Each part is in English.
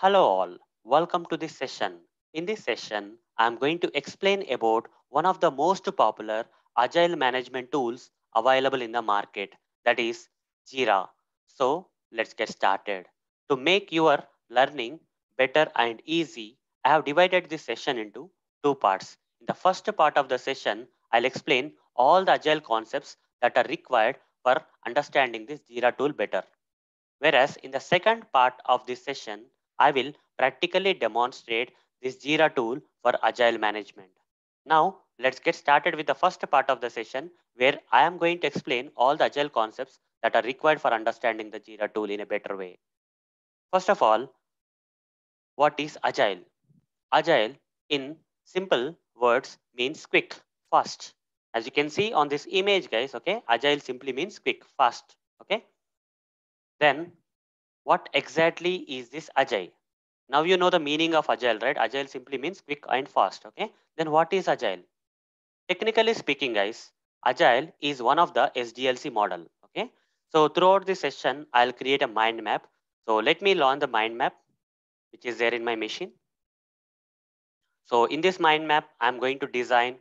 Hello all, welcome to this session. In this session, I am going to explain about one of the most popular agile management tools available in the market, that is Jira. So let's get started. To make your learning better and easy, I have divided this session into two parts. In the first part of the session, I'll explain all the agile concepts that are required for understanding this Jira tool better. Whereas in the second part of this session, I will practically demonstrate this Jira tool for agile management. Now, let's get started with the first part of the session where I am going to explain all the agile concepts that are required for understanding the Jira tool in a better way. First of all, what is agile? Agile in simple words means quick, fast. As you can see on this image guys, okay, agile simply means quick, fast, okay. Then what exactly is this agile? Now you know the meaning of agile, right? Agile simply means quick and fast. Okay. Then what is agile? Technically speaking, guys, agile is one of the SDLC model. Okay. So throughout this session, I'll create a mind map. So let me launch the mind map, which is there in my machine. So in this mind map, I'm going to design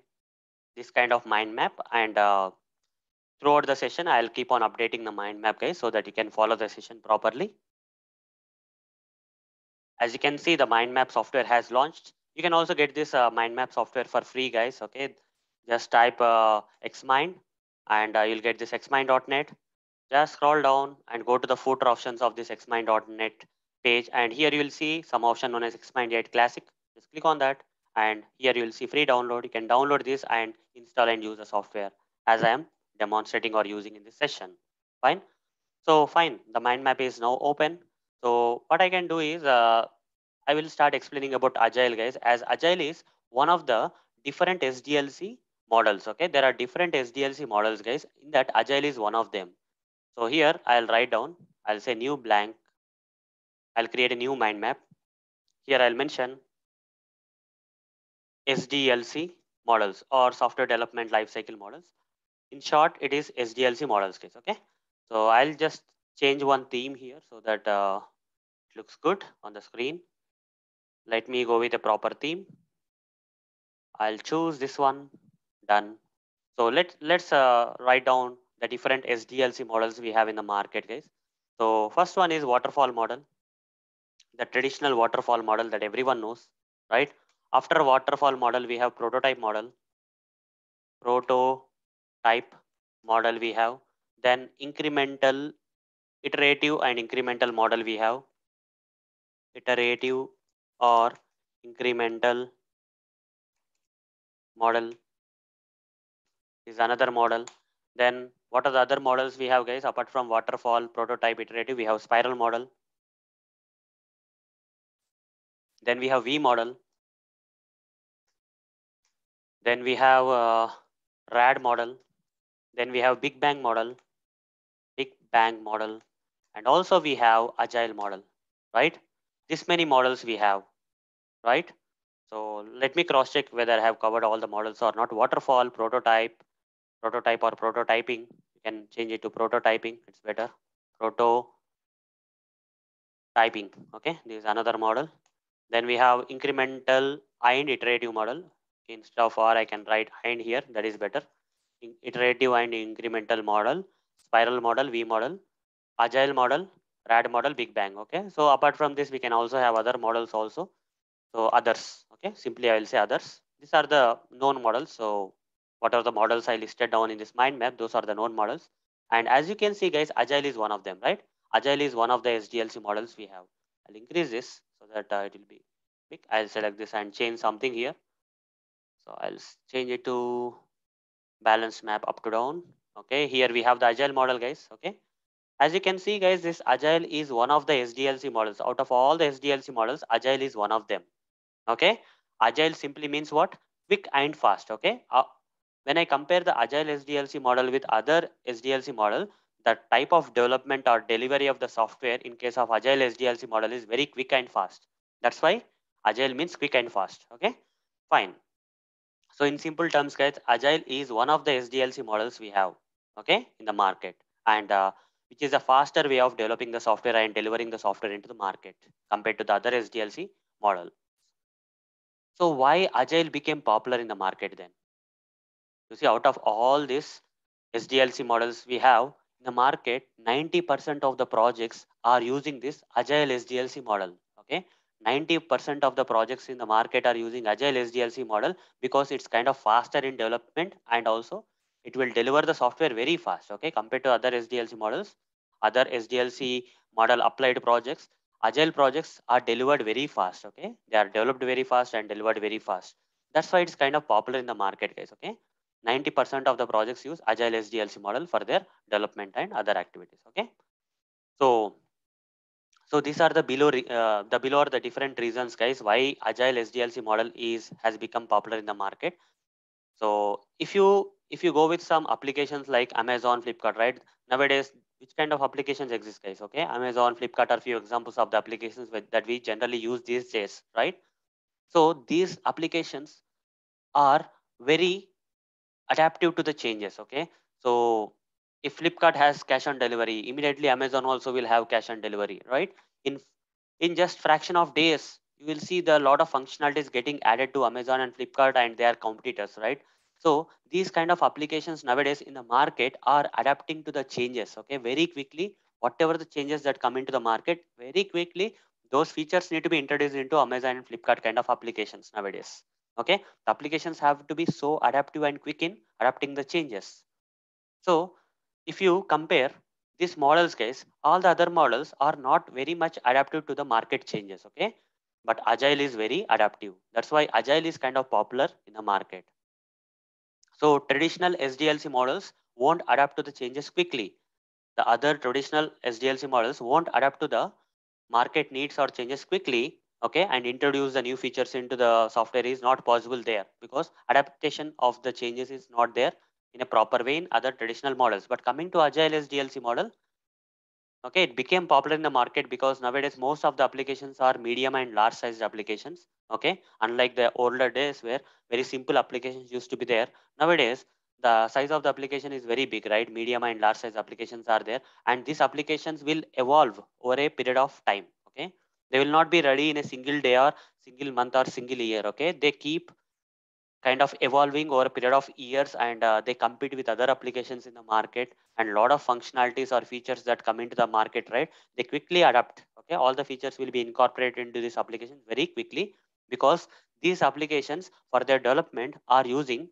this kind of mind map and uh, throughout the session, I'll keep on updating the mind map guys so that you can follow the session properly. As you can see, the mind map software has launched. You can also get this uh, mind map software for free, guys. Okay, just type uh, xmind and uh, you'll get this xmind.net. Just scroll down and go to the footer options of this xmind.net page. And here you will see some option known as xmind 8 classic. Just click on that. And here you will see free download. You can download this and install and use the software as I am demonstrating or using in this session. Fine. So fine, the mind map is now open. So what I can do is uh, I will start explaining about Agile guys as Agile is one of the different SDLC models. Okay, there are different SDLC models guys in that Agile is one of them. So here I'll write down, I'll say new blank. I'll create a new mind map. Here I'll mention SDLC models or software development lifecycle models. In short, it is SDLC models guys. Okay, so I'll just change one theme here so that uh, it looks good on the screen. Let me go with a proper theme. I'll choose this one, done. So let, let's uh, write down the different SDLC models we have in the market guys. So first one is waterfall model, the traditional waterfall model that everyone knows, right? After waterfall model, we have prototype model, prototype model we have, then incremental iterative and incremental model we have iterative or incremental model is another model. Then what are the other models we have guys? Apart from waterfall prototype iterative we have spiral model. Then we have v model. Then we have uh, rad model. Then we have big bang model big bang model. And also we have agile model, right? This many models we have, right? So let me cross check whether I have covered all the models or not. Waterfall, prototype, prototype or prototyping. You can change it to prototyping. It's better. Proto typing. Okay, this is another model. Then we have incremental and iterative model. Instead of or I can write and here. That is better. Iterative and incremental model, spiral model, V model, agile model, RAD model, Big Bang. Okay. So apart from this, we can also have other models also. So others. Okay. Simply I will say others. These are the known models. So what are the models I listed down in this mind map? Those are the known models. And as you can see, guys, Agile is one of them, right? Agile is one of the SDLC models we have. I'll increase this so that uh, it will be big. I'll select this and change something here. So I'll change it to balance map up to down. Okay, here we have the Agile model, guys. Okay, as you can see, guys, this Agile is one of the SDLC models. Out of all the SDLC models, Agile is one of them. Okay. Agile simply means what? Quick and fast. Okay. Uh, when I compare the Agile SDLC model with other SDLC model, the type of development or delivery of the software in case of Agile SDLC model is very quick and fast. That's why Agile means quick and fast. Okay. Fine. So in simple terms, guys, Agile is one of the SDLC models we have. Okay. In the market. And uh, which is a faster way of developing the software and delivering the software into the market compared to the other SDLC model. So why Agile became popular in the market then? You see, out of all these SDLC models we have in the market, 90% of the projects are using this Agile SDLC model. Okay, 90% of the projects in the market are using Agile SDLC model because it's kind of faster in development and also it will deliver the software very fast. Okay, compared to other SDLC models, other SDLC model applied projects, Agile projects are delivered very fast. Okay, they are developed very fast and delivered very fast. That's why it's kind of popular in the market, guys. Okay, 90% of the projects use Agile SDLC model for their development and other activities. Okay, so so these are the below uh, the below are the different reasons, guys, why Agile SDLC model is has become popular in the market. So if you if you go with some applications like Amazon, Flipkart, right? Nowadays, which kind of applications exist, guys? Okay, Amazon, Flipkart are few examples of the applications with, that we generally use these days, right? So these applications are very adaptive to the changes. Okay, so if Flipkart has cash on delivery, immediately Amazon also will have cash on delivery, right? In in just fraction of days, you will see the lot of functionalities getting added to Amazon and Flipkart and their competitors, right? So these kind of applications nowadays in the market are adapting to the changes, okay, very quickly. Whatever the changes that come into the market, very quickly, those features need to be introduced into Amazon and Flipkart kind of applications nowadays. Okay, the applications have to be so adaptive and quick in adapting the changes. So if you compare these models case, all the other models are not very much adaptive to the market changes. Okay, but Agile is very adaptive. That's why Agile is kind of popular in the market. So traditional SDLC models won't adapt to the changes quickly. The other traditional SDLC models won't adapt to the market needs or changes quickly okay and introduce the new features into the software is not possible there because adaptation of the changes is not there in a proper way in other traditional models but coming to agile sdlc model okay it became popular in the market because nowadays most of the applications are medium and large sized applications okay? Unlike the older days where very simple applications used to be there. Nowadays the size of the application is very big right? Medium and large size applications are there and these applications will evolve over a period of time okay? They will not be ready in a single day or single month or single year okay? They keep kind of evolving over a period of years and uh, they compete with other applications in the market and a lot of functionalities or features that come into the market right? They quickly adapt okay? All the features will be incorporated into this application very quickly because these applications for their development are using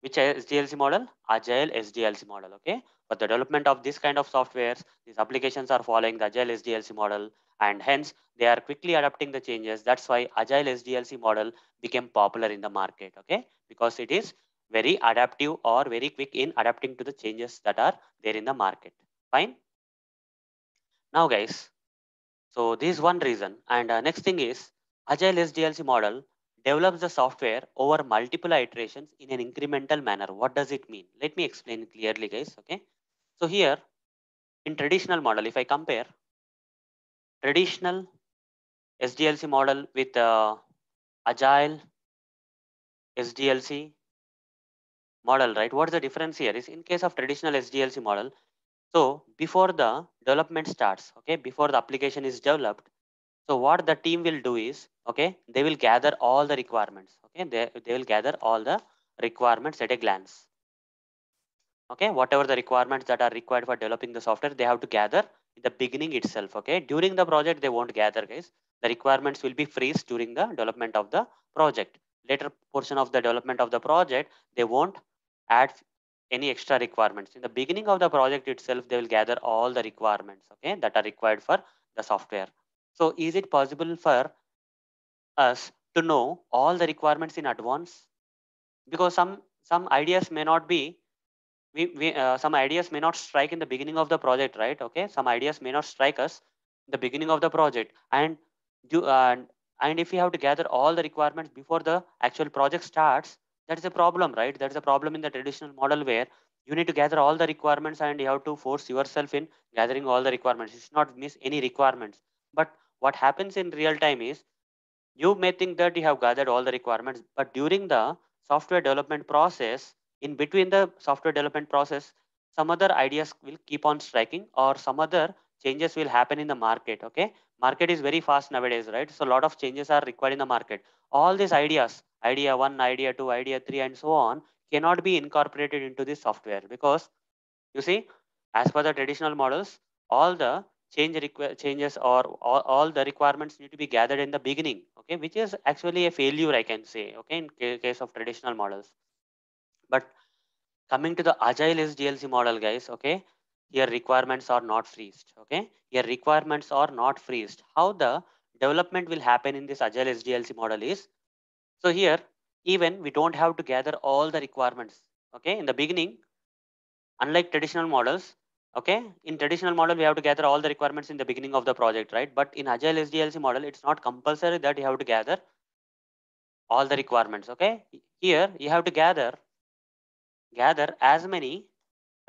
which SDLC model? Agile SDLC model okay? For the development of this kind of softwares these applications are following the agile SDLC model and hence they are quickly adapting the changes. That's why agile sdlc model became popular in the market okay? Because it is very adaptive or very quick in adapting to the changes that are there in the market. Fine? Now guys so this is one reason. And uh, next thing is agile sdlc model develops the software over multiple iterations in an incremental manner. What does it mean? Let me explain clearly guys okay? So here in traditional model if i compare traditional SDLC model with uh, agile SDLC model, right? What's the difference here is in case of traditional SDLC model, so before the development starts, okay, before the application is developed, so what the team will do is, okay, they will gather all the requirements, okay, they, they will gather all the requirements at a glance. Okay, whatever the requirements that are required for developing the software, they have to gather in the beginning itself okay? During the project they won't gather guys. The requirements will be freeze during the development of the project. Later portion of the development of the project they won't add any extra requirements. In the beginning of the project itself they will gather all the requirements okay that are required for the software. So is it possible for us to know all the requirements in advance? Because some some ideas may not be we, we uh, some ideas may not strike in the beginning of the project right? Okay? Some ideas may not strike us in the beginning of the project. And do uh, and if you have to gather all the requirements before the actual project starts that's a problem right? That's a problem in the traditional model where you need to gather all the requirements and you have to force yourself in gathering all the requirements. It's not miss any requirements. But what happens in real time is you may think that you have gathered all the requirements but during the software development process in between the software development process some other ideas will keep on striking or some other changes will happen in the market. Okay. Market is very fast nowadays, right? So a lot of changes are required in the market. All these ideas, idea one, idea two, idea three, and so on, cannot be incorporated into this software because you see, as per the traditional models, all the change changes or all, all, the requirements need to be gathered in the beginning okay which is actually a failure i can say okay in case of traditional models but coming to the agile sdlc model guys okay? Here requirements are not freezed okay? Here requirements are not freezed. How the development will happen in this agile sdlc model is so here even we don't have to gather all the requirements okay? In the beginning unlike traditional models okay? In traditional model we have to gather all the requirements in the beginning of the project right? But in agile sdlc model it's not compulsory that you have to gather all the requirements okay? Here you have to gather gather as many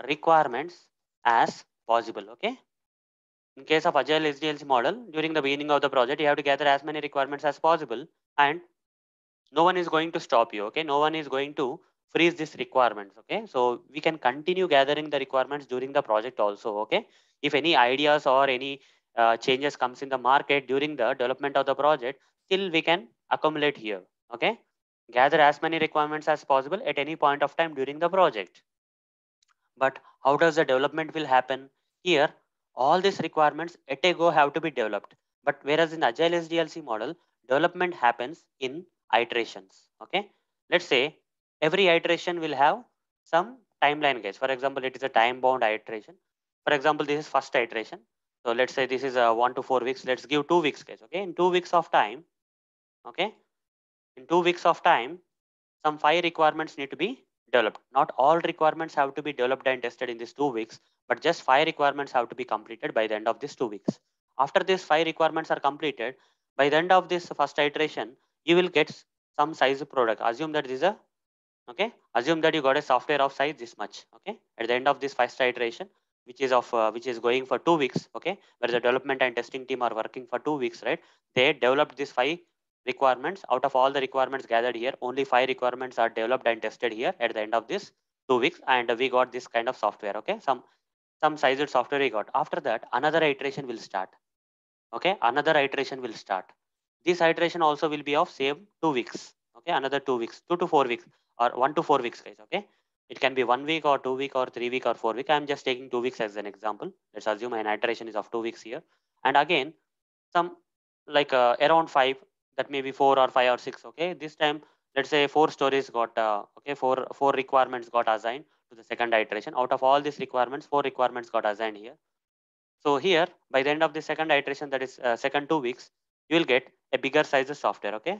requirements as possible okay? In case of agile sdlc model during the beginning of the project you have to gather as many requirements as possible and no one is going to stop you okay? No one is going to freeze these requirements okay? So we can continue gathering the requirements during the project also okay? If any ideas or any uh, changes comes in the market during the development of the project still we can accumulate here okay gather as many requirements as possible at any point of time during the project but how does the development will happen here all these requirements at a go have to be developed but whereas in agile sdlc model development happens in iterations okay let's say every iteration will have some timeline guys. For example, it is a time bound iteration. For example, this is first iteration. So let's say this is a one to four weeks. Let's give two weeks guys. Okay. In two weeks of time. Okay. In two weeks of time, some five requirements need to be developed. Not all requirements have to be developed and tested in these two weeks, but just five requirements have to be completed by the end of these two weeks. After these five requirements are completed, by the end of this first iteration, you will get some size product. Assume that this is a okay assume that you got a software of size this much okay at the end of this first iteration which is of uh, which is going for two weeks okay where the development and testing team are working for two weeks right they developed these five requirements. Out of all the requirements gathered here only five requirements are developed and tested here at the end of this two weeks and we got this kind of software okay? Some some sized software we got. After that another iteration will start okay? Another iteration will start. This iteration also will be of same two weeks okay? Another two weeks two to four weeks or one to four weeks guys okay? It can be one week or two week or three week or four week. I'm just taking two weeks as an example. Let's assume an iteration is of two weeks here. And again some like uh, around five that may be four or five or six okay this time let's say four stories got uh, okay four four requirements got assigned to the second iteration out of all these requirements four requirements got assigned here so here by the end of the second iteration that is uh, second two weeks you will get a bigger size of software okay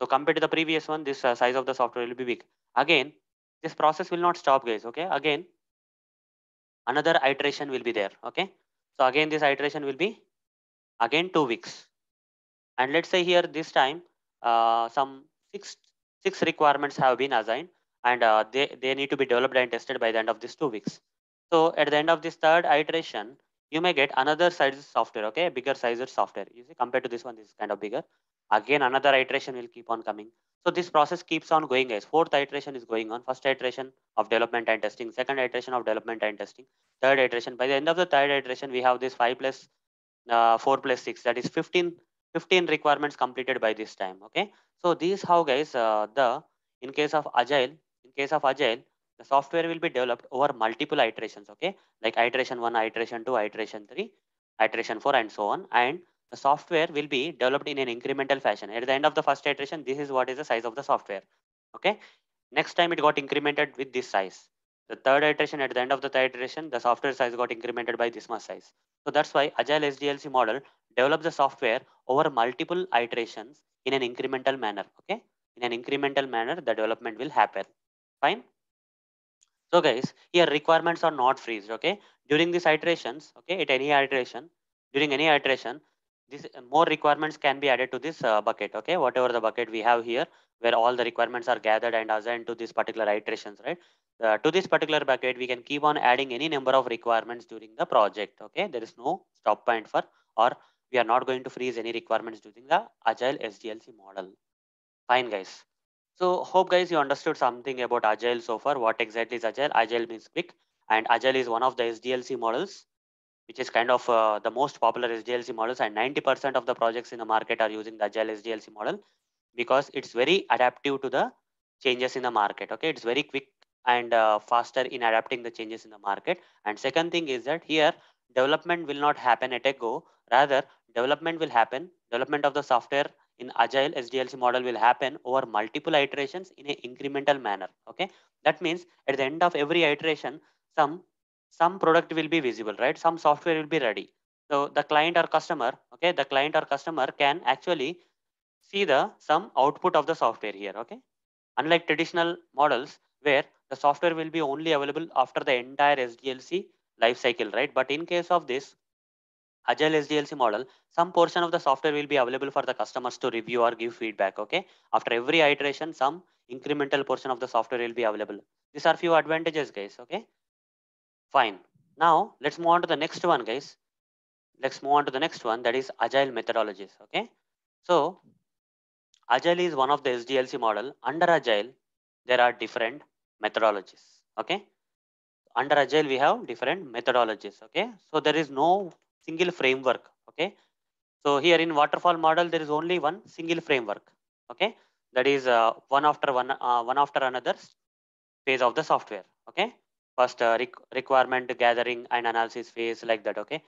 so compared to the previous one, this uh, size of the software will be big. Again, this process will not stop guys. Okay. Again, another iteration will be there. Okay. So again, this iteration will be again two weeks. And let's say here this time, uh, some six, six requirements have been assigned and uh, they, they need to be developed and tested by the end of these two weeks. So at the end of this third iteration, you may get another size software, okay, bigger size software. You see, compared to this one, this is kind of bigger. Again another iteration will keep on coming. So this process keeps on going guys. Fourth iteration is going on. First iteration of development and testing second iteration of development and testing third iteration. By the end of the third iteration we have this 5 plus, uh, 4 plus 6 that is 15 15 requirements completed by this time okay so this how guys uh, the in case of agile in case of agile the software will be developed over multiple iterations okay like iteration 1 iteration 2 iteration 3 iteration 4 and so on and the software will be developed in an incremental fashion. At the end of the first iteration, this is what is the size of the software. Okay. Next time it got incremented with this size. The third iteration, at the end of the third iteration, the software size got incremented by this much size. So that's why Agile SDLC model develops the software over multiple iterations in an incremental manner. Okay. In an incremental manner, the development will happen. Fine. So guys, here requirements are not freezed. Okay. During these iterations, okay, at any iteration, during any iteration, this uh, more requirements can be added to this uh, bucket okay whatever the bucket we have here where all the requirements are gathered and assigned to this particular iterations right uh, to this particular bucket we can keep on adding any number of requirements during the project okay there is no stop point for or we are not going to freeze any requirements using the agile sdlc model fine guys so hope guys you understood something about agile so far what exactly is agile agile means quick and Agile is one of the SDLC models, which is kind of uh, the most popular SDLC models and 90% of the projects in the market are using the Agile SDLC model because it's very adaptive to the changes in the market. Okay, it's very quick and uh, faster in adapting the changes in the market. And second thing is that here development will not happen at a go. Rather, development will happen, development of the software in agile SDLC model will happen over multiple iterations in an incremental manner. Okay, that means at the end of every iteration, some some product will be visible, right? Some software will be ready. So the client or customer, okay, the client or customer can actually see the some output of the software here. Okay, unlike traditional models where the software will be only available after the entire SDLC life cycle, right? But in case of this Agile SDLC model, some portion of the software will be available for the customers to review or give feedback. Okay. After every iteration, some incremental portion of the software will be available. These are few advantages, guys. Okay. Fine. Now let's move on to the next one, guys. Let's move on to the next one that is agile methodologies. Okay. So agile is one of the SDLC model. Under agile, there are different methodologies. Okay. Under agile, we have different methodologies. Okay. So there is no single framework. Okay. So here in waterfall model, there is only one single framework. Okay. That is uh, one after one, uh, one after another phase of the software. Okay. First uh, requirement gathering and analysis phase like that. Okay.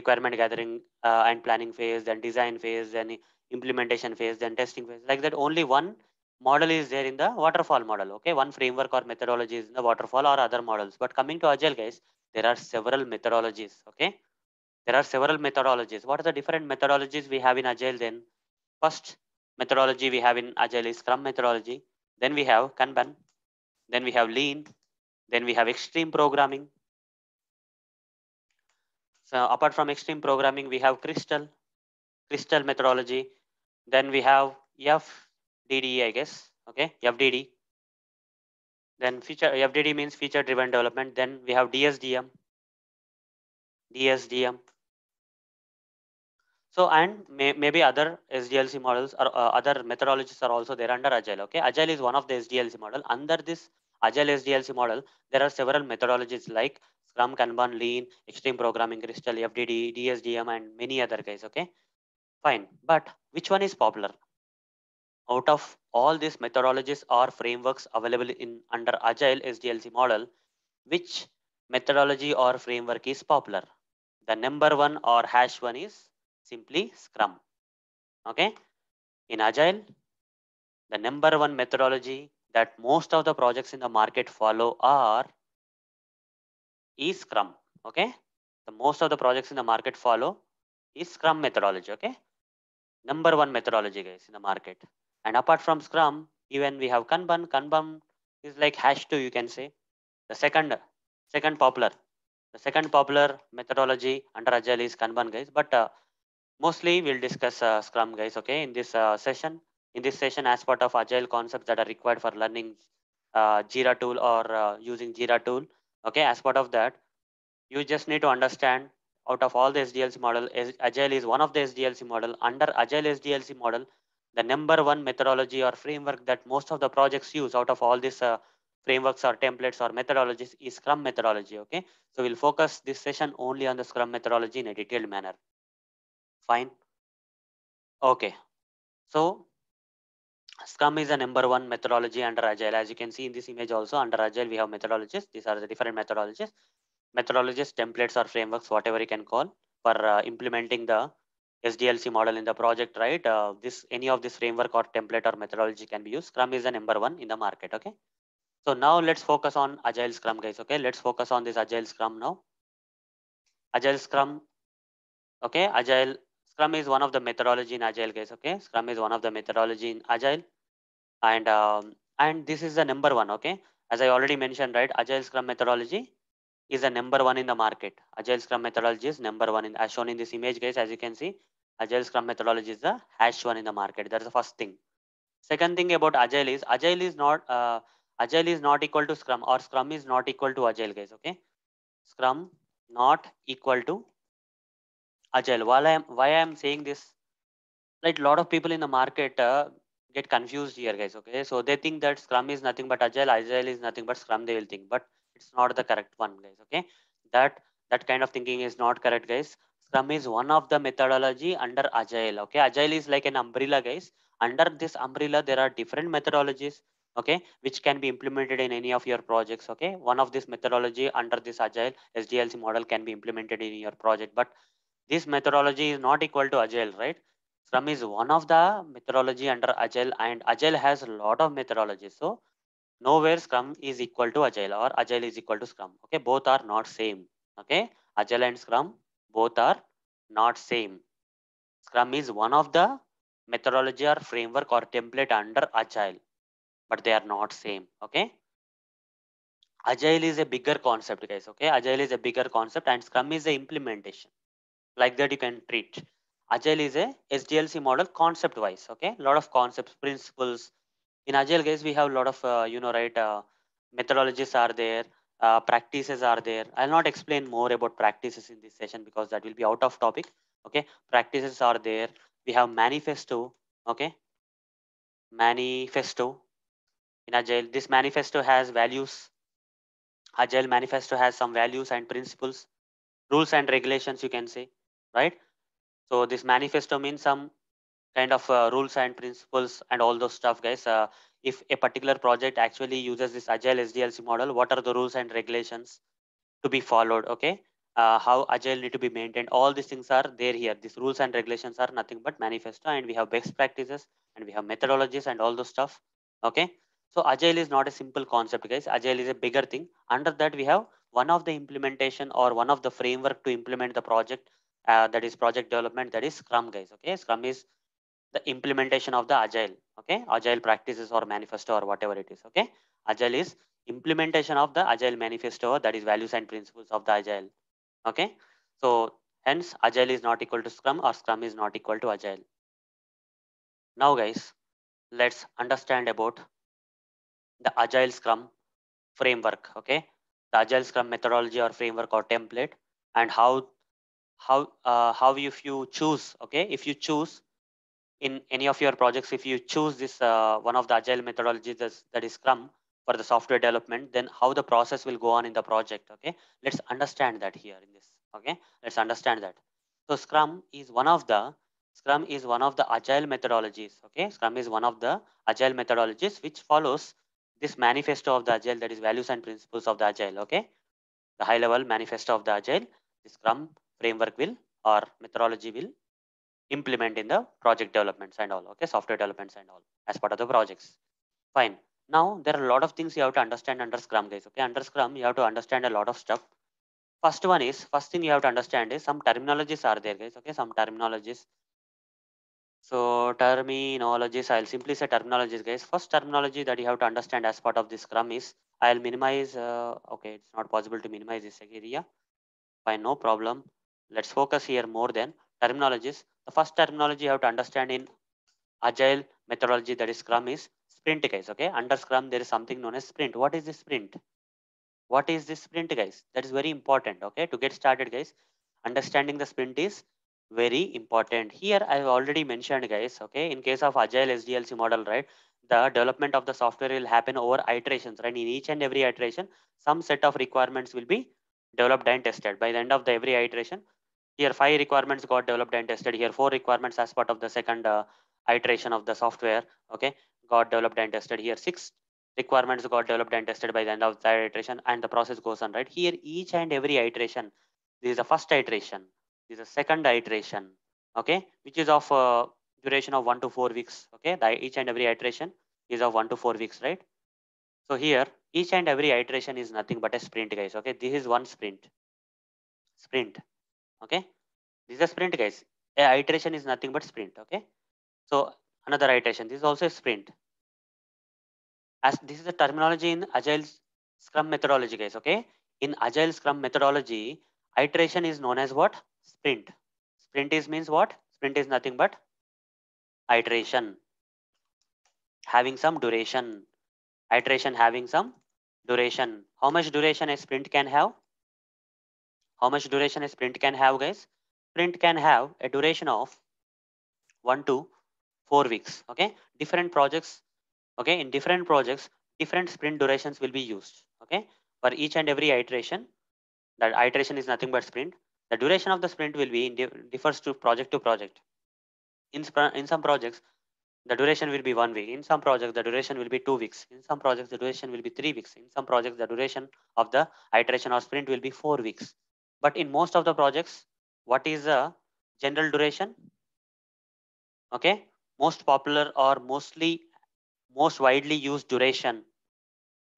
Requirement gathering uh, and planning phase, then design phase, then implementation phase, then testing phase like that. Only one model is there in the waterfall model. Okay. One framework or methodology is in the waterfall or other models. But coming to agile guys, there are several methodologies. Okay there are several methodologies. What are the different methodologies we have in Agile then? First methodology we have in Agile is Scrum methodology. Then we have Kanban. Then we have Lean. Then we have extreme programming. So apart from extreme programming, we have Crystal, Crystal methodology. Then we have FDD, I guess. Okay, FDD. Then feature FDD means feature driven development. Then we have DSDM, DSDM. So and may, maybe other SDLC models or uh, other methodologies are also there under Agile. Okay, Agile is one of the SDLC model. Under this Agile SDLC model, there are several methodologies like Scrum, Kanban, Lean, Extreme Programming, Crystal, FDD, DSDM, and many other guys. Okay, fine. But which one is popular? Out of all these methodologies or frameworks available in under Agile SDLC model, which methodology or framework is popular? The number one or hash one is simply Scrum. Okay. In Agile, the number one methodology that most of the projects in the market follow are is Scrum. Okay. The most of the projects in the market follow is Scrum methodology. Okay. Number one methodology guys in the market. And apart from Scrum, even we have Kanban. Kanban is like hash two, you can say. The second, second popular, the second popular methodology under Agile is Kanban guys. But uh, mostly we'll discuss uh, scrum guys okay in this uh, session. In this session as part of agile concepts that are required for learning uh, jira tool or uh, using jira tool okay as part of that you just need to understand out of all the sdlc model agile is one of the sdlc model. Under agile sdlc model the number one methodology or framework that most of the projects use out of all these uh, frameworks or templates or methodologies is scrum methodology okay. So we'll focus this session only on the scrum methodology in a detailed manner Fine. Okay. So Scrum is the number one methodology under Agile. As you can see in this image also under Agile, we have methodologies. These are the different methodologies. Methodologies, templates or frameworks, whatever you can call for uh, implementing the SDLC model in the project, right? Uh, this Any of this framework or template or methodology can be used. Scrum is the number one in the market, okay? So now let's focus on Agile Scrum, guys, okay? Let's focus on this Agile Scrum now. Agile Scrum, okay? Agile Scrum is one of the methodology in Agile, guys. Okay, Scrum is one of the methodology in Agile, and um, and this is the number one. Okay, as I already mentioned, right? Agile Scrum methodology is the number one in the market. Agile Scrum methodology is number one in as shown in this image, guys. As you can see, Agile Scrum methodology is the hash one in the market. That's the first thing. Second thing about Agile is Agile is not uh, Agile is not equal to Scrum or Scrum is not equal to Agile, guys. Okay, Scrum not equal to agile why i am why i am saying this like a lot of people in the market uh, get confused here guys okay? So they think that scrum is nothing but agile agile is nothing but scrum they will think but it's not the correct one guys okay? That that kind of thinking is not correct guys. Scrum is one of the methodology under agile okay? Agile is like an umbrella guys. Under this umbrella there are different methodologies okay which can be implemented in any of your projects okay? One of this methodology under this agile sdlc model can be implemented in your project but this methodology is not equal to agile right? Scrum is one of the methodology under agile and agile has a lot of methodologies. So nowhere scrum is equal to agile or agile is equal to scrum. Okay both are not same. Okay agile and scrum both are not same. Scrum is one of the methodology or framework or template under agile but they are not same. Okay agile is a bigger concept guys. Okay agile is a bigger concept and scrum is the implementation like that you can treat. Agile is a sdlc model concept wise okay? A lot of concepts principles. In agile guys we have a lot of uh, you know right uh, methodologies are there uh, practices are there. I'll not explain more about practices in this session because that will be out of topic okay? Practices are there. We have manifesto okay? Manifesto. In agile this manifesto has values. Agile manifesto has some values and principles. Rules and regulations you can say right? So this manifesto means some kind of uh, rules and principles and all those stuff guys. Uh, if a particular project actually uses this agile sdlc model what are the rules and regulations to be followed okay? Uh, how agile need to be maintained? All these things are there here. These rules and regulations are nothing but manifesto and we have best practices and we have methodologies and all those stuff okay? So agile is not a simple concept guys. Agile is a bigger thing. Under that we have one of the implementation or one of the framework to implement the project uh, that is project development that is scrum guys okay? Scrum is the implementation of the agile okay? Agile practices or manifesto or whatever it is okay? Agile is implementation of the agile manifesto that is values and principles of the agile okay? So hence agile is not equal to scrum or scrum is not equal to agile. Now guys let's understand about the agile scrum framework okay? The agile scrum methodology or framework or template and how how uh, how if you choose okay? If you choose in any of your projects if you choose this uh, one of the agile methodologies that's, that is scrum for the software development then how the process will go on in the project okay? Let's understand that here in this okay? Let's understand that. So scrum is one of the scrum is one of the agile methodologies okay? Scrum is one of the agile methodologies which follows this manifesto of the agile that is values and principles of the agile okay? The high level manifesto of the agile the scrum framework will or methodology will implement in the project developments and all okay software developments and all as part of the projects fine now there are a lot of things you have to understand under scrum guys okay under scrum you have to understand a lot of stuff first one is first thing you have to understand is some terminologies are there guys okay some terminologies so terminologies, I'll simply say terminologies, guys. First terminology that you have to understand as part of this Scrum is I'll minimize. Uh, okay, it's not possible to minimize this area. Fine, no problem. Let's focus here more than terminologies. The first terminology you have to understand in agile methodology that is Scrum is sprint, guys. Okay, under Scrum there is something known as sprint. What is this sprint? What is this sprint, guys? That is very important. Okay, to get started, guys. Understanding the sprint is very important here i've already mentioned guys okay in case of agile sdlc model right the development of the software will happen over iterations right in each and every iteration some set of requirements will be developed and tested by the end of the every iteration here five requirements got developed and tested. Here four requirements as part of the second uh, iteration of the software okay got developed and tested. Here six requirements got developed and tested by the end of the iteration and the process goes on right? Here each and every iteration this is the first iteration this is the second iteration okay which is of uh, duration of one to four weeks okay? The, each and every iteration is of one to four weeks right? So here each and every iteration is nothing but a sprint guys okay? This is one sprint. Sprint okay? This is a sprint guys. A iteration is nothing but sprint okay? So another iteration. This is also a sprint. As this is the terminology in agile scrum methodology guys okay? In agile scrum methodology iteration is known as what? Sprint. Sprint is means what? Sprint is nothing but iteration. Having some duration. Iteration having some duration. How much duration a sprint can have how much duration a sprint can have guys sprint can have a duration of one to four weeks okay different projects okay in different projects different sprint durations will be used okay for each and every iteration, that iteration is nothing but sprint. The duration of the sprint will be differs to project to project. In, in some projects, the duration will be one week. In some projects, the duration will be two weeks. In some projects, the duration will be three weeks. In some projects, the duration of the iteration or sprint will be four weeks. But in most of the projects, what is the general duration? Okay, most popular or mostly most widely used duration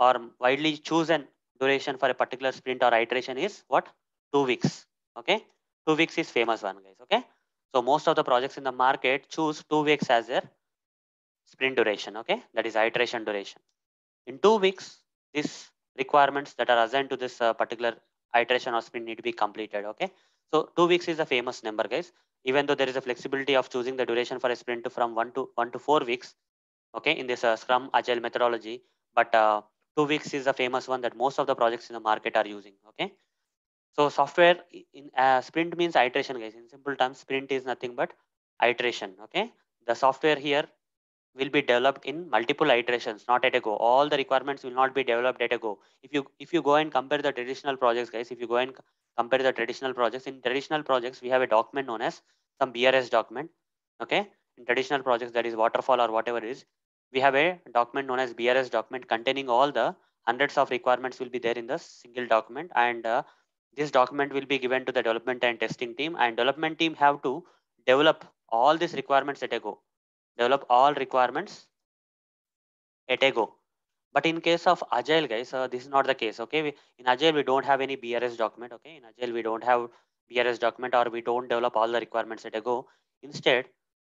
or widely chosen duration for a particular sprint or iteration is what? Two weeks. Okay, two weeks is famous one, guys. Okay, so most of the projects in the market choose two weeks as their sprint duration. Okay, that is iteration duration. In two weeks, these requirements that are assigned to this uh, particular iteration or sprint need to be completed. Okay, so two weeks is a famous number, guys. Even though there is a flexibility of choosing the duration for a sprint from one to one to four weeks, okay, in this uh, Scrum Agile methodology, but uh, two weeks is a famous one that most of the projects in the market are using okay so software in uh, sprint means iteration guys in simple terms sprint is nothing but iteration okay the software here will be developed in multiple iterations not at a go. All the requirements will not be developed at a go. If you if you go and compare the traditional projects guys if you go and compare the traditional projects in traditional projects we have a document known as some brs document okay? In traditional projects that is waterfall or whatever it is we have a document known as BRS document containing all the hundreds of requirements will be there in the single document. And uh, this document will be given to the development and testing team. And development team have to develop all these requirements at a go develop all requirements at a go. But in case of agile guys uh, this is not the case okay? We, in agile we don't have any brs document okay? In agile we don't have brs document or we don't develop all the requirements at a go. Instead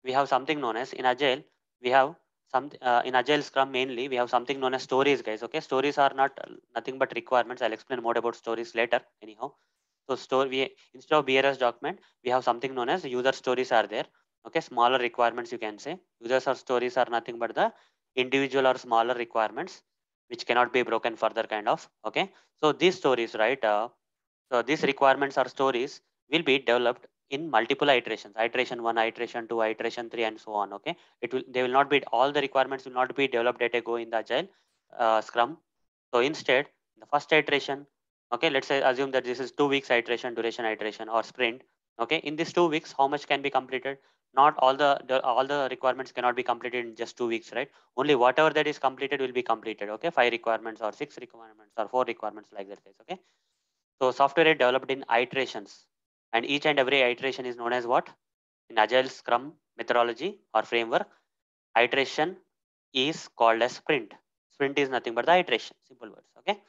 we have something known as in agile we have some uh, in agile scrum mainly we have something known as stories guys okay? Stories are not uh, nothing but requirements. I'll explain more about stories later anyhow. So store we instead of brs document we have something known as user stories are there okay smaller requirements you can say. Users or stories are nothing but the individual or smaller requirements which cannot be broken further kind of okay? So these stories right uh, so these requirements or stories will be developed in multiple iterations iteration 1 iteration 2 iteration 3 and so on okay? It will they will not be all the requirements will not be developed at a go in the agile uh, scrum. So instead the first iteration okay let's say assume that this is two weeks iteration duration iteration or sprint okay? In these two weeks how much can be completed not all the, the all the requirements cannot be completed in just two weeks right only whatever that is completed will be completed okay five requirements or six requirements or four requirements like that okay so software is developed in iterations and each and every iteration is known as what? In Agile Scrum methodology or framework, iteration is called as sprint. Sprint is nothing but the iteration, simple words, okay?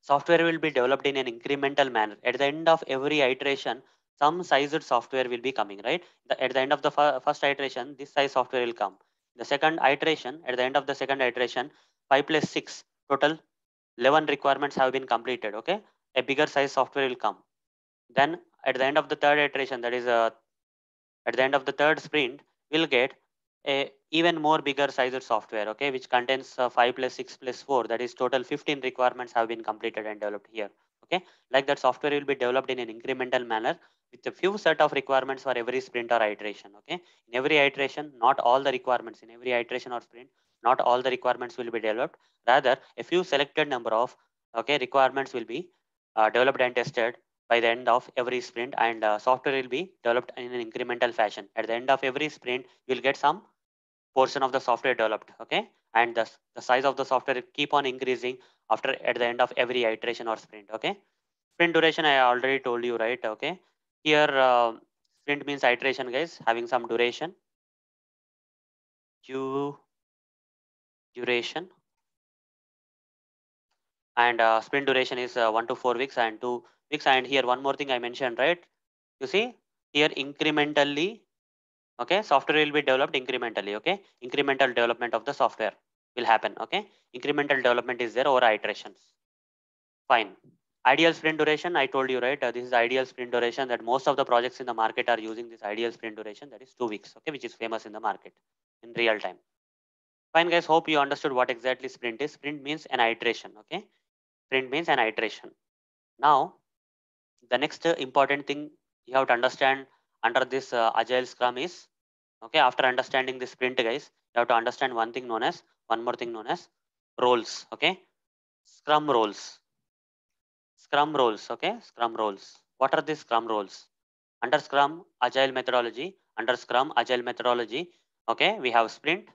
Software will be developed in an incremental manner. At the end of every iteration, some sized software will be coming, right? The, at the end of the first iteration, this size software will come. The second iteration, at the end of the second iteration, 5 plus 6, total 11 requirements have been completed, okay? A bigger size software will come then at the end of the third iteration, that is uh, at the end of the third sprint, we'll get a even more bigger sized software, okay, which contains uh, 5 plus 6 plus 4, that is total 15 requirements have been completed and developed here, okay. Like that software will be developed in an incremental manner with a few set of requirements for every sprint or iteration, okay. In every iteration, not all the requirements in every iteration or sprint, not all the requirements will be developed. Rather, a few selected number of okay requirements will be uh, developed and tested by the end of every sprint and uh, software will be developed in an incremental fashion. At the end of every sprint, you'll get some portion of the software developed, okay? And the, the size of the software keep on increasing after at the end of every iteration or sprint, okay? Sprint duration, I already told you, right? Okay. Here, uh, sprint means iteration, guys, having some duration. Du duration. And uh, sprint duration is uh, one to four weeks and two weeks. And here one more thing i mentioned right? You see here incrementally okay? Software will be developed incrementally okay? Incremental development of the software will happen okay? Incremental development is there over iterations. Fine ideal sprint duration i told you right? Uh, this is ideal sprint duration that most of the projects in the market are using this ideal sprint duration that is two weeks okay which is famous in the market in real time. Fine guys hope you understood what exactly sprint is. Sprint means an iteration okay? Sprint means an iteration. Now the next important thing you have to understand under this uh, agile scrum is okay after understanding the sprint guys you have to understand one thing known as one more thing known as roles okay? Scrum roles scrum roles okay? Scrum roles. What are these scrum roles? Under scrum agile methodology. Under scrum agile methodology okay? We have sprint.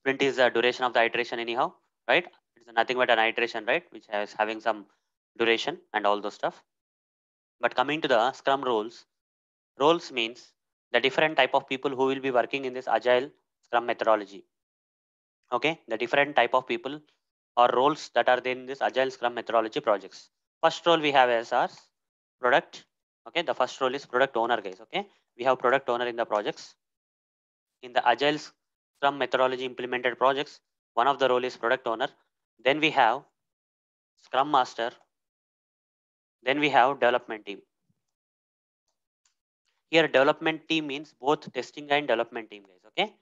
Sprint is the duration of the iteration anyhow right? It's nothing but an iteration right? Which is having some duration and all those stuff. But coming to the scrum roles roles means the different type of people who will be working in this agile scrum methodology okay? The different type of people or roles that are in this agile scrum methodology projects. First role we have as product. Okay the first role is product owner guys. Okay we have product owner in the projects. In the agile scrum methodology implemented projects one of the role is product owner. Then we have scrum master. Then we have development team. Here development team means both testing and development team guys. Okay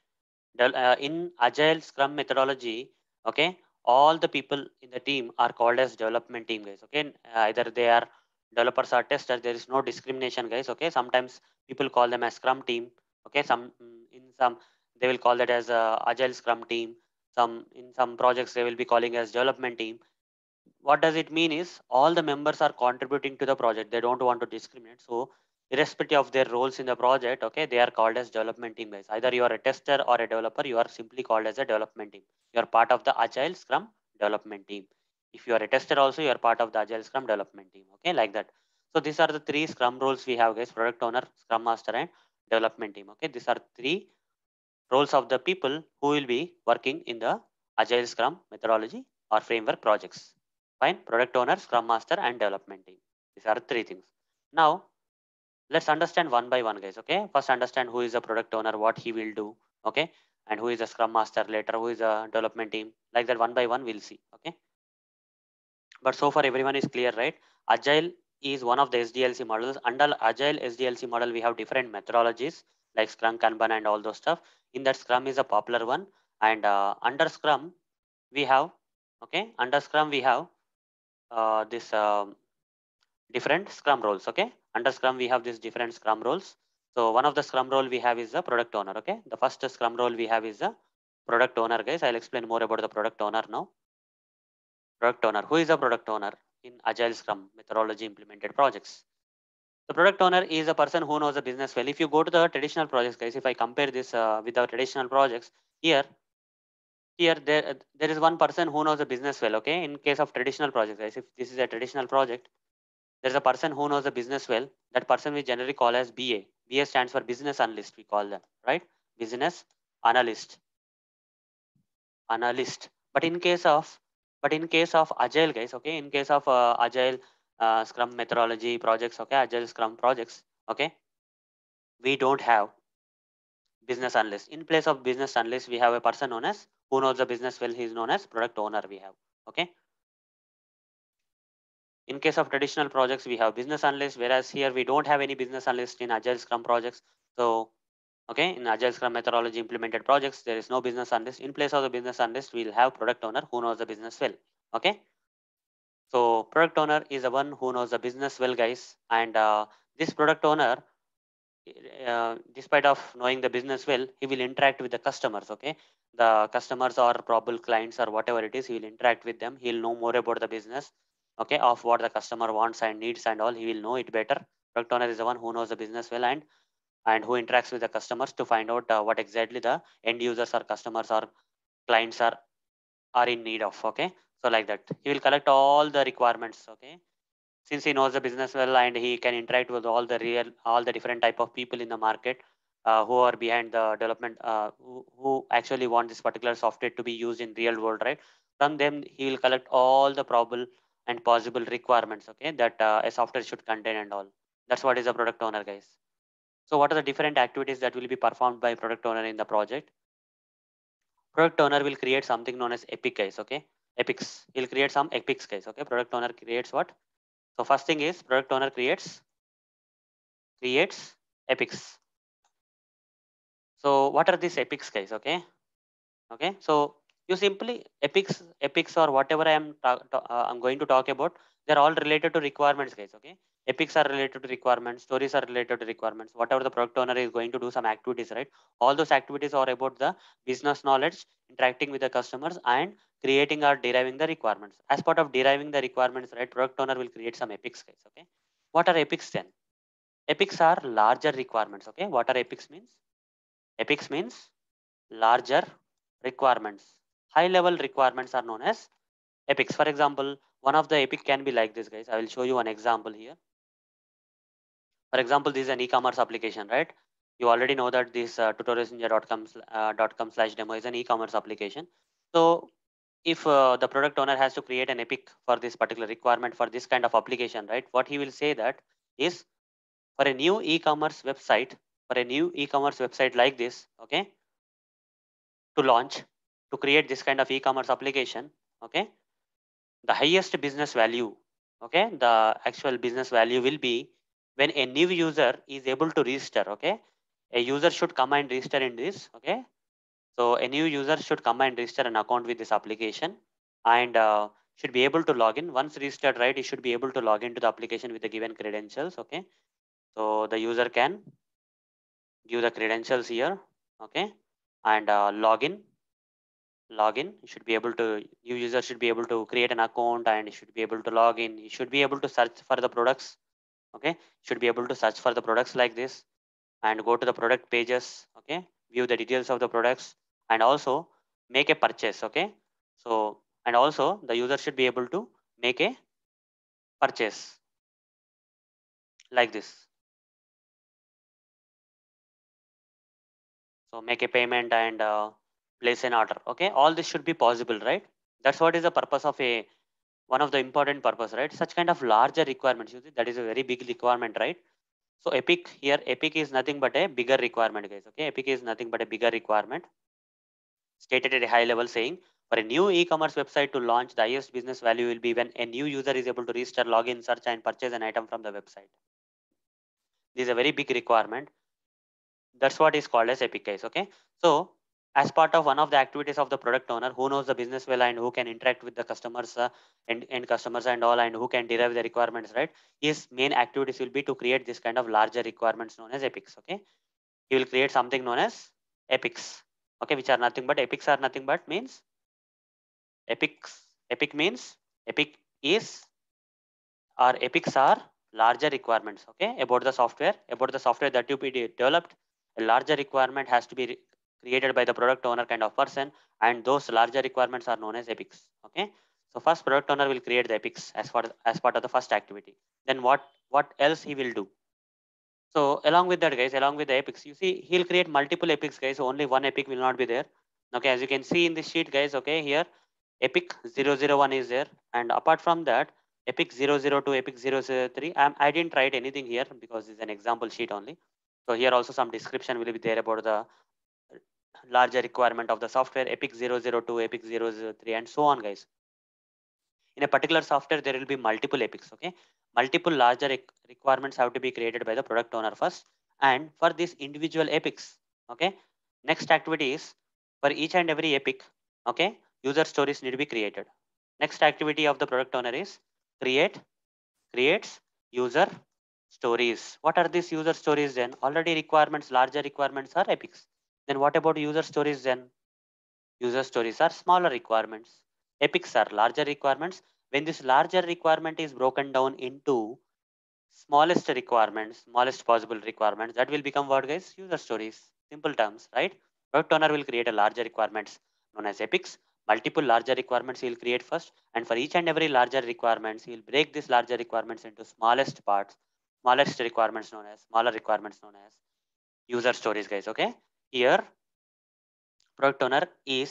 uh, in agile scrum methodology okay all the people in the team are called as development team guys okay? Either they are developers or testers there is no discrimination guys okay? Sometimes people call them as scrum team okay? Some mm, in some they will call that as a agile scrum team. Some in some projects they will be calling as development team. What does it mean is all the members are contributing to the project. They don't want to discriminate. So irrespective of their roles in the project okay they are called as development team guys. Either you are a tester or a developer you are simply called as a development team. You are part of the agile scrum development team. If you are a tester also you are part of the agile scrum development team okay like that. So these are the three scrum roles we have guys product owner scrum master and development team okay. These are three roles of the people who will be working in the agile scrum methodology or framework projects. Fine product owner scrum master and development team. These are three things. Now let's understand one by one guys okay? First understand who is a product owner what he will do okay? And who is a scrum master later who is a development team like that one by one we'll see okay? But so far everyone is clear right? Agile is one of the sdlc models. Under agile sdlc model we have different methodologies like scrum kanban and all those stuff. In that scrum is a popular one. And uh, under scrum we have okay? Under scrum we have uh, this um, different scrum roles okay under scrum we have these different scrum roles. So one of the scrum role we have is the product owner okay? The first scrum role we have is the product owner guys. I'll explain more about the product owner now. Product owner. Who is a product owner in agile scrum methodology implemented projects? The product owner is a person who knows the business well. If you go to the traditional projects guys if i compare this uh, with the traditional projects here here there there is one person who knows the business well okay? In case of traditional projects guys if this is a traditional project there's a person who knows the business well. That person we generally call as BA. BA stands for business analyst. We call them, right? Business analyst. Analyst. But in case of, but in case of agile guys, okay, in case of uh, agile uh, Scrum methodology projects, okay, agile Scrum projects, okay, we don't have business analyst. In place of business analyst, we have a person known as who knows the business well. He is known as product owner. We have, okay. In case of traditional projects, we have business analysts, whereas here we don't have any business analyst in Agile Scrum projects. So, okay, in Agile Scrum methodology implemented projects, there is no business analyst. In place of the business analyst, we'll have product owner who knows the business well. Okay. So product owner is the one who knows the business well, guys. And uh, this product owner, uh, despite of knowing the business well, he will interact with the customers. Okay, the customers or probable clients or whatever it is, he will interact with them. He'll know more about the business okay of what the customer wants and needs and all he will know it better. Product owner is the one who knows the business well and and who interacts with the customers to find out uh, what exactly the end users or customers or clients are are in need of okay? So like that. He will collect all the requirements okay? Since he knows the business well and he can interact with all the real all the different type of people in the market uh, who are behind the development uh, who, who actually want this particular software to be used in real world right? From them he will collect all the probable and possible requirements okay that uh, a software should contain and all. That's what is a product owner guys. So what are the different activities that will be performed by product owner in the project? Product owner will create something known as epic guys okay? Epics. He'll create some epics guys okay? Product owner creates what? So first thing is product owner creates creates epics. So what are these epics guys okay? Okay so you simply epics epics or whatever i am uh, i'm going to talk about they're all related to requirements guys okay? Epics are related to requirements stories are related to requirements whatever the product owner is going to do some activities right? All those activities are about the business knowledge interacting with the customers and creating or deriving the requirements. As part of deriving the requirements right product owner will create some epics guys okay? What are epics then? Epics are larger requirements okay? What are epics means? Epics means larger requirements high level requirements are known as epics for example one of the epic can be like this guys i will show you an example here for example, this is an e-commerce application, right? You already know that this uh, tutorialsninja.com uh, .com slash demo is an e-commerce application. So if uh, the product owner has to create an epic for this particular requirement for this kind of application, right? What he will say that is for a new e-commerce website, for a new e-commerce website like this, okay, to launch, to create this kind of e-commerce application, okay, the highest business value, okay, the actual business value will be when a new user is able to register okay? A user should come and register in this okay? So a new user should come and register an account with this application and uh, should be able to log in. Once registered right you should be able to log into the application with the given credentials okay? So the user can give the credentials here okay? And uh, login login. You should be able to new user should be able to create an account and you should be able to log in. You should be able to search for the products okay? Should be able to search for the products like this and go to the product pages okay? View the details of the products and also make a purchase okay? So and also the user should be able to make a purchase like this. So make a payment and uh, place an order okay all this should be possible right that's what is the purpose of a one of the important purpose, right? Such kind of larger requirements, you see, that is a very big requirement, right? So Epic here, Epic is nothing but a bigger requirement, guys. Okay, Epic is nothing but a bigger requirement. Stated at a high level saying, for a new e-commerce website to launch, the highest business value will be when a new user is able to register, login, search, and purchase an item from the website. This is a very big requirement. That's what is called as Epic, guys. Okay, so as part of one of the activities of the product owner who knows the business well and who can interact with the customers uh, and end customers and all and who can derive the requirements right? His main activities will be to create this kind of larger requirements known as epics okay? He will create something known as epics okay which are nothing but epics are nothing but means epics epic means epic is or epics are larger requirements okay? About the software about the software that you be developed a larger requirement has to be created by the product owner kind of person and those larger requirements are known as epics okay? So first product owner will create the epics as far as part of the first activity. Then what what else he will do? So along with that guys along with the epics you see he'll create multiple epics guys. Only one epic will not be there. Okay as you can see in this sheet guys okay here epic 001 is there. And apart from that epic 002 epic 003 I'm, i didn't write anything here because it's an example sheet only. So here also some description will be there about the larger requirement of the software epic 002 epic 003 and so on guys. In a particular software there will be multiple epics okay? Multiple larger requirements have to be created by the product owner first. And for this individual epics okay next activity is for each and every epic okay user stories need to be created. Next activity of the product owner is create creates user stories. What are these user stories then? Already requirements larger requirements are epics then what about user stories then? User stories are smaller requirements. Epics are larger requirements. When this larger requirement is broken down into smallest requirements, smallest possible requirements, that will become what guys? User stories. Simple terms, right? Product owner will create a larger requirements known as epics. Multiple larger requirements he will create first. And for each and every larger requirements, he will break these larger requirements into smallest parts, smallest requirements known as, smaller requirements known as user stories, guys. Okay here product owner is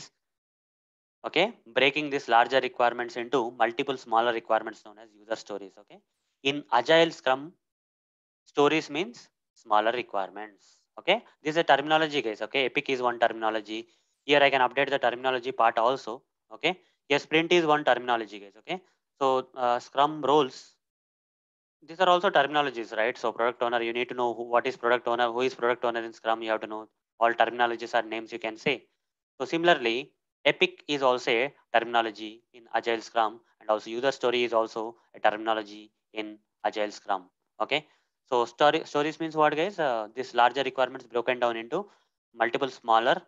okay breaking this larger requirements into multiple smaller requirements known as user stories okay. In agile scrum stories means smaller requirements okay. This is a terminology guys okay. Epic is one terminology. Here i can update the terminology part also okay. Yes sprint is one terminology guys okay. So uh, scrum roles these are also terminologies right? So product owner you need to know who, what is product owner who is product owner in scrum you have to know all terminologies are names you can say. So similarly, epic is also a terminology in Agile Scrum and also user story is also a terminology in Agile Scrum. Okay. So story stories means what guys? Uh, this larger requirements broken down into multiple smaller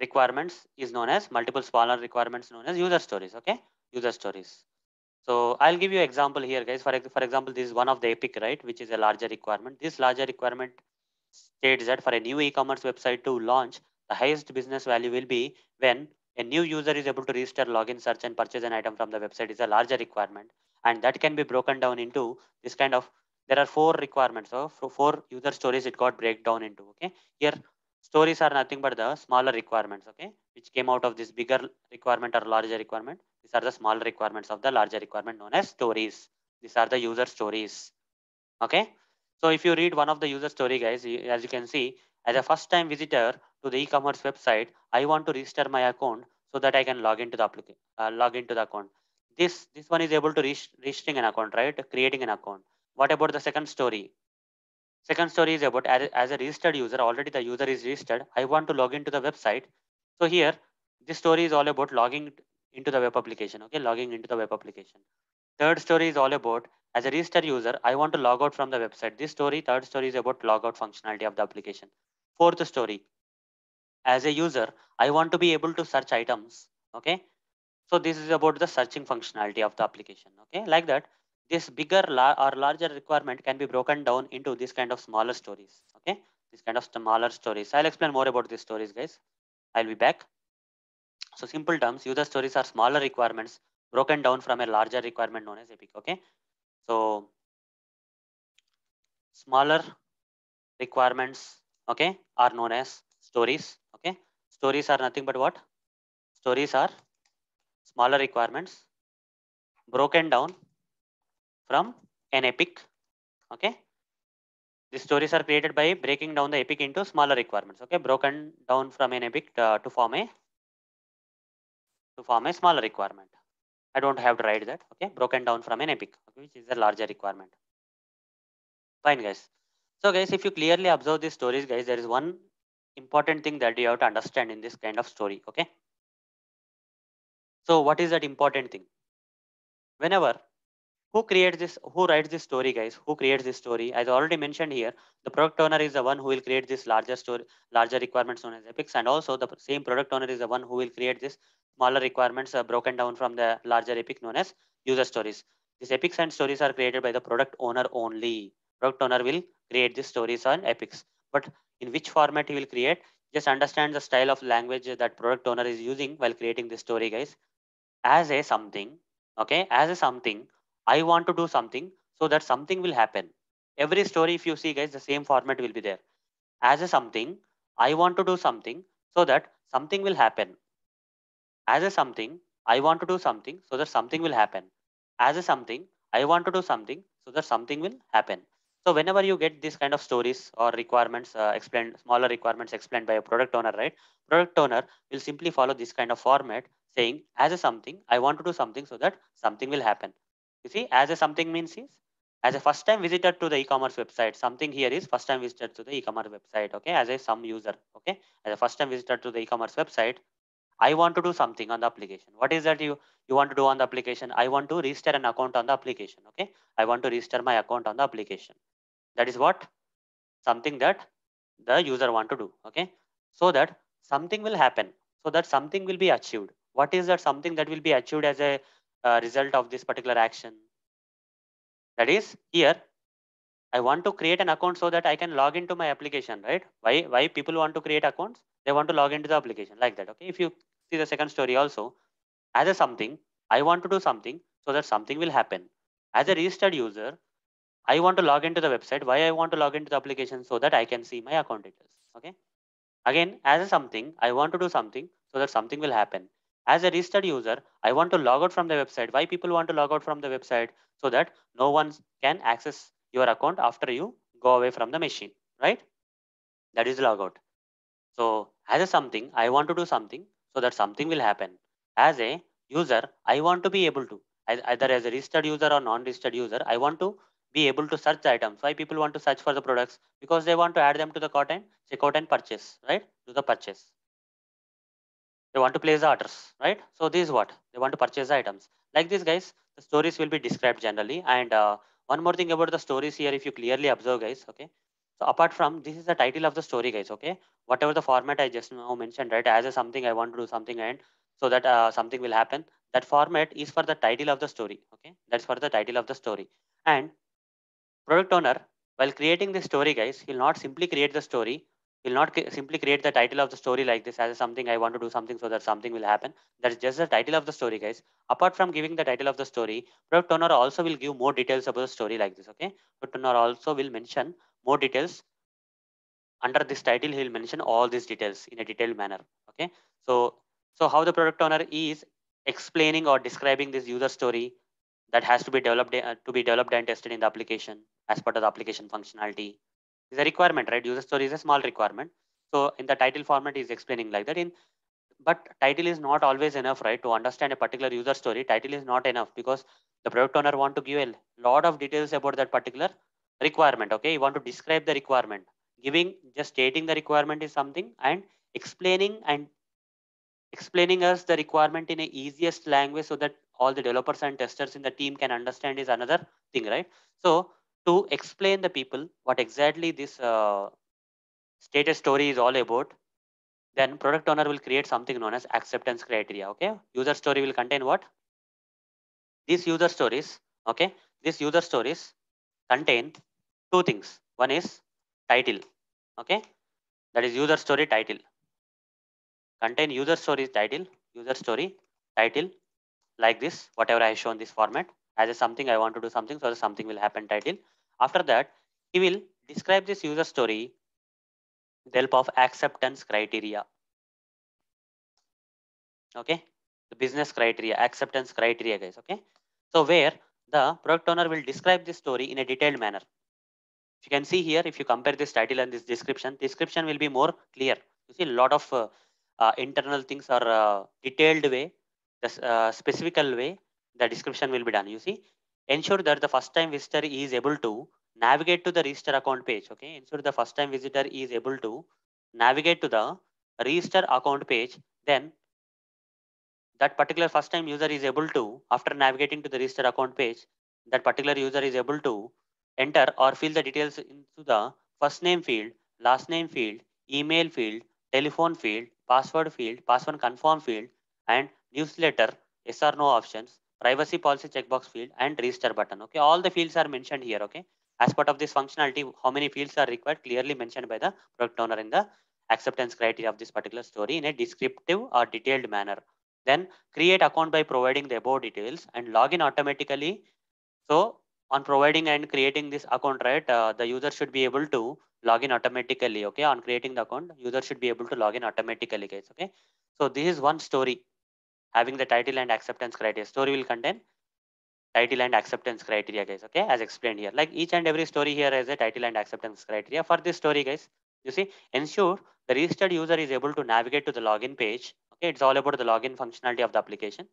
requirements is known as multiple smaller requirements known as user stories. Okay. User stories. So I'll give you example here guys. For, for example, this is one of the epic, right? Which is a larger requirement. This larger requirement states that for a new e-commerce website to launch, the highest business value will be when a new user is able to register, login, search and purchase an item from the website is a larger requirement. And that can be broken down into this kind of, there are four requirements. So four user stories it got break down into, okay? Here stories are nothing but the smaller requirements, okay? Which came out of this bigger requirement or larger requirement. These are the smaller requirements of the larger requirement known as stories. These are the user stories, okay? So if you read one of the user story guys, as you can see, as a first time visitor to the e-commerce website, I want to register my account so that I can log into the application, uh, log into the account. This, this one is able to reach, registering an account, right? Creating an account. What about the second story? Second story is about as, as a registered user, already the user is registered. I want to log into the website. So here, this story is all about logging into the web application, okay? Logging into the web application. Third story is all about as a registered user, I want to log out from the website. This story, third story is about logout functionality of the application. Fourth story, as a user, I want to be able to search items. Okay. So this is about the searching functionality of the application. Okay. Like that, this bigger or larger requirement can be broken down into this kind of smaller stories. Okay. This kind of smaller stories. I'll explain more about these stories, guys. I'll be back. So simple terms, user stories are smaller requirements broken down from a larger requirement known as epic. Okay. So smaller requirements, okay, are known as stories. Okay. Stories are nothing but what? Stories are smaller requirements broken down from an epic. Okay. The stories are created by breaking down the epic into smaller requirements. Okay. Broken down from an epic uh, to form a to form a smaller requirement. I don't have to write that. Okay, broken down from an epic, okay, which is a larger requirement. Fine, guys. So, guys, if you clearly observe these stories, guys, there is one important thing that you have to understand in this kind of story. Okay. So, what is that important thing? Whenever who creates this, who writes this story, guys, who creates this story? As already mentioned here, the product owner is the one who will create this larger story, larger requirements known as epics, and also the same product owner is the one who will create this smaller requirements are broken down from the larger epic known as user stories. These epics and stories are created by the product owner only. Product owner will create these stories on epics. But in which format he will create, just understand the style of language that product owner is using while creating this story, guys. As a something, okay, as a something, I want to do something so that something will happen. Every story, if you see, guys, the same format will be there. As a something, I want to do something so that something will happen as a something, I want to do something so that something will happen. As a something, I want to do something so that something will happen. So whenever you get this kind of stories or requirements uh, explained, smaller requirements explained by a product owner, right? Product owner will simply follow this kind of format saying as a something, I want to do something so that something will happen. You see, as a something means is as a first time visitor to the e-commerce website, something here is first time visitor to the e-commerce website. Okay. As a some user. Okay. As a first time visitor to the e-commerce website, I want to do something on the application. What is that you, you want to do on the application? I want to register an account on the application. Okay. I want to register my account on the application. That is what something that the user want to do. Okay. So that something will happen. So that something will be achieved. What is that something that will be achieved as a uh, result of this particular action? That is here I want to create an account so that I can log into my application, right? Why, why people want to create accounts? They want to log into the application like that. Okay. If you see the second story also, as a something, I want to do something so that something will happen. As a registered user, I want to log into the website. Why I want to log into the application so that I can see my account details. Okay. Again, as a something, I want to do something so that something will happen. As a registered user, I want to log out from the website. Why people want to log out from the website? So that no one can access your account after you go away from the machine, right? That is logout. So as a something, I want to do something so that something will happen. As a user, I want to be able to, either as a registered user or non-registered user, I want to be able to search items. Why people want to search for the products? Because they want to add them to the cart and check out and purchase, right? Do the purchase. They want to place the orders, right? So this is what? They want to purchase the items. Like this, guys, the stories will be described generally. And uh, one more thing about the stories here if you clearly observe guys okay? So apart from this is the title of the story guys okay? Whatever the format i just now mentioned right? As a something i want to do something and so that uh, something will happen. That format is for the title of the story okay? That's for the title of the story. And product owner while creating the story guys he'll not simply create the story will not simply create the title of the story like this as something I want to do something so that something will happen. That's just the title of the story, guys. Apart from giving the title of the story, product owner also will give more details about the story like this. Okay, product owner also will mention more details under this title. He will mention all these details in a detailed manner. Okay, so so how the product owner is explaining or describing this user story that has to be developed uh, to be developed and tested in the application as part of the application functionality is a requirement, right? User story is a small requirement. So in the title format is explaining like that in but title is not always enough, right? To understand a particular user story, title is not enough because the product owner want to give a lot of details about that particular requirement. Okay, you want to describe the requirement. Giving just stating the requirement is something and explaining and explaining us the requirement in a easiest language so that all the developers and testers in the team can understand is another thing, right? So to explain the people what exactly this uh, status story is all about, then product owner will create something known as acceptance criteria. Okay, user story will contain what? These user stories. Okay, these user stories contain two things. One is title. Okay, that is user story title. Contain user story title, user story title like this. Whatever I have shown this format as a something I want to do something, so something will happen title. After that, he will describe this user story with the help of acceptance criteria. Okay, the business criteria, acceptance criteria, guys. Okay, so where the product owner will describe this story in a detailed manner. If you can see here, if you compare this title and this description, description will be more clear. You see a lot of uh, uh, internal things are uh, detailed way, the uh, specific way, the description will be done. You see, ensure that the first time visitor is able to navigate to the register account page. Okay, ensure the first time visitor is able to navigate to the register account page. Then that particular first time user is able to, after navigating to the register account page, that particular user is able to enter or fill the details into the first name field, last name field, email field, telephone field, password field, password confirm field, and newsletter, yes or no options, privacy policy checkbox field, and register button. Okay, all the fields are mentioned here. Okay, as part of this functionality, how many fields are required clearly mentioned by the product owner in the acceptance criteria of this particular story in a descriptive or detailed manner. Then create account by providing the above details and login automatically. So on providing and creating this account, right, uh, the user should be able to log in automatically. Okay, on creating the account, user should be able to log in automatically, guys. Okay, so this is one story having the title and acceptance criteria. Story will contain title and acceptance criteria, guys. Okay, as explained here. Like each and every story here has a title and acceptance criteria. For this story, guys, you see, ensure the registered user is able to navigate to the login page. Okay, it's all about the login functionality of the application.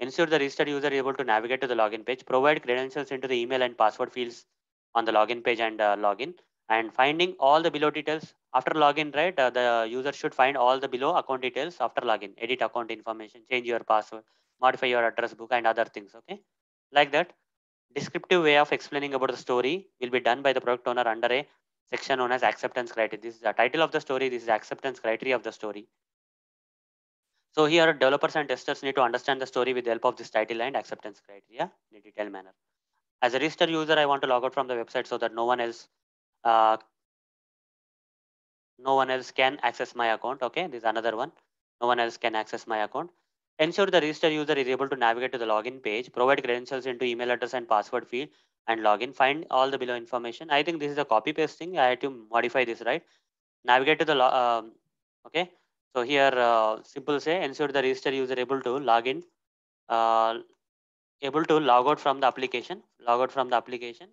Ensure the registered user is able to navigate to the login page. Provide credentials into the email and password fields on the login page and uh, login. And finding all the below details after login, right? Uh, the user should find all the below account details after login. Edit account information, change your password, modify your address book and other things. Okay, like that. Descriptive way of explaining about the story will be done by the product owner under a section known as acceptance criteria. This is the title of the story. This is acceptance criteria of the story. So here developers and testers need to understand the story with the help of this title and acceptance criteria in a detailed manner. As a registered user, I want to log out from the website so that no one else uh, no one else can access my account. Okay, this is another one. No one else can access my account. Ensure the registered user is able to navigate to the login page, provide credentials into email address and password field and login, find all the below information. I think this is a copy pasting. I had to modify this, right? Navigate to the, um, okay. So here, uh, simple say, ensure the registered user able to log in, uh, able to log out from the application, log out from the application.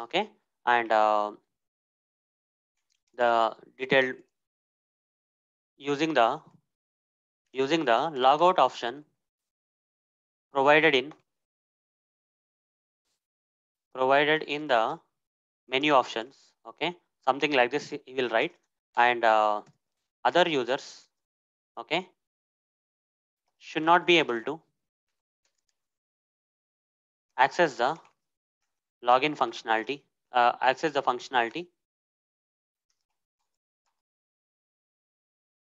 Okay. And uh, the detailed using the using the logout option provided in provided in the menu options okay something like this he will write and uh, other users okay should not be able to access the login functionality, uh, access the functionality.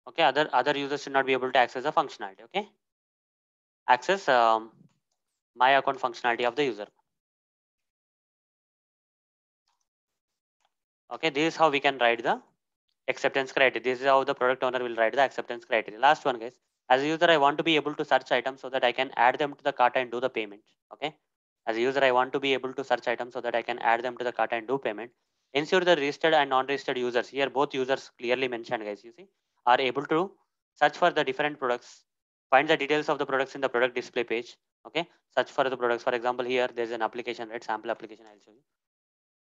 Okay, other other users should not be able to access the functionality. Okay, access um, my account functionality of the user. Okay, this is how we can write the acceptance criteria. This is how the product owner will write the acceptance criteria. Last one, guys. As a user, I want to be able to search items so that I can add them to the cart and do the payment. Okay. As a user, I want to be able to search items so that I can add them to the cart and do payment. Ensure the registered and non-registered users. Here, both users clearly mentioned, guys. You see, are able to search for the different products, find the details of the products in the product display page. Okay. Search for the products. For example, here there's an application, right? Sample application. I'll show you.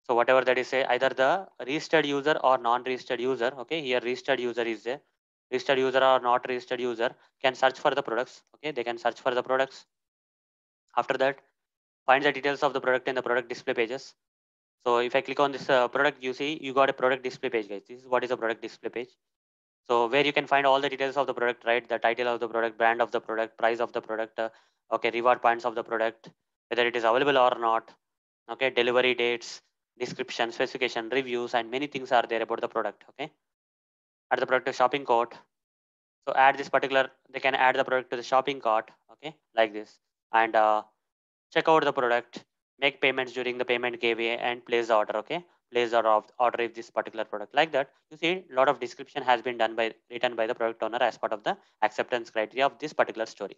So whatever that is say either the registered user or non-registered user. Okay, here registered user is there. Registered user or not registered user can search for the products. Okay, they can search for the products. After that, find the details of the product in the product display pages. So if I click on this uh, product, you see you got a product display page, guys. This is what is a product display page. So where you can find all the details of the product, right? The title of the product, brand of the product, price of the product, uh, okay, reward points of the product, whether it is available or not, okay, delivery dates, description, specification, reviews, and many things are there about the product. Okay. Add the product to shopping cart. So add this particular, they can add the product to the shopping cart. Okay, like this, and uh, check out the product, make payments during the payment gateway, and place the order. Okay, place the order, if this particular product like that. You see, a lot of description has been done by written by the product owner as part of the acceptance criteria of this particular story.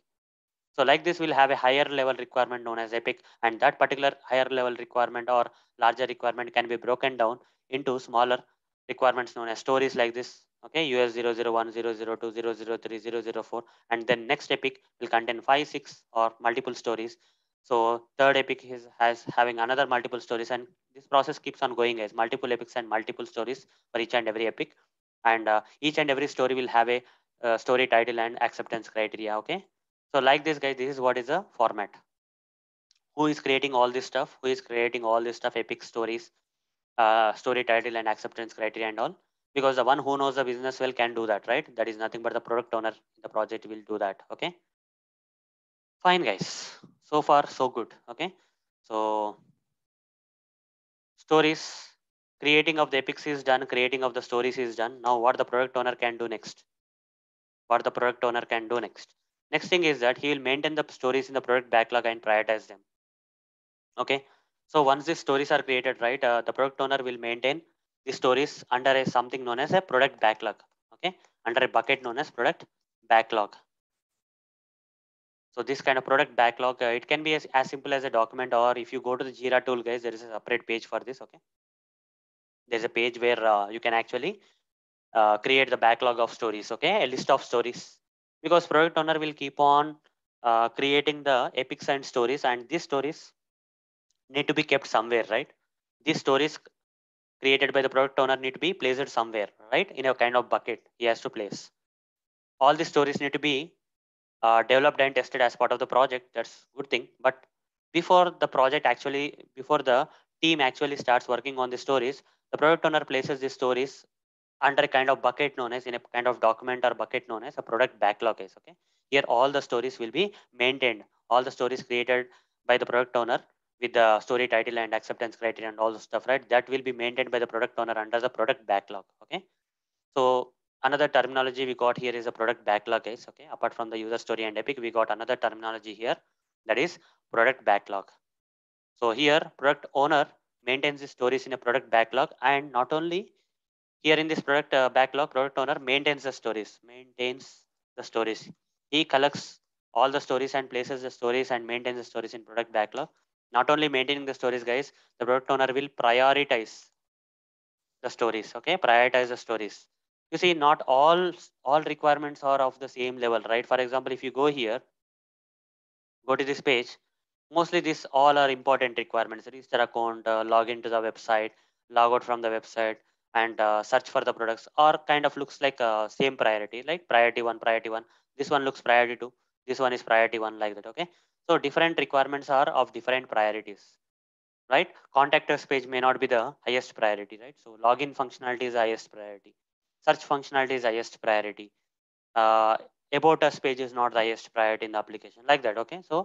So like this, we'll have a higher level requirement known as epic and that particular higher level requirement or larger requirement can be broken down into smaller requirements known as stories like this. Okay, US 001, 002, 003, 004 and then next epic will contain 5, 6 or multiple stories. So third epic is has having another multiple stories and this process keeps on going as multiple epics and multiple stories for each and every epic and uh, each and every story will have a uh, story title and acceptance criteria okay so like this guys, this is what is the format. Who is creating all this stuff? Who is creating all this stuff? Epic stories, uh, story title and acceptance criteria and all. Because the one who knows the business well can do that, right? That is nothing but the product owner the project will do that. Okay. Fine guys. So far so good. Okay. So stories, creating of the epics is done. Creating of the stories is done. Now what the product owner can do next? What the product owner can do next? Next thing is that he will maintain the stories in the product backlog and prioritize them. Okay. So once these stories are created, right, uh, the product owner will maintain the stories under a something known as a product backlog. Okay. Under a bucket known as product backlog. So this kind of product backlog, uh, it can be as, as simple as a document or if you go to the Jira tool, guys, there is a separate page for this. Okay. There's a page where uh, you can actually uh, create the backlog of stories. Okay. A list of stories because product owner will keep on uh, creating the epics and stories and these stories need to be kept somewhere right these stories created by the product owner need to be placed somewhere right in a kind of bucket he has to place all the stories need to be uh, developed and tested as part of the project. That's good thing. But before the project actually before the team actually starts working on the stories the product owner places the stories under a kind of bucket known as in a kind of document or bucket known as a product backlog is okay? Here all the stories will be maintained. All the stories created by the product owner with the story title and acceptance criteria and all the stuff right? That will be maintained by the product owner under the product backlog okay? So another terminology we got here is a product backlog is okay apart from the user story and epic we got another terminology here that is product backlog so here product owner maintains the stories in a product backlog and not only here in this product uh, backlog, product owner maintains the stories, maintains the stories. He collects all the stories and places the stories and maintains the stories in product backlog. Not only maintaining the stories, guys, the product owner will prioritize the stories. Okay, prioritize the stories. You see, not all all requirements are of the same level, right? For example, if you go here, go to this page, mostly this all are important requirements. Register account, uh, log into the website, log out from the website, and uh, search for the products or kind of looks like uh, same priority like priority one priority one. This one looks priority two this one is priority one like that okay? So different requirements are of different priorities right? Contact us page may not be the highest priority right? So login functionality is highest priority search functionality is highest priority uh, about us page is not the highest priority in the application like that okay so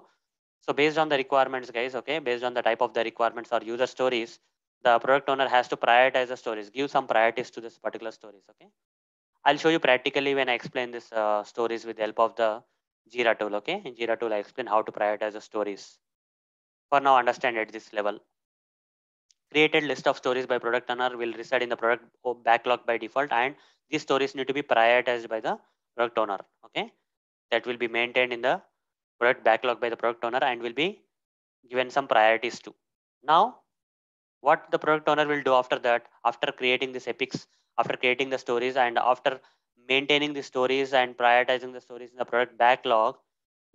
So based on the requirements, guys, okay, based on the type of the requirements or user stories, the product owner has to prioritize the stories, give some priorities to this particular stories, okay. I'll show you practically when I explain this uh, stories with the help of the Jira tool, okay. In Jira tool, I explain how to prioritize the stories. For now, understand at this level. Created list of stories by product owner will reside in the product backlog by default and these stories need to be prioritized by the product owner, okay. That will be maintained in the product backlog by the product owner and will be given some priorities too. Now, what the product owner will do after that, after creating these epics, after creating the stories and after maintaining the stories and prioritizing the stories in the product backlog,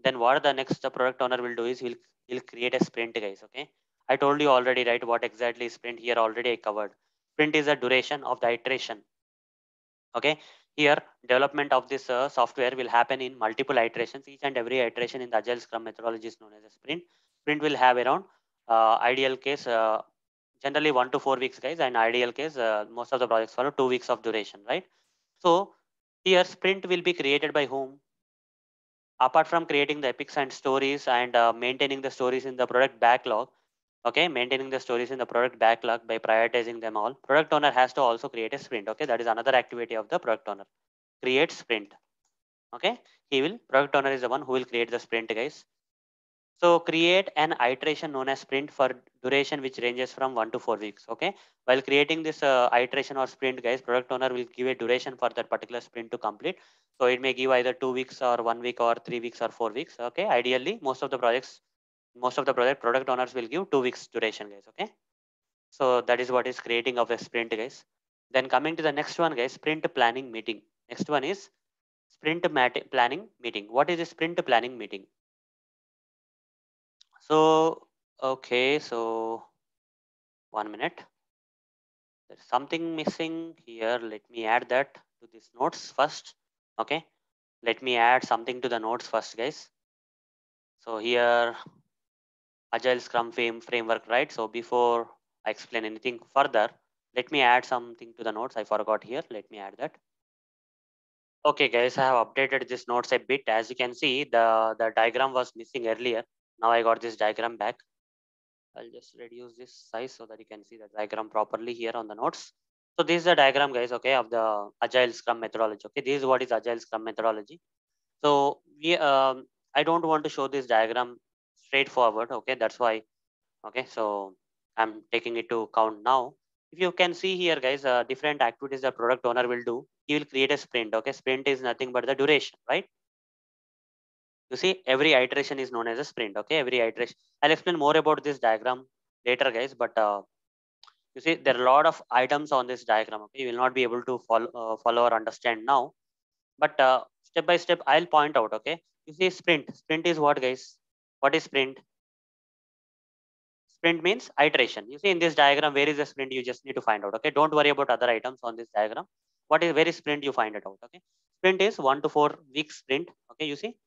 then what the next the product owner will do is he'll, he'll create a sprint guys, okay? I told you already, right, what exactly is sprint here already I covered. Sprint is a duration of the iteration. Okay, here, development of this uh, software will happen in multiple iterations. Each and every iteration in the Agile Scrum methodology is known as a sprint. Sprint will have around uh, ideal case, uh, generally one to four weeks, guys, and ideal case, uh, most of the projects follow two weeks of duration, right? So here, sprint will be created by whom? Apart from creating the epics and stories and uh, maintaining the stories in the product backlog, okay maintaining the stories in the product backlog by prioritizing them all. Product owner has to also create a sprint. Okay that is another activity of the product owner. Create sprint. Okay he will product owner is the one who will create the sprint guys. So create an iteration known as sprint for duration which ranges from one to four weeks. Okay while creating this uh, iteration or sprint guys product owner will give a duration for that particular sprint to complete. So it may give either two weeks or one week or three weeks or four weeks. Okay ideally most of the projects most of the project product owners will give two weeks duration guys okay? So that is what is creating of a sprint guys. Then coming to the next one guys sprint planning meeting. Next one is sprint planning meeting. What is a sprint planning meeting? So okay so one minute. There's something missing here. Let me add that to these notes first okay? Let me add something to the notes first guys. So here agile scrum frame framework right? So before i explain anything further let me add something to the notes. I forgot here. Let me add that. Okay guys i have updated this notes a bit. As you can see the the diagram was missing earlier. Now i got this diagram back. I'll just reduce this size so that you can see the diagram properly here on the notes. So this is the diagram guys okay of the agile scrum methodology okay? This is what is agile scrum methodology. So we um, i don't want to show this diagram straightforward okay? That's why okay? So i'm taking it to count now. If you can see here guys uh, different activities the product owner will do he will create a sprint okay? Sprint is nothing but the duration right? You see every iteration is known as a sprint okay? Every iteration. I'll explain more about this diagram later guys but uh, you see there are a lot of items on this diagram okay? You will not be able to follow uh, follow or understand now. But uh, step by step i'll point out okay? You see sprint. Sprint is what guys what is sprint? Sprint means iteration. You see in this diagram, where is the sprint? You just need to find out. Okay. Don't worry about other items on this diagram. What is where is sprint? You find it out. Okay. Sprint is one to four week sprint. Okay. You see.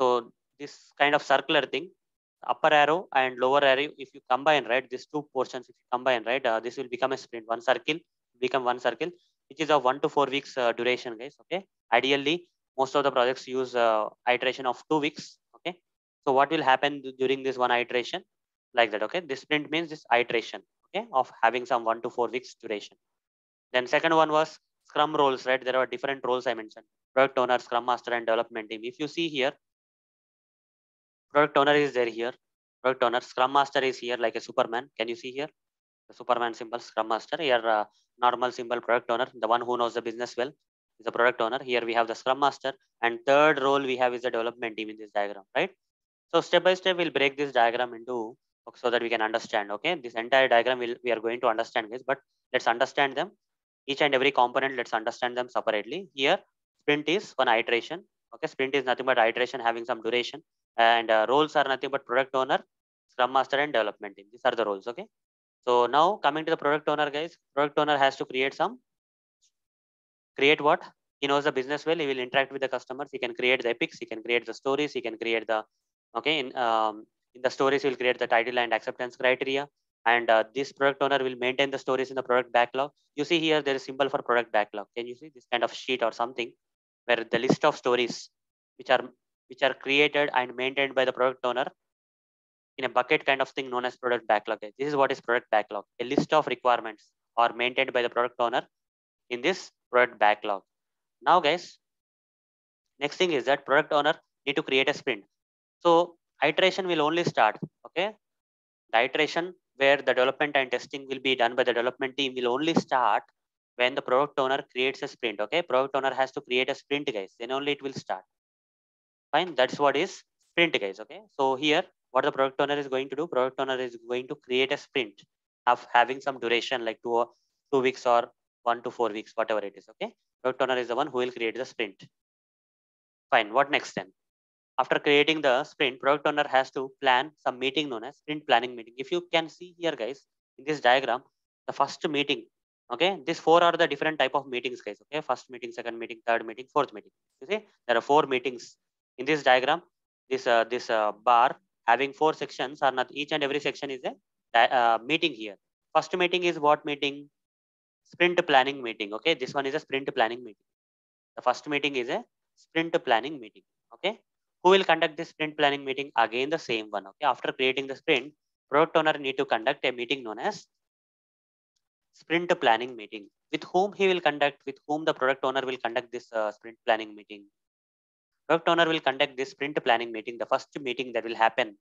So this kind of circular thing, upper arrow and lower arrow, if you combine, right, these two portions, if you combine, right, uh, this will become a sprint. One circle become one circle, which is a one to four weeks uh, duration, guys. Okay. Ideally, most of the projects use uh, iteration of two weeks so what will happen during this one iteration like that? Okay. This sprint means this iteration, okay, of having some one to four weeks duration. Then second one was scrum roles, right? There are different roles I mentioned. Product owner, scrum master, and development team. If you see here, product owner is there here. Product owner, scrum master is here like a Superman. Can you see here? The Superman symbol, scrum master. Here, uh, normal symbol, product owner, the one who knows the business well is the product owner. Here we have the scrum master. And third role we have is the development team in this diagram, right? So step by step, we'll break this diagram into so that we can understand. Okay, this entire diagram will we are going to understand this, but let's understand them. Each and every component, let's understand them separately. Here, sprint is one iteration. Okay, sprint is nothing but iteration having some duration, and uh, roles are nothing but product owner, scrum master, and development team. These are the roles. Okay. So now coming to the product owner, guys, product owner has to create some create what he knows the business well he will interact with the customers he can create the epics he can create the stories he can create the okay in um, in the stories we'll create the title and acceptance criteria and uh, this product owner will maintain the stories in the product backlog you see here there is symbol for product backlog can you see this kind of sheet or something where the list of stories which are which are created and maintained by the product owner in a bucket kind of thing known as product backlog. This is what is product backlog, a list of requirements are maintained by the product owner in this product backlog. Now guys, next thing is that product owner need to create a sprint. So iteration will only start, okay? The iteration where the development and testing will be done by the development team will only start when the product owner creates a sprint, okay? Product owner has to create a sprint guys, then only it will start. Fine, that's what is sprint guys, okay? So here, what the product owner is going to do, product owner is going to create a sprint of having some duration like two, two weeks or one to four weeks, whatever it is, okay? Product owner is the one who will create the sprint. Fine, what next then? After creating the sprint, product owner has to plan some meeting known as sprint planning meeting. If you can see here, guys, in this diagram, the first meeting, okay, these four are the different type of meetings, guys, okay? First meeting, second meeting, third meeting, fourth meeting. You see, there are four meetings in this diagram. This uh, this uh, bar having four sections are not each and every section is a uh, meeting here. First meeting is what meeting? Sprint planning meeting. Okay, this one is a sprint planning meeting. The first meeting is a sprint planning meeting. Okay, who will conduct this sprint planning meeting? Again, the same one. Okay, after creating the sprint, product owner need to conduct a meeting known as sprint planning meeting. With whom he will conduct? With whom the product owner will conduct this uh, sprint planning meeting? Product owner will conduct this sprint planning meeting, the first meeting that will happen,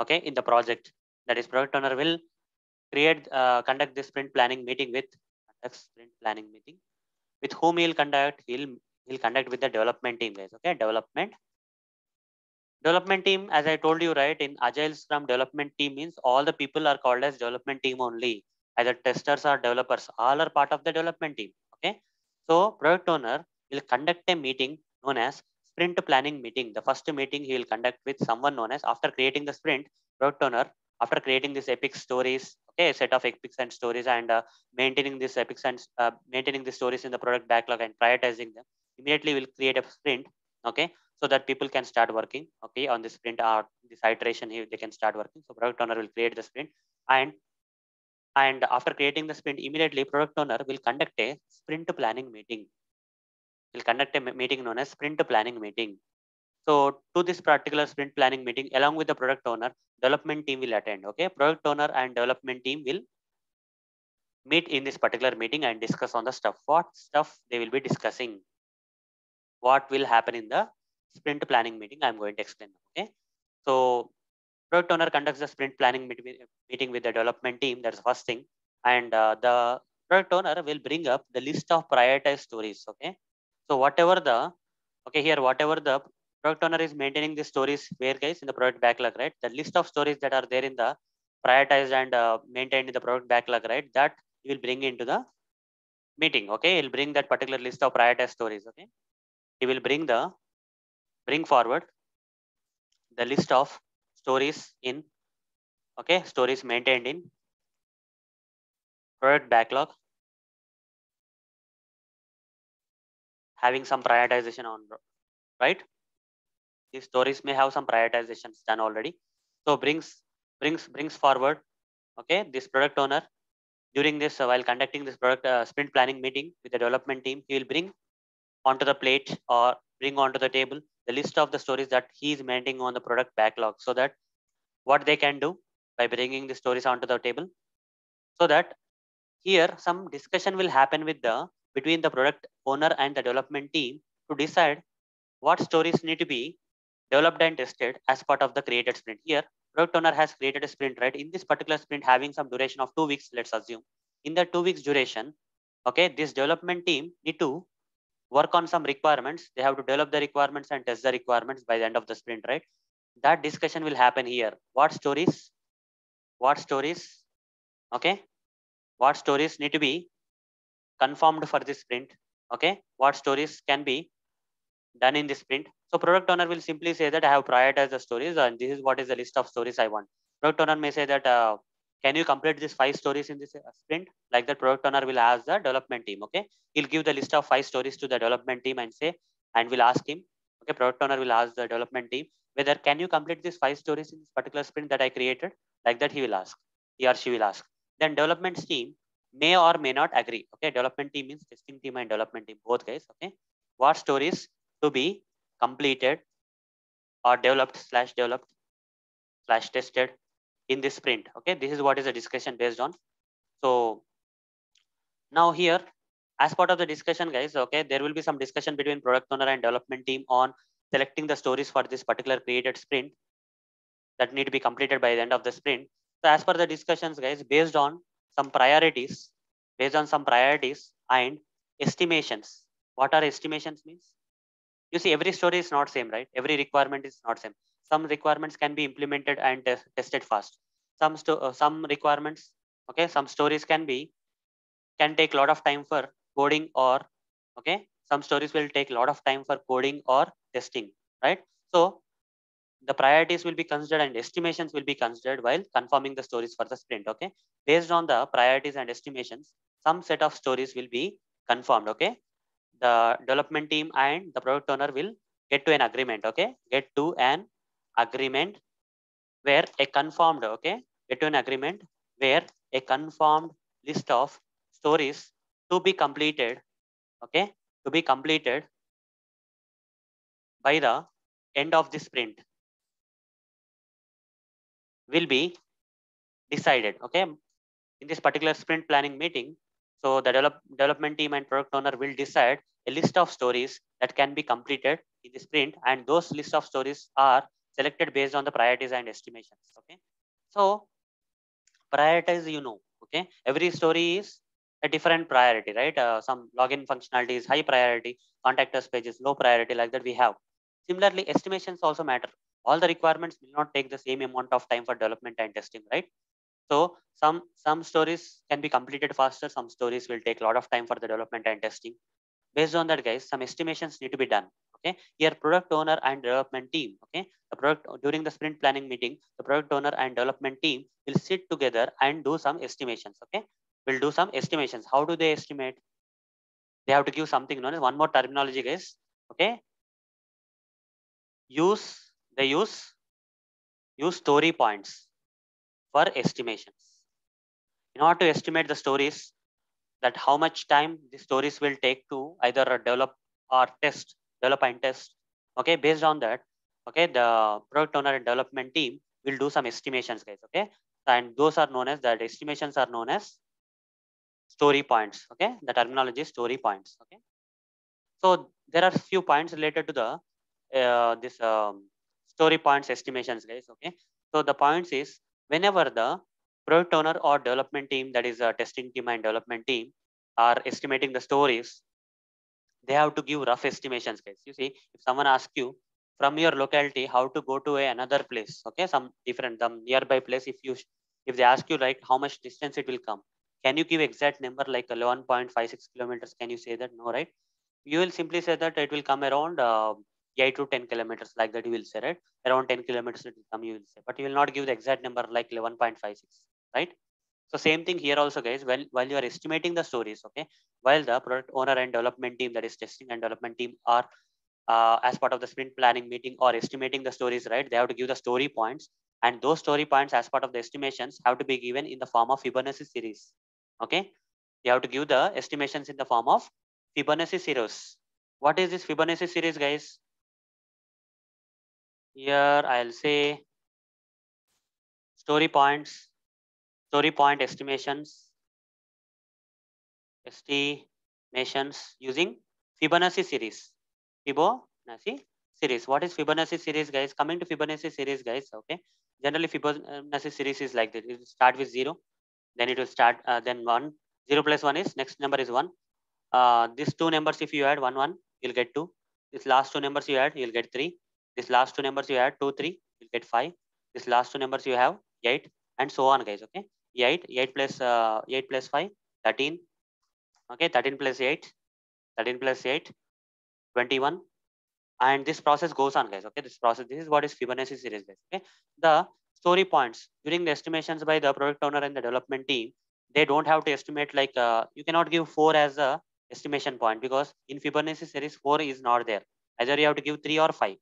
okay, in the project. That is, product owner will create, uh, conduct this sprint planning meeting with sprint planning meeting. With whom he'll conduct? He'll he'll conduct with the development team, guys. Okay, development. Development team, as I told you, right, in Agile Scrum, development team means all the people are called as development team only. Either testers or developers, all are part of the development team. Okay, so product owner will conduct a meeting known as sprint planning meeting. The first meeting he will conduct with someone known as after creating the sprint, product owner, after creating this epic stories, okay, a set of epics and stories and uh, maintaining this epics and uh, maintaining the stories in the product backlog and prioritizing them, immediately will create a sprint, okay, so that people can start working, okay, on this sprint or this iteration here, they can start working. So product owner will create the sprint and and after creating the sprint, immediately product owner will conduct a sprint planning meeting will conduct a meeting known as sprint planning meeting. So to this particular sprint planning meeting, along with the product owner, development team will attend. Okay, product owner and development team will meet in this particular meeting and discuss on the stuff. What stuff they will be discussing? What will happen in the sprint planning meeting? I'm going to explain. Okay, so product owner conducts the sprint planning meeting with the development team. That's the first thing, and uh, the product owner will bring up the list of prioritized stories. Okay, so whatever the, okay, here, whatever the product owner is maintaining the stories where guys in the product backlog, right? The list of stories that are there in the prioritized and uh, maintained in the product backlog, right? That you will bring into the meeting. Okay. He'll bring that particular list of prioritized stories. Okay. He will bring the, bring forward the list of stories in, okay, stories maintained in product backlog having some prioritization on, right? These stories may have some prioritizations done already. So brings brings brings forward, okay, this product owner during this uh, while conducting this product uh, sprint planning meeting with the development team, he will bring onto the plate or bring onto the table the list of the stories that he is maintaining on the product backlog so that what they can do by bringing the stories onto the table so that here some discussion will happen with the between the product owner and the development team to decide what stories need to be developed and tested as part of the created sprint. Here, product owner has created a sprint, right? In this particular sprint, having some duration of two weeks, let's assume. In the two weeks duration, okay, this development team need to work on some requirements. They have to develop the requirements and test the requirements by the end of the sprint, right? That discussion will happen here. What stories? What stories? Okay. What stories need to be confirmed for this sprint okay what stories can be done in this sprint so product owner will simply say that i have prioritized the stories and this is what is the list of stories i want product owner may say that uh, can you complete these five stories in this uh, sprint? Like the product owner will ask the development team okay? He'll give the list of five stories to the development team and say and will ask him okay? Product owner will ask the development team whether can you complete these five stories in this particular sprint that i created? Like that he will ask. He or she will ask. Then development team may or may not agree. Okay, development team means testing team and development team, both guys. Okay, what stories to be completed or developed slash developed slash tested in this sprint. Okay, this is what is the discussion based on. So now here, as part of the discussion, guys, okay, there will be some discussion between product owner and development team on selecting the stories for this particular created sprint that need to be completed by the end of the sprint. So as per the discussions, guys, based on some priorities, based on some priorities and estimations. What are estimations means? You see, every story is not same, right? Every requirement is not same. Some requirements can be implemented and tested fast. Some uh, some requirements, okay, some stories can be can take a lot of time for coding or okay. Some stories will take a lot of time for coding or testing, right? So the priorities will be considered and estimations will be considered while confirming the stories for the sprint okay based on the priorities and estimations some set of stories will be confirmed okay the development team and the product owner will get to an agreement okay get to an agreement where a confirmed okay between agreement where a confirmed list of stories to be completed okay to be completed by the end of the sprint will be decided okay. In this particular sprint planning meeting so the develop, development team and product owner will decide a list of stories that can be completed in the sprint and those list of stories are selected based on the priorities and estimations okay so prioritize you know okay every story is a different priority right uh, some login functionality is high priority contact us pages low priority like that we have similarly estimations also matter all the requirements will not take the same amount of time for development and testing, right? So some some stories can be completed faster. Some stories will take a lot of time for the development and testing. Based on that, guys, some estimations need to be done. Okay, here product owner and development team. Okay, the product during the sprint planning meeting, the product owner and development team will sit together and do some estimations. Okay, will do some estimations. How do they estimate? They have to give something known as one more terminology, guys. Okay, use they use use story points for estimations in order to estimate the stories that how much time the stories will take to either develop or test develop and test. Okay based on that okay the product owner and development team will do some estimations guys okay? And those are known as that estimations are known as story points okay? The terminology is story points okay? So there are few points related to the uh, this um, story points estimations guys okay? So the points is whenever the product owner or development team that is a testing team and development team are estimating the stories they have to give rough estimations guys. You see if someone asks you from your locality how to go to a, another place okay some different some nearby place if you if they ask you like how much distance it will come can you give exact number like 11.56 kilometers? Can you say that? No right? You will simply say that it will come around uh, 8 to 10 kilometers like that you will say right? Around 10 kilometers it will come you will say. But you will not give the exact number like 11.56 right so same thing here also guys. While while you are estimating the stories okay while the product owner and development team that is testing and development team are uh, as part of the sprint planning meeting or estimating the stories right they have to give the story points. And those story points as part of the estimations have to be given in the form of fibonacci series okay? You have to give the estimations in the form of fibonacci series what is this fibonacci series guys? Here I'll say story points, story point estimations, estimations using Fibonacci series. Fibonacci series. What is Fibonacci series, guys? Coming to Fibonacci series, guys. Okay. Generally, Fibonacci series is like this. It will start with zero, then it will start, uh, then one. Zero plus one is next number is one. Uh, these two numbers, if you add one, one, you'll get two. These last two numbers you add, you'll get three. This last two numbers you add 2, 3, you'll get 5. This last two numbers you have 8 and so on guys. Okay. 8, 8 plus, uh, 8 plus 5, 13. Okay. 13 plus 8, 13 plus 8, 21. And this process goes on guys. Okay. This process, this is what is Fibonacci series guys. Okay. The story points during the estimations by the product owner and the development team, they don't have to estimate like, uh, you cannot give 4 as a estimation point because in Fibonacci series 4 is not there. Either you have to give 3 or 5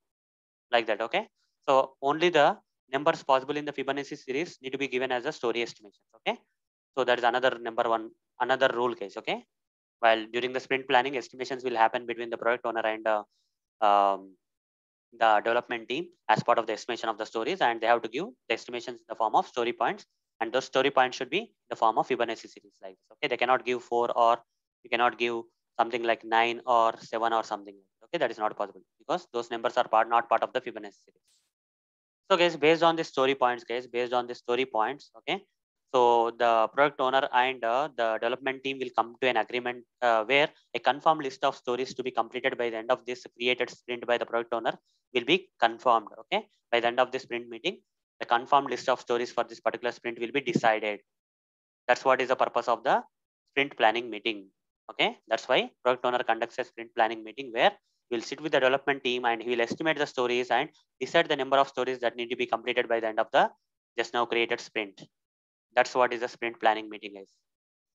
like that okay so only the numbers possible in the fibonacci series need to be given as a story estimations okay so that is another number one another rule case okay while during the sprint planning estimations will happen between the product owner and uh, um, the development team as part of the estimation of the stories and they have to give the estimations in the form of story points and those story points should be in the form of Fibonacci series like this. Okay, they cannot give four or you cannot give something like nine or seven or something. Okay, that is not possible because those numbers are part not part of the Fibonacci series. So guys, based on the story points, guys, based on the story points, okay. So the product owner and uh, the development team will come to an agreement uh, where a confirmed list of stories to be completed by the end of this created sprint by the product owner will be confirmed. Okay, by the end of the sprint meeting, the confirmed list of stories for this particular sprint will be decided. That's what is the purpose of the sprint planning meeting. Okay, that's why product owner conducts a sprint planning meeting where he will sit with the development team and he will estimate the stories and decide the number of stories that need to be completed by the end of the just now created sprint. That's what is a sprint planning meeting is.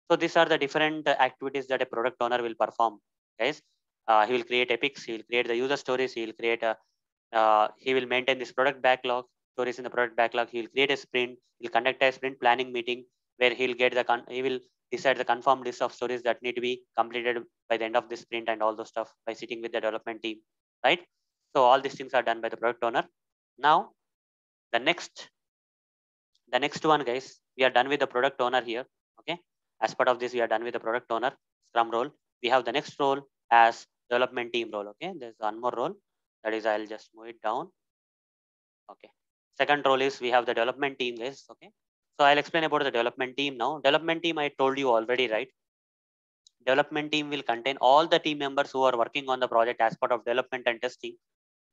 So these are the different activities that a product owner will perform, guys. Uh, he will create epics, he will create the user stories, he will create a, uh, he will maintain this product backlog, stories in the product backlog. He will create a sprint, he'll conduct a sprint planning meeting where he'll get the, he will decide the confirmed list of stories that need to be completed by the end of this sprint and all those stuff by sitting with the development team, right? So all these things are done by the product owner. Now, the next, the next one, guys, we are done with the product owner here. Okay. As part of this, we are done with the product owner scrum role. We have the next role as development team role. Okay. There's one more role. That is, I'll just move it down. Okay. Second role is we have the development team, guys. Okay. So I'll explain about the development team now. Development team, I told you already, right? Development team will contain all the team members who are working on the project as part of development and testing.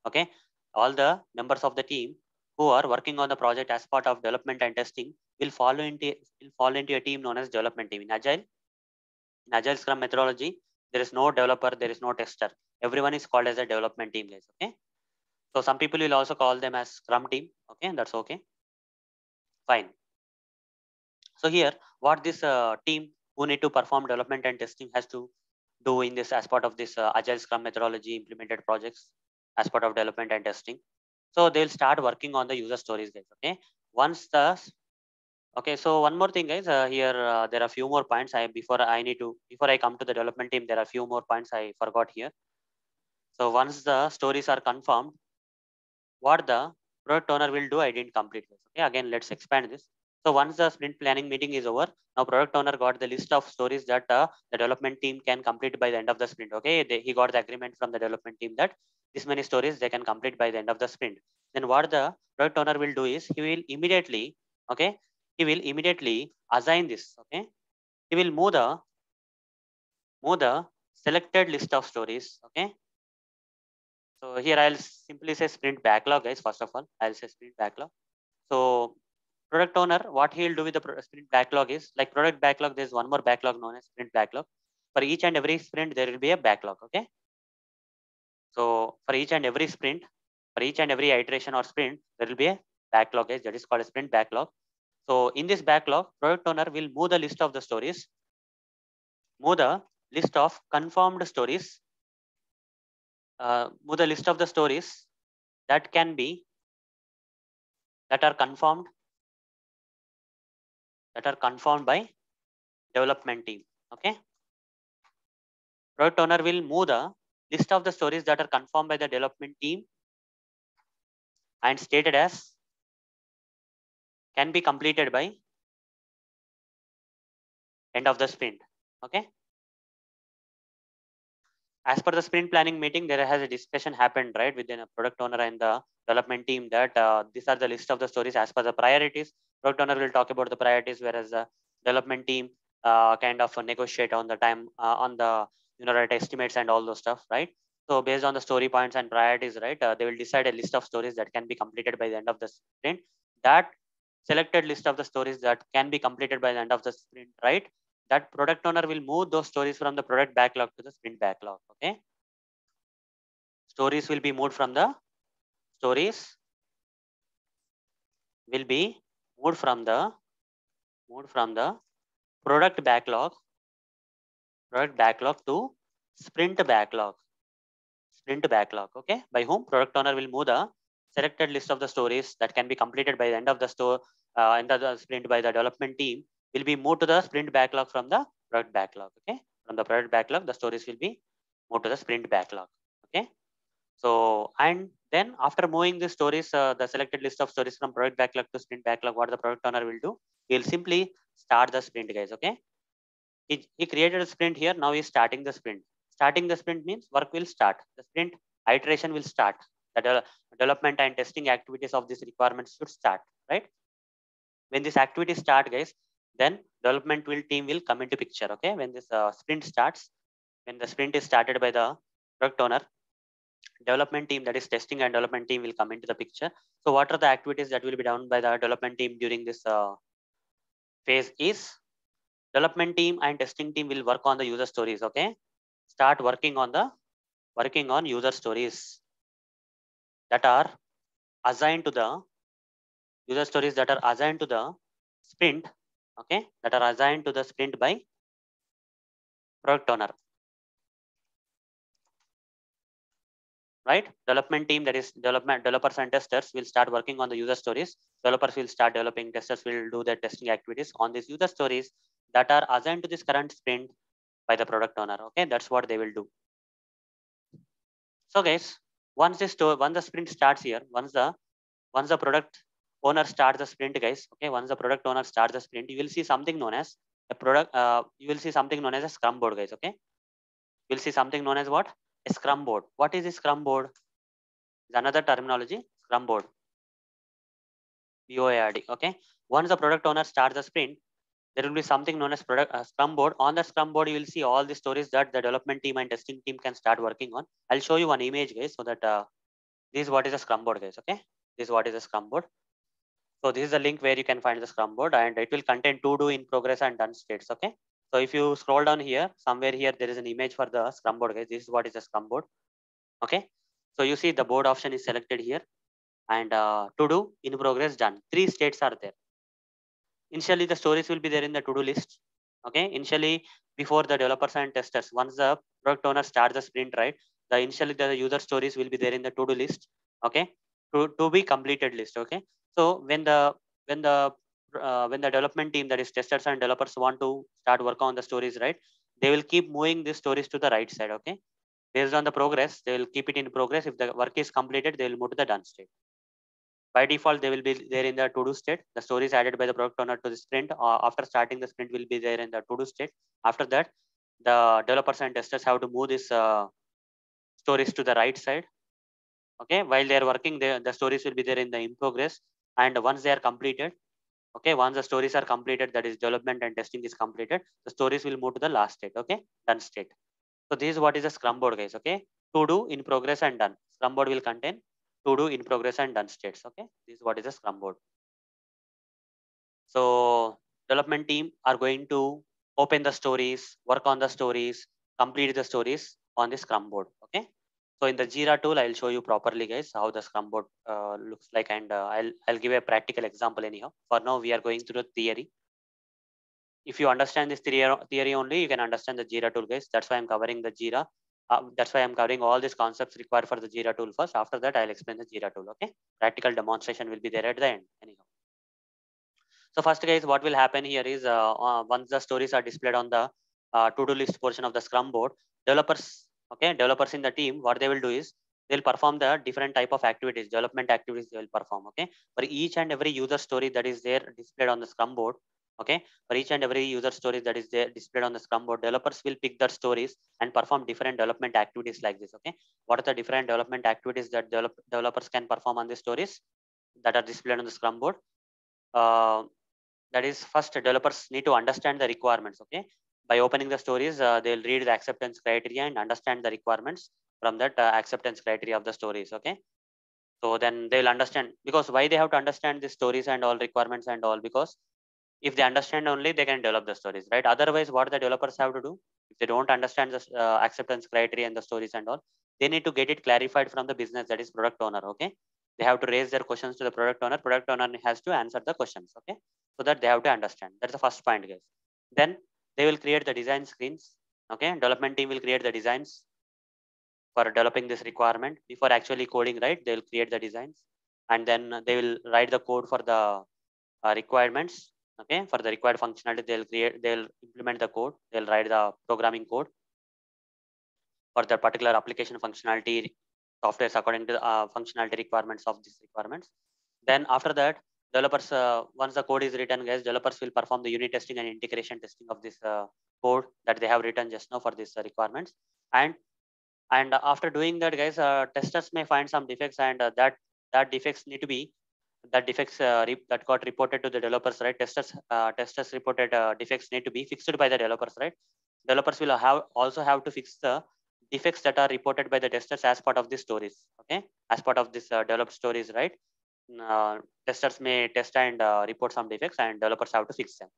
Okay. All the members of the team who are working on the project as part of development and testing will follow into will fall into a team known as development team in agile in agile scrum methodology there is no developer there is no tester everyone is called as a development team guys okay so some people will also call them as scrum team okay that's okay fine so here what this uh, team who need to perform development and testing has to do in this as part of this uh, agile scrum methodology implemented projects as part of development and testing. So they'll start working on the user stories guys okay? Once the okay so one more thing guys uh, here uh, there are a few more points i before i need to before i come to the development team there are a few more points i forgot here. So once the stories are confirmed what the product owner will do i didn't complete this okay? Again let's expand this so once the sprint planning meeting is over now product owner got the list of stories that uh, the development team can complete by the end of the sprint okay? They, he got the agreement from the development team that this many stories they can complete by the end of the sprint. Then what the product owner will do is he will immediately okay? He will immediately assign this okay? He will move the move the selected list of stories okay? So here i'll simply say sprint backlog guys first of all. I'll say sprint backlog. So product owner what he'll do with the sprint backlog is like product backlog there's one more backlog known as sprint backlog. For each and every sprint there will be a backlog okay? So for each and every sprint for each and every iteration or sprint there will be a backlog guys. That is called a sprint backlog. So in this backlog, product owner will move the list of the stories, move the list of confirmed stories, uh, move the list of the stories that can be, that are confirmed, that are confirmed by development team. Okay. Product owner will move the list of the stories that are confirmed by the development team and stated as can be completed by end of the sprint. Okay. As per the sprint planning meeting, there has a discussion happened, right, within a product owner and the development team that uh, these are the list of the stories as per the priorities. Product owner will talk about the priorities, whereas the development team uh, kind of negotiate on the time uh, on the you know right estimates and all those stuff, right? So based on the story points and priorities, right, uh, they will decide a list of stories that can be completed by the end of the sprint. That selected list of the stories that can be completed by the end of the sprint, right? That product owner will move those stories from the product backlog to the sprint backlog. Okay. Stories will be moved from the stories will be moved from the moved from the product backlog product backlog to sprint backlog sprint backlog okay by whom product owner will move the selected list of the stories that can be completed by the end of the store uh, end of the sprint by the development team will be moved to the sprint backlog from the product backlog. Okay, from the product backlog, the stories will be moved to the sprint backlog. Okay, So, and then after moving the stories, uh, the selected list of stories from product backlog to sprint backlog, what the product owner will do, he'll simply start the sprint guys, okay? He, he created a sprint here, now he's starting the sprint. Starting the sprint means work will start. The sprint iteration will start. The de development and testing activities of these requirements should start, right? When this activity start guys, then development will team will come into picture, okay? When this uh, sprint starts, when the sprint is started by the product owner, development team that is testing and development team will come into the picture. So what are the activities that will be done by the development team during this uh, phase is development team and testing team will work on the user stories. Okay. Start working on the working on user stories that are assigned to the user stories that are assigned to the sprint. Okay. That are assigned to the sprint by product owner. right? Development team that is development developers and testers will start working on the user stories. Developers will start developing, testers will do their testing activities on these user stories that are assigned to this current sprint by the product owner. Okay, that's what they will do. So guys, once this once the sprint starts here, once the once the product owner starts the sprint, guys. Okay, once the product owner starts the sprint, you will see something known as a product. Uh, you will see something known as a Scrum board, guys. Okay, you'll see something known as what? A scrum board. What is a scrum board? Is another terminology scrum board. Board okay? Once the product owner starts the sprint there will be something known as product uh, scrum board. On the scrum board you will see all the stories that the development team and testing team can start working on. I'll show you one image guys so that uh, this is what is a scrum board guys okay? This is what is a scrum board so this is the link where you can find the scrum board and it will contain to do in progress and done states okay so if you scroll down here, somewhere here, there is an image for the Scrum board, guys. This is what is a Scrum board. Okay. So you see the board option is selected here and uh, to do in progress done. Three states are there. Initially, the stories will be there in the to-do list. Okay. Initially, before the developers and testers, once the product owner starts the sprint, right? The initially the user stories will be there in the to-do list. Okay. To, to be completed list. Okay. So when the when the uh, when the development team that is testers and developers want to start work on the stories right? They will keep moving these stories to the right side okay? Based on the progress they will keep it in progress. If the work is completed they will move to the done state. By default they will be there in the to do state. The stories added by the product owner to the sprint. Uh, after starting the sprint will be there in the to do state. After that the developers and testers have to move these uh, stories to the right side okay while they are working the, the stories will be there in the in progress. And once they are completed okay once the stories are completed that is development and testing is completed the stories will move to the last state okay done state. So this is what is a scrum board guys okay? To do in progress and done. Scrum board will contain to do in progress and done states okay? This is what is a scrum board. So development team are going to open the stories work on the stories complete the stories on the scrum board okay so in the Jira tool, I'll show you properly, guys, how the Scrum board uh, looks like, and uh, I'll I'll give a practical example anyhow. For now, we are going through the theory. If you understand this theory, theory only, you can understand the Jira tool, guys. That's why I'm covering the Jira. Uh, that's why I'm covering all these concepts required for the Jira tool first. After that, I'll explain the Jira tool. Okay, practical demonstration will be there at the end. Anyhow. So first, guys, what will happen here is uh, uh, once the stories are displayed on the uh, to-do list portion of the Scrum board, developers okay developers in the team what they will do is they'll perform the different type of activities development activities they will perform okay? For each and every user story that is there displayed on the scrum board okay? For each and every user story that is there displayed on the scrum board developers will pick their stories and perform different development activities like this okay? What are the different development activities that develop, developers can perform on the stories that are displayed on the scrum board? Uh, that is first developers need to understand the requirements okay by opening the stories, uh, they'll read the acceptance criteria and understand the requirements from that uh, acceptance criteria of the stories. Okay. So then they'll understand because why they have to understand the stories and all requirements and all because if they understand only they can develop the stories, right? Otherwise, what the developers have to do if they don't understand the uh, acceptance criteria and the stories and all, they need to get it clarified from the business that is product owner. Okay. They have to raise their questions to the product owner. Product owner has to answer the questions. Okay. So that they have to understand. That's the first point, guys. Then they will create the design screens okay? Development team will create the designs for developing this requirement. Before actually coding right they will create the designs and then they will write the code for the uh, requirements okay? For the required functionality they'll create they'll implement the code they'll write the programming code for the particular application functionality softwares according to the uh, functionality requirements of these requirements. Then after that, developers, uh, once the code is written, guys, developers will perform the unit testing and integration testing of this uh, code that they have written just now for these uh, requirements. And and after doing that, guys, uh, testers may find some defects, and uh, that that defects need to be that defects uh, that got reported to the developers, right? Testers testers reported defects need to be fixed by the developers, right? Developers will have also have to fix the defects that are reported by the testers as part of the stories okay as part of this uh, developed stories right uh, testers may test and uh, report some defects and developers have to fix them.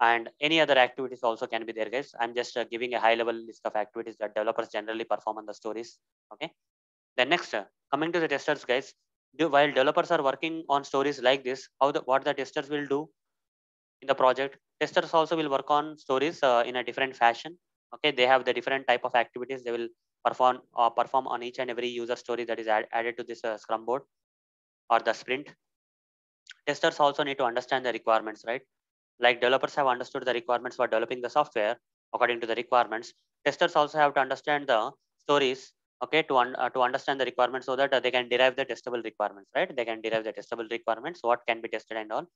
And any other activities also can be there guys. I'm just uh, giving a high level list of activities that developers generally perform on the stories okay? Then next uh, coming to the testers guys. Do, while developers are working on stories like this how the what the testers will do in the project? Testers also will work on stories uh, in a different fashion okay? They have the different type of activities they will perform or uh, perform on each and every user story that is add, added to this uh, scrum board or the sprint. Testers also need to understand the requirements right? Like developers have understood the requirements for developing the software according to the requirements. Testers also have to understand the stories okay to un uh, to understand the requirements so that uh, they can derive the testable requirements right? They can derive the testable requirements what can be tested and all.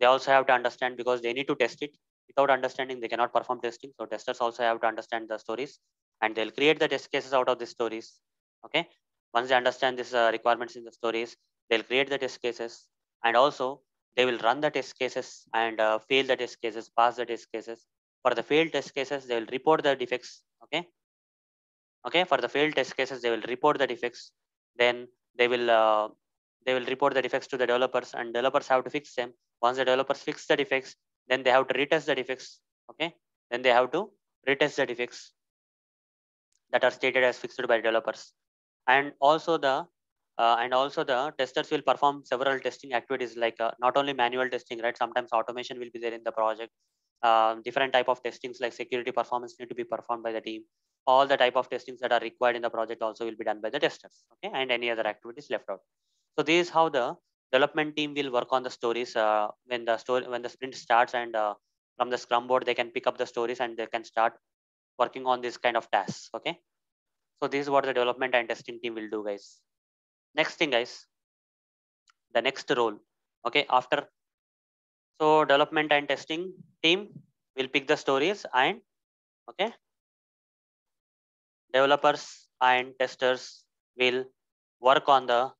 They also have to understand because they need to test it. Without understanding they cannot perform testing. So testers also have to understand the stories and they'll create the test cases out of the stories okay? Once they understand these uh, requirements in the stories they'll create the test cases and also they will run the test cases and uh, fail the test cases pass the test cases. For the failed test cases they will report the defects okay? Okay for the failed test cases they will report the defects. Then they will uh, they will report the defects to the developers and developers have to fix them. Once the developers fix the defects then they have to retest the defects okay? Then they have to retest the defects that are stated as fixed by developers. And also the uh, and also the testers will perform several testing activities like uh, not only manual testing right? Sometimes automation will be there in the project. Uh, different type of testings like security performance need to be performed by the team. All the type of testings that are required in the project also will be done by the testers okay? And any other activities left out. So this is how the development team will work on the stories uh, when the story when the sprint starts and uh, from the scrum board they can pick up the stories and they can start working on this kind of tasks okay? So this is what the development and testing team will do guys next thing guys. The next role. Okay after. So development and testing team will pick the stories and okay. Developers and testers will work on the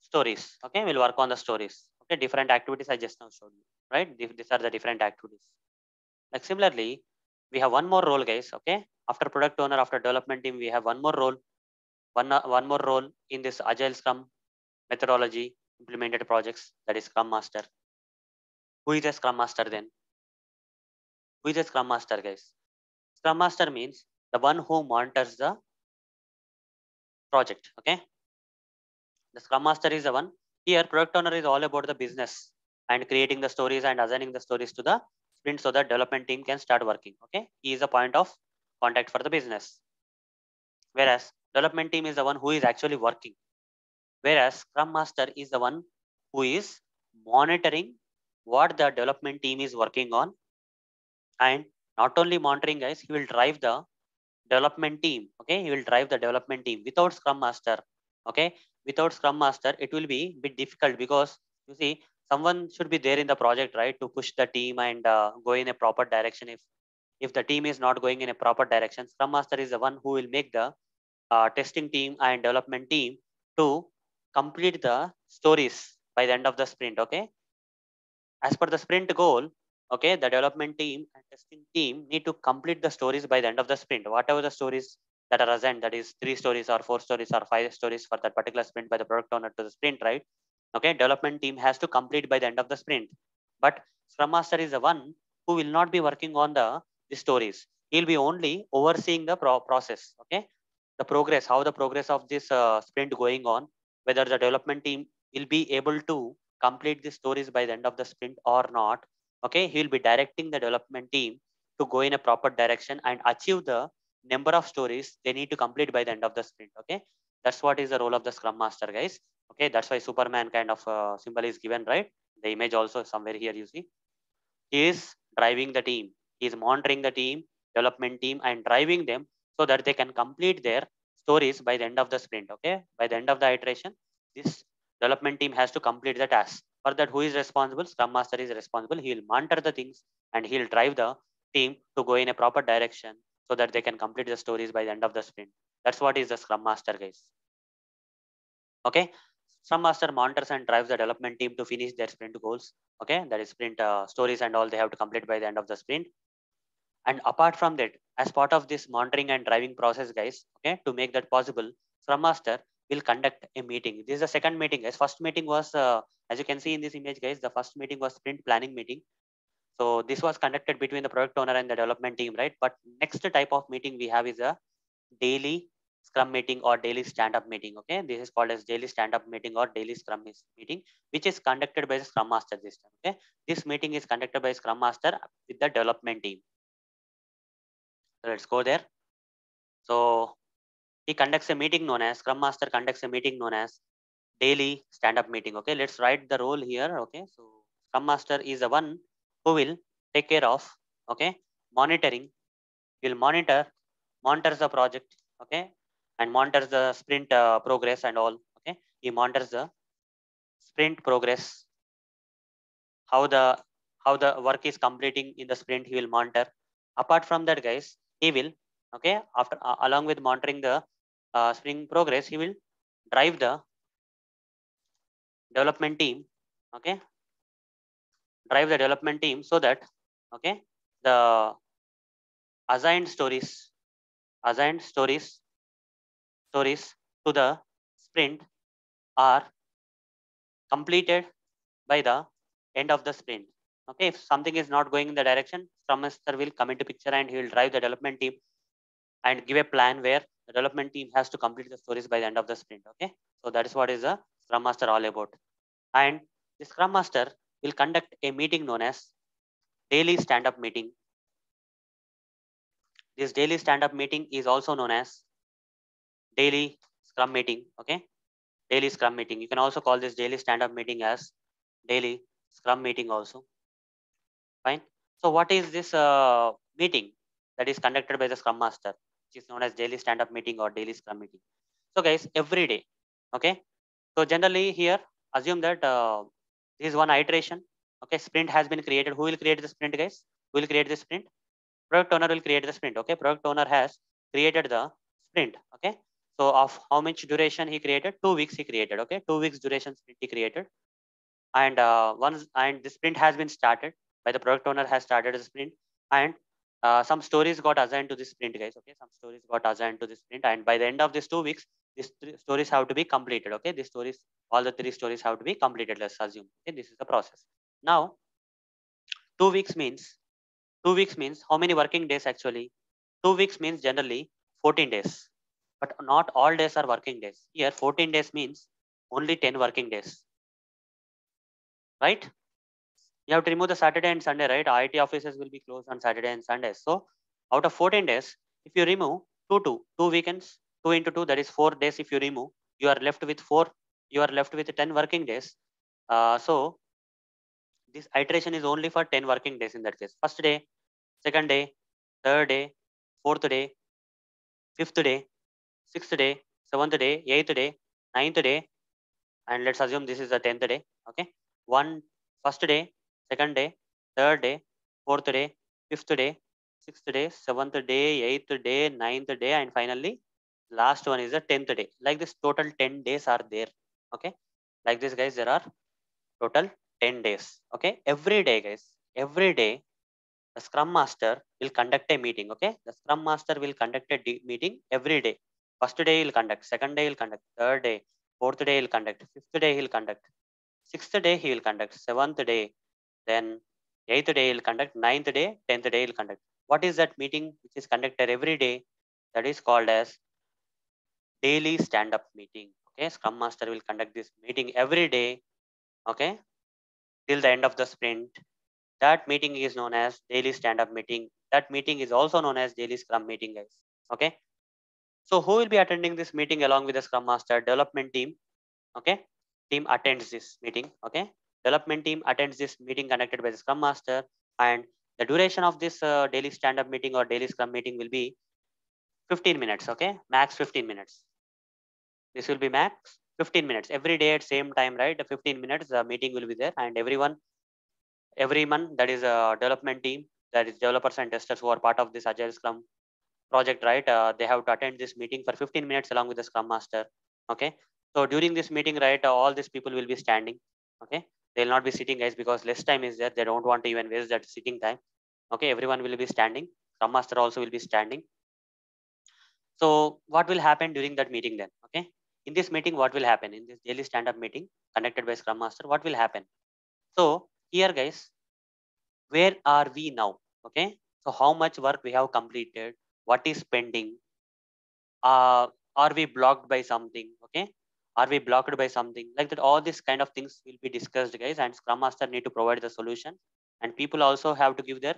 stories. Okay we'll work on the stories. Okay different activities i just now showed you right? These are the different activities. Like similarly we have one more role guys. Okay after product owner after development team we have one more role one uh, one more role in this agile scrum methodology implemented projects that is scrum master who is a scrum master then who is a scrum master guys scrum master means the one who monitors the project okay the Scrum Master is the one. Here, product owner is all about the business and creating the stories and assigning the stories to the sprint so that development team can start working. Okay, he is a point of contact for the business. Whereas development team is the one who is actually working. Whereas Scrum Master is the one who is monitoring what the development team is working on. And not only monitoring guys, he will drive the development team. Okay, he will drive the development team without Scrum Master. Okay, without scrum master it will be bit difficult because you see someone should be there in the project right to push the team and uh, go in a proper direction if if the team is not going in a proper direction scrum master is the one who will make the uh, testing team and development team to complete the stories by the end of the sprint okay? As per the sprint goal okay the development team and testing team need to complete the stories by the end of the sprint. Whatever the stories that are assigned that is three stories or four stories or five stories for that particular sprint by the product owner to the sprint right? Okay development team has to complete by the end of the sprint. But scrum master is the one who will not be working on the, the stories. He'll be only overseeing the pro process okay? The progress how the progress of this uh, sprint going on whether the development team will be able to complete the stories by the end of the sprint or not okay? He'll be directing the development team to go in a proper direction and achieve the number of stories they need to complete by the end of the sprint okay? That's what is the role of the scrum master guys okay? That's why superman kind of uh, symbol is given right? The image also somewhere here you see. He is driving the team is monitoring the team development team and driving them so that they can complete their stories by the end of the sprint. Okay, by the end of the iteration, this development team has to complete the task. For that, who is responsible? Scrum Master is responsible. He will monitor the things and he'll drive the team to go in a proper direction so that they can complete the stories by the end of the sprint. That's what is the Scrum Master, guys. Okay, Scrum Master monitors and drives the development team to finish their sprint goals. Okay, that is sprint uh, stories and all they have to complete by the end of the sprint. And apart from that, as part of this monitoring and driving process, guys, okay, to make that possible, Scrum Master will conduct a meeting. This is the second meeting, guys. First meeting was, uh, as you can see in this image, guys, the first meeting was sprint planning meeting. So this was conducted between the product owner and the development team, right? But next type of meeting we have is a daily scrum meeting or daily stand-up meeting. Okay, this is called as daily stand-up meeting or daily scrum meeting, which is conducted by the scrum master this time. Okay, this meeting is conducted by scrum master with the development team. So let's go there. So he conducts a meeting known as scrum master conducts a meeting known as daily stand-up meeting. Okay, let's write the role here. Okay, so scrum master is the one who will take care of okay monitoring will monitor monitors the project okay and monitors the sprint uh, progress and all okay he monitors the sprint progress how the how the work is completing in the sprint he will monitor apart from that guys he will okay after uh, along with monitoring the uh, sprint progress he will drive the development team okay drive the development team so that okay the assigned stories assigned stories stories to the sprint are completed by the end of the sprint okay if something is not going in the direction scrum master will come into picture and he will drive the development team and give a plan where the development team has to complete the stories by the end of the sprint okay so that is what is the scrum master all about and the scrum master will conduct a meeting known as daily stand-up meeting. This daily stand-up meeting is also known as daily scrum meeting. Okay, daily scrum meeting. You can also call this daily stand-up meeting as daily scrum meeting also. Fine. So what is this uh, meeting that is conducted by the scrum master, which is known as daily stand-up meeting or daily scrum meeting? So guys, every day. Okay. So generally here, assume that uh, this is one iteration. Okay, sprint has been created. Who will create the sprint, guys? Who will create the sprint? Product owner will create the sprint. Okay, product owner has created the sprint. Okay, so of how much duration he created? Two weeks he created. Okay, two weeks duration sprint he created. And uh, once and the sprint has been started by the product owner has started the sprint and uh, some stories got assigned to this sprint, guys. Okay, some stories got assigned to this sprint, and by the end of these two weeks, these stories have to be completed. Okay, these stories all the three stories have to be completed let's assume okay? This is the process. Now two weeks means two weeks means how many working days actually? Two weeks means generally 14 days but not all days are working days. Here 14 days means only 10 working days right you have to remove the saturday and sunday right it offices will be closed on saturday and sunday so out of 14 days if you remove two two two weekends two into two that is four days if you remove you are left with four you are left with 10 working days. Uh, so this iteration is only for 10 working days in that case. First day, second day, third day, fourth day, fifth day, sixth day, seventh day, eighth day, ninth day, and let's assume this is the 10th day. Okay. One first day, second day, third day, fourth day, fifth day, sixth day, seventh day, eighth day, ninth day, and finally last one is the 10th day. Like this total 10 days are there okay? Like this guys there are total 10 days okay? Every day guys every day the scrum master will conduct a meeting okay? The scrum master will conduct a meeting every day. First day he'll conduct second day he'll conduct third day fourth day he'll conduct fifth day he'll conduct sixth day he will conduct seventh day then eighth day he'll conduct ninth day tenth day he'll conduct. What is that meeting which is conducted every day? That is called as daily stand up meeting. Okay scrum master will conduct this meeting every day okay till the end of the sprint. That meeting is known as daily stand up meeting. That meeting is also known as daily scrum meeting guys okay? So who will be attending this meeting along with the scrum master development team? Okay team attends this meeting okay development team attends this meeting conducted by the scrum master and the duration of this uh, daily stand up meeting or daily scrum meeting will be 15 minutes okay? Max 15 minutes. This will be max 15 minutes. Every day at same time right? 15 minutes the meeting will be there and everyone every month that is a development team that is developers and testers who are part of this agile scrum project right? Uh, they have to attend this meeting for 15 minutes along with the scrum master okay? So during this meeting right all these people will be standing okay they'll not be sitting guys because less time is there. They don't want to even waste that sitting time. Okay everyone will be standing. Scrum master also will be standing. So what will happen during that meeting then? Okay in this meeting what will happen? In this daily stand up meeting conducted by scrum master what will happen? So here guys where are we now? Okay so how much work we have completed? What is pending? Uh are we blocked by something? Okay are we blocked by something? Like that all these kind of things will be discussed guys and scrum master need to provide the solution. And people also have to give their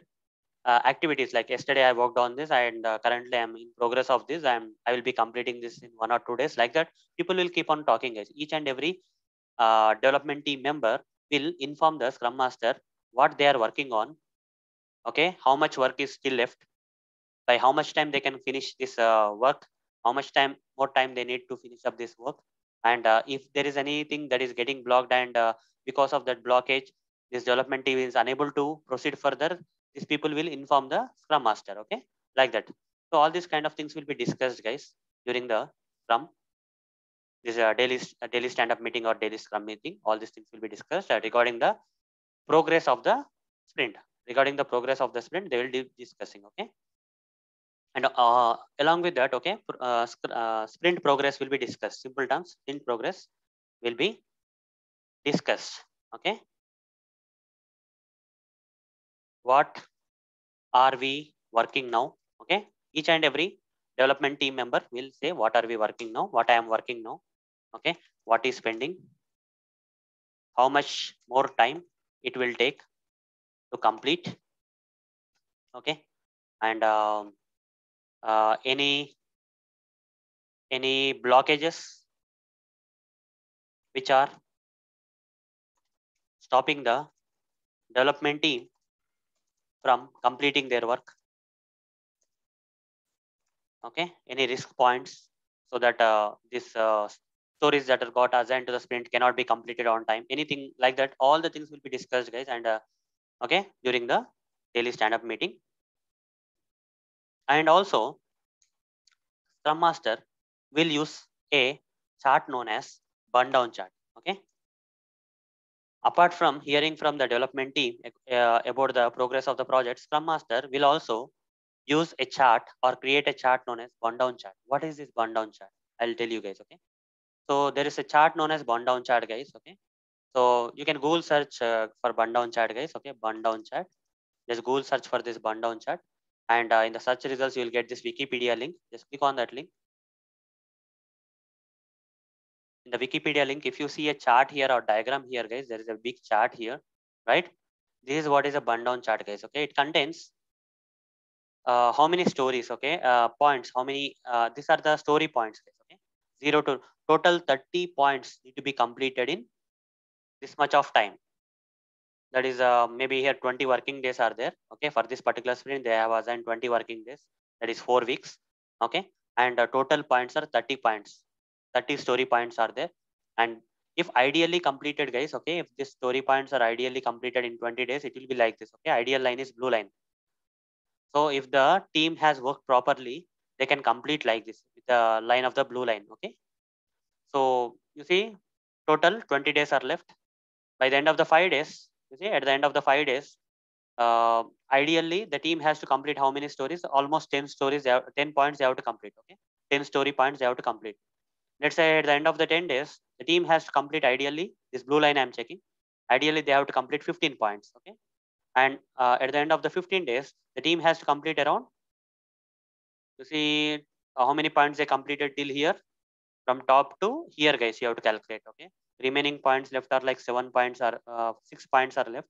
uh, activities. Like yesterday i worked on this and uh, currently i'm in progress of this. And i will be completing this in one or two days. Like that people will keep on talking guys. Each and every uh, development team member will inform the scrum master what they are working on. Okay? How much work is still left? By how much time they can finish this uh, work? How much time more time they need to finish up this work and uh, if there is anything that is getting blocked and uh, because of that blockage this development team is unable to proceed further these people will inform the scrum master okay? Like that. So all these kind of things will be discussed guys during the scrum. This uh, daily uh, daily stand up meeting or daily scrum meeting all these things will be discussed uh, regarding the progress of the sprint. Regarding the progress of the sprint they will be discussing okay and uh, along with that okay uh, uh, sprint progress will be discussed. Simple terms sprint progress will be discussed okay? What are we working now okay? Each and every development team member will say what are we working now? What i am working now? Okay? What is pending how much more time it will take to complete? Okay? And um, uh, any any blockages which are stopping the development team from completing their work? Okay any risk points so that uh, this uh, stories that are got assigned to the sprint cannot be completed on time? Anything like that? All the things will be discussed guys and uh, okay during the daily stand up meeting and also scrum master will use a chart known as burn down chart okay? Apart from hearing from the development team uh, about the progress of the project scrum master will also use a chart or create a chart known as burn down chart. What is this burn down chart? I'll tell you guys okay? So there is a chart known as burn down chart guys okay? So you can google search uh, for burn down chart guys okay? Burn down chart. Just google search for this burn down chart and uh, in the search results you will get this wikipedia link. Just click on that link. In the wikipedia link if you see a chart here or diagram here guys there is a big chart here right? This is what is a burn down chart guys okay? It contains uh, how many stories okay? Uh, points how many uh, these are the story points guys okay? Zero to total 30 points need to be completed in this much of time that is uh, maybe here 20 working days are there okay? For this particular sprint they have assigned 20 working days. That is four weeks okay? And uh, total points are 30 points. 30 story points are there. And if ideally completed guys okay? If these story points are ideally completed in 20 days it will be like this okay? Ideal line is blue line. So if the team has worked properly they can complete like this with the line of the blue line okay? So you see total 20 days are left. By the end of the five days you see at the end of the five days uh, ideally the team has to complete how many stories? Almost 10 stories have, 10 points they have to complete okay? 10 story points they have to complete. Let's say at the end of the 10 days the team has to complete ideally this blue line i'm checking ideally they have to complete 15 points okay? And uh, at the end of the 15 days the team has to complete around you see uh, how many points they completed till here? From top to here guys you have to calculate okay remaining points left are like seven points are uh, six points are left.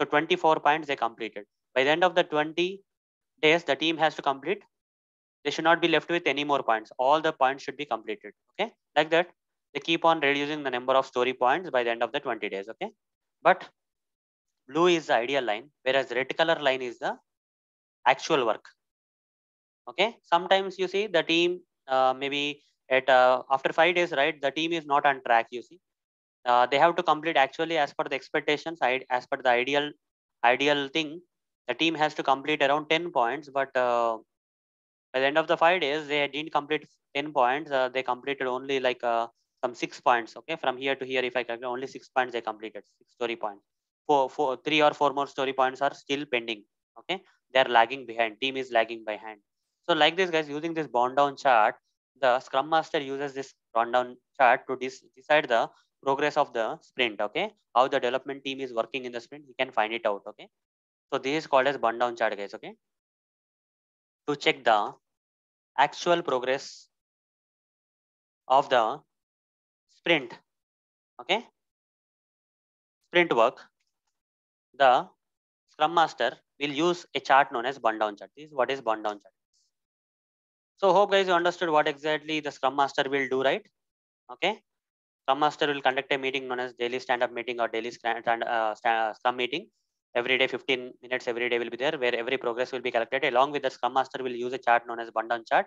So 24 points they completed. By the end of the 20 days the team has to complete. They should not be left with any more points. All the points should be completed. Okay? Like that they keep on reducing the number of story points by the end of the 20 days. Okay? But blue is the ideal line whereas red color line is the actual work. Okay. Sometimes you see the team uh, maybe at uh, after five days, right? The team is not on track. You see, uh, they have to complete actually as per the expectations, as per the ideal ideal thing. The team has to complete around 10 points, but uh, by the end of the five days, they didn't complete 10 points. Uh, they completed only like uh, some six points. Okay, from here to here, if I calculate, only six points they completed, six story points. Four, four, three or four more story points are still pending. Okay, they're lagging behind. Team is lagging behind. So like this, guys, using this burn down chart, the Scrum Master uses this burn down chart to decide the progress of the sprint. Okay, how the development team is working in the sprint, he can find it out. Okay, so this is called as burn down chart, guys. Okay, to check the actual progress of the sprint. Okay, sprint work. The Scrum Master will use a chart known as burn down chart. This is what is burn down chart. So hope guys you understood what exactly the Scrum Master will do, right? Okay. Scrum Master will conduct a meeting known as daily stand-up meeting or daily stand, uh, Scrum meeting. Every day, 15 minutes every day will be there where every progress will be collected. Along with the Scrum Master will use a chart known as burn down chart.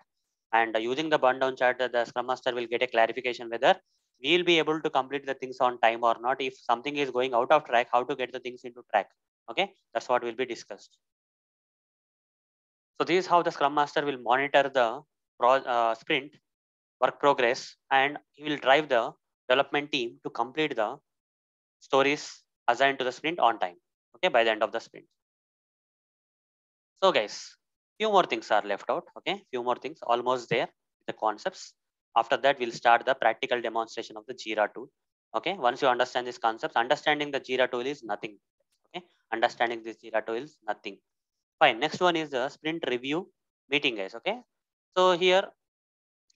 And uh, using the burn down chart, the Scrum Master will get a clarification whether we'll be able to complete the things on time or not. If something is going out of track, how to get the things into track. Okay, that's what will be discussed. So this is how the Scrum Master will monitor the pro, uh, sprint work progress and he will drive the development team to complete the stories assigned to the sprint on time. Okay, by the end of the sprint. So guys, few more things are left out. Okay, few more things almost there. The concepts. After that, we'll start the practical demonstration of the Jira tool. Okay, once you understand these concepts, understanding the Jira tool is nothing. Okay, understanding this Jira tool is nothing. Fine. Next one is the sprint review meeting, guys. Okay. So here,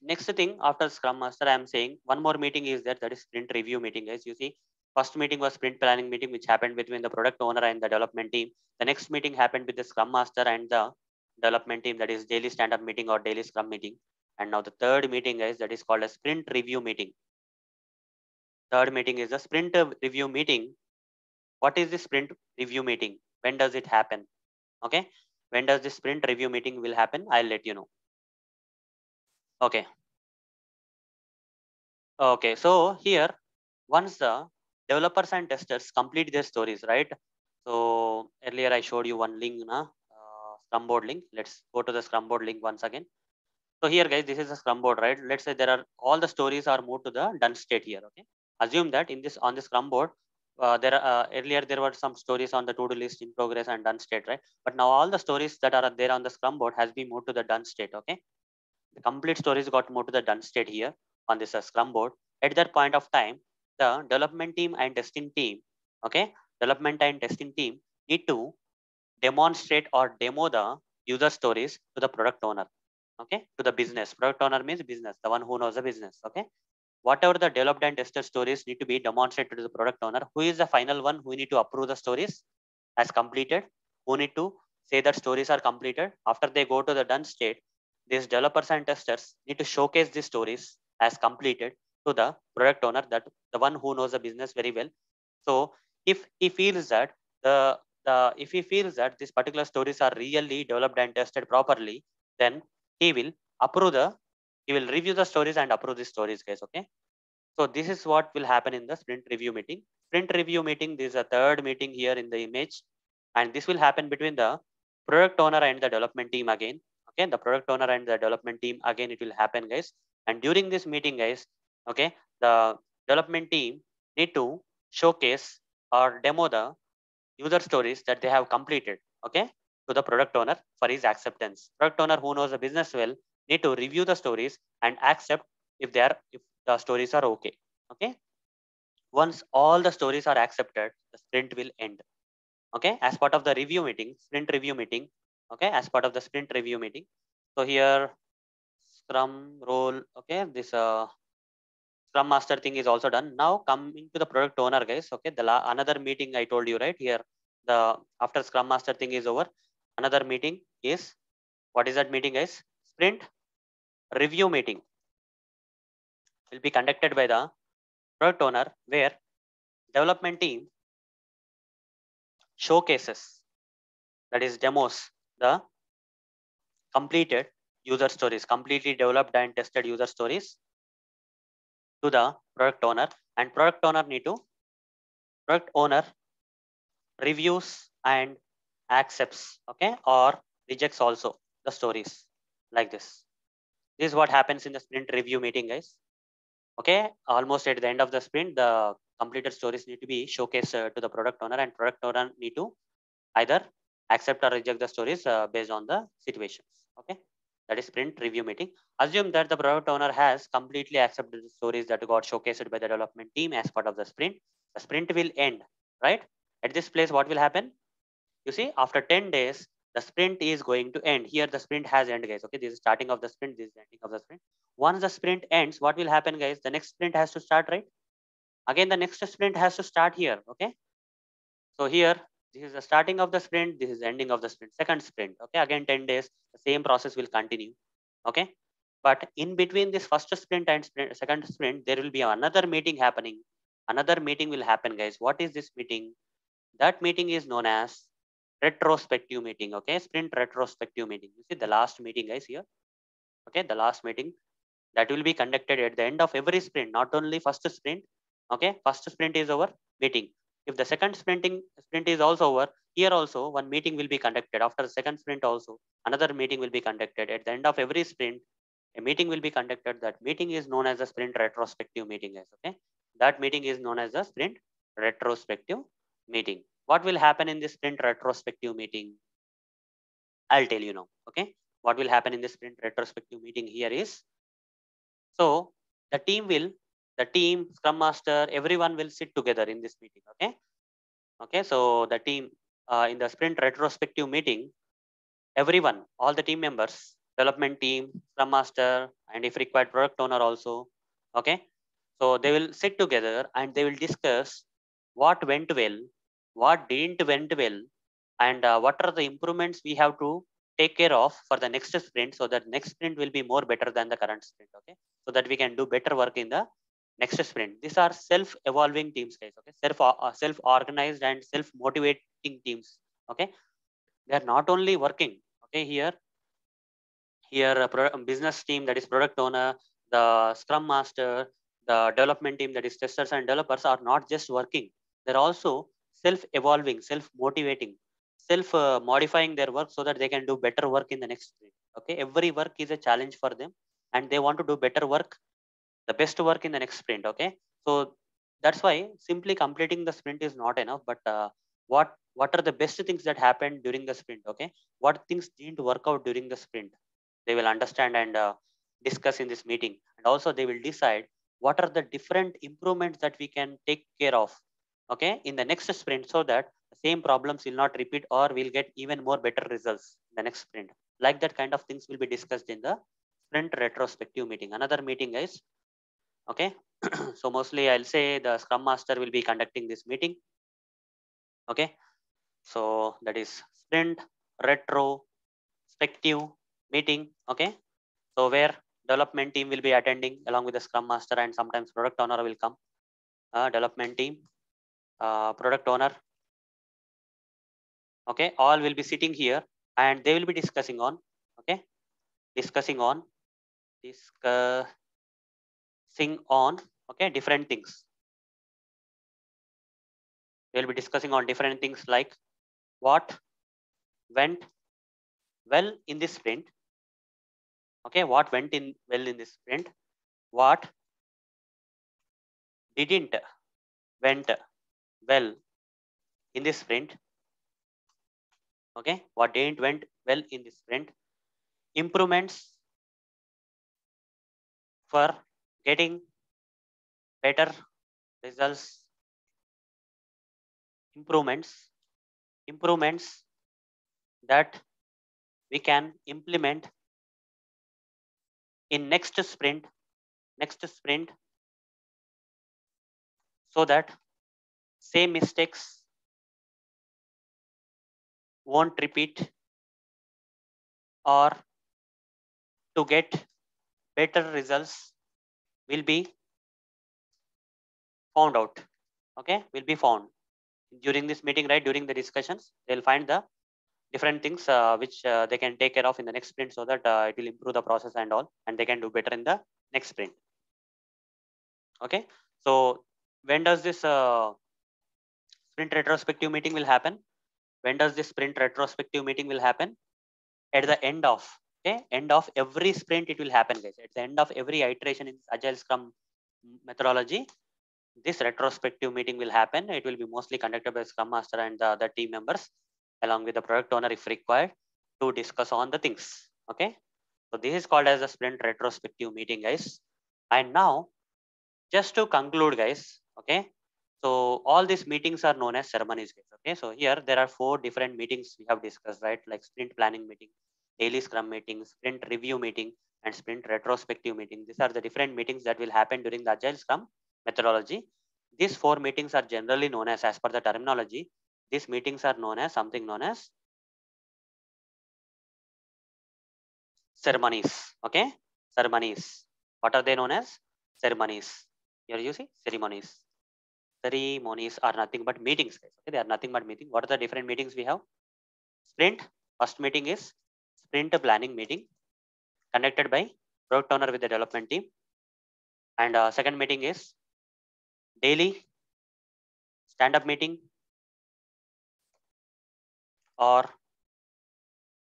next thing after Scrum Master, I am saying one more meeting is there. That is sprint review meeting, guys. You see, first meeting was sprint planning meeting, which happened between the product owner and the development team. The next meeting happened with the Scrum Master and the development team. That is daily stand-up meeting or daily Scrum meeting. And now the third meeting, guys, that is called a sprint review meeting. Third meeting is a sprint review meeting. What is the sprint review meeting? When does it happen? okay when does this sprint review meeting will happen i'll let you know okay. Okay so here once the developers and testers complete their stories right? So earlier i showed you one link na? Uh, scrum board link. Let's go to the scrum board link once again. So here guys this is a scrum board right? Let's say there are all the stories are moved to the done state here okay? Assume that in this on the scrum board uh, there uh, earlier there were some stories on the to-do list in progress and done state right? But now all the stories that are there on the scrum board has been moved to the done state okay the complete stories got moved to the done state here on this uh, scrum board. At that point of time the development team and testing team okay development and testing team need to demonstrate or demo the user stories to the product owner okay to the business. Product owner means business the one who knows the business okay. Whatever the developed and tested stories need to be demonstrated to the product owner who is the final one who need to approve the stories as completed who need to say that stories are completed. After they go to the done state these developers and testers need to showcase these stories as completed to the product owner that the one who knows the business very well. So if he feels that the the if he feels that these particular stories are really developed and tested properly then he will approve the he will review the stories and approve the stories guys okay? So this is what will happen in the sprint review meeting. Sprint review meeting this is a third meeting here in the image. And this will happen between the product owner and the development team again okay the product owner and the development team again it will happen guys. And during this meeting guys okay the development team need to showcase or demo the user stories that they have completed okay to the product owner for his acceptance. Product owner who knows the business well need to review the stories and accept if they are if the stories are okay okay? Once all the stories are accepted the sprint will end okay? As part of the review meeting sprint review meeting okay as part of the sprint review meeting. So here scrum role okay this uh scrum master thing is also done. Now coming to the product owner guys okay the another meeting i told you right here the after scrum master thing is over another meeting is what is that meeting guys? Sprint review meeting will be conducted by the product owner where development team showcases that is demos the completed user stories, completely developed and tested user stories to the product owner. And product owner need to product owner reviews and accepts okay or rejects also the stories like this. This is what happens in the sprint review meeting guys. Okay almost at the end of the sprint the completed stories need to be showcased uh, to the product owner and product owner need to either accept or reject the stories uh, based on the situations okay? That is sprint review meeting. Assume that the product owner has completely accepted the stories that got showcased by the development team as part of the sprint. The sprint will end right? At this place what will happen? You see after 10 days the sprint is going to end. Here the sprint has end guys okay? This is starting of the sprint this is ending of the sprint. Once the sprint ends what will happen guys? The next sprint has to start right? Again the next sprint has to start here okay? So here this is the starting of the sprint this is the ending of the sprint second sprint okay? Again 10 days the same process will continue okay? But in between this first sprint and sprint, second sprint there will be another meeting happening. Another meeting will happen guys. What is this meeting? That meeting is known as retrospective meeting okay? Sprint retrospective meeting. You see the last meeting guys here? Okay the last meeting that will be conducted at the end of every sprint not only first sprint okay? First sprint is over meeting if the second sprinting sprint is also over here also one meeting will be conducted. After the second sprint also another meeting will be conducted. At the end of every sprint a meeting will be conducted. That meeting is known as a sprint retrospective meeting guys okay? That meeting is known as a sprint retrospective meeting. What will happen in this sprint retrospective meeting? I'll tell you now okay? What will happen in this sprint retrospective meeting here is so the team will the team scrum master everyone will sit together in this meeting okay? Okay so the team uh, in the sprint retrospective meeting everyone all the team members development team scrum master and if required product owner also okay? So they will sit together and they will discuss what went well what didn't went well and uh, what are the improvements we have to take care of for the next sprint so that next sprint will be more better than the current sprint okay? So that we can do better work in the next sprint these are self evolving teams guys okay? Self uh, self organized and self motivating teams okay? They are not only working okay here. Here a pro- business team that is product owner the scrum master the development team that is testers and developers are not just working. They're also self evolving self motivating self uh, modifying their work so that they can do better work in the next sprint okay? Every work is a challenge for them and they want to do better work the best work in the next sprint okay? So that's why simply completing the sprint is not enough but uh, what what are the best things that happened during the sprint okay? What things didn't work out during the sprint? They will understand and uh, discuss in this meeting. And also they will decide what are the different improvements that we can take care of okay in the next sprint so that the same problems will not repeat or we'll get even more better results in the next sprint. Like that kind of things will be discussed in the sprint retrospective meeting. Another meeting guys okay? So mostly i'll say the scrum master will be conducting this meeting. Okay? So that is sprint retrospective meeting. Okay? So where development team will be attending along with the scrum master and sometimes product owner will come. Uh, development team uh, product owner. Okay? All will be sitting here and they will be discussing on. Okay? Discussing on discussing on okay different things. We'll be discussing on different things like what went well in this sprint okay what went in well in this sprint what didn't went well in this sprint okay what didn't went well in this sprint improvements for getting better results improvements improvements that we can implement in next sprint next sprint so that same mistakes won't repeat or to get better results will be found out. Okay? Will be found. During this meeting right during the discussions they'll find the different things uh, which uh, they can take care of in the next sprint so that uh, it will improve the process and all and they can do better in the next sprint. Okay? So when does this uh, sprint retrospective meeting will happen? When does this sprint retrospective meeting will happen? At the end of okay end of every sprint it will happen guys. At the end of every iteration in agile scrum methodology this retrospective meeting will happen. It will be mostly conducted by scrum master and the other team members along with the product owner if required to discuss on the things. Okay? So this is called as a sprint retrospective meeting guys. And now just to conclude guys okay? So all these meetings are known as ceremonies guys. Okay? So here there are four different meetings we have discussed right? Like sprint planning meeting daily scrum meeting sprint review meeting and sprint retrospective meeting. These are the different meetings that will happen during the agile scrum methodology. These four meetings are generally known as as per the terminology these meetings are known as something known as ceremonies okay? Ceremonies. What are they known as? Ceremonies. Here you see ceremonies. Ceremonies are nothing but meetings okay? They are nothing but meeting. What are the different meetings we have? Sprint first meeting is sprint planning meeting conducted by product owner with the development team. And uh, second meeting is daily stand up meeting or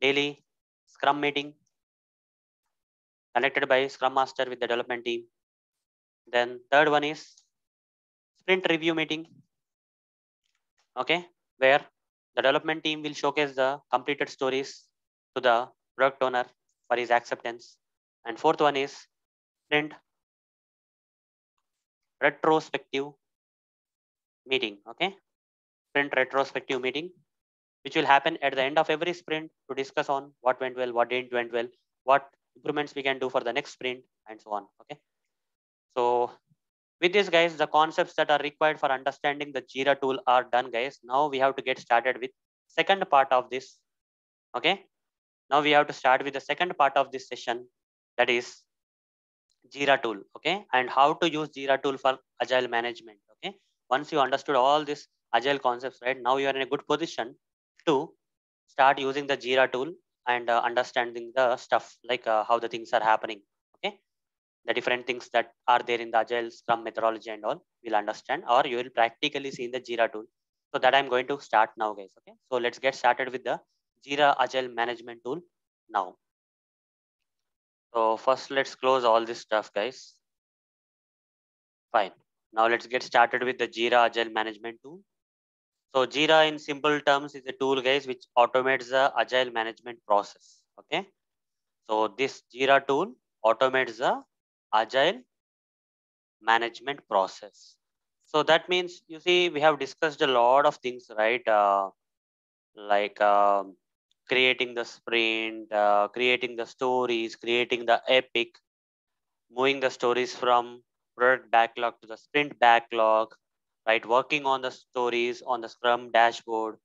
daily scrum meeting conducted by scrum master with the development team. Then third one is sprint review meeting okay where the development team will showcase the completed stories to the product owner for his acceptance. And fourth one is sprint retrospective meeting okay? Sprint retrospective meeting which will happen at the end of every sprint to discuss on what went well what didn't went well what improvements we can do for the next sprint and so on okay? So with this guys the concepts that are required for understanding the jira tool are done guys. Now we have to get started with second part of this okay now we have to start with the second part of this session that is jira tool okay? And how to use jira tool for agile management okay? Once you understood all these agile concepts right now you are in a good position to start using the jira tool and uh, understanding the stuff like uh, how the things are happening okay? The different things that are there in the agile scrum methodology and all will understand or you will practically see in the jira tool. So that i'm going to start now guys okay? So let's get started with the jira agile management tool now. So first let's close all this stuff guys. Fine. Now let's get started with the jira agile management tool. So jira in simple terms is a tool guys which automates the agile management process okay? So this jira tool automates the agile management process. So that means you see we have discussed a lot of things right? Uh, like um, creating the sprint uh, creating the stories creating the epic moving the stories from product backlog to the sprint backlog right? Working on the stories on the scrum dashboard.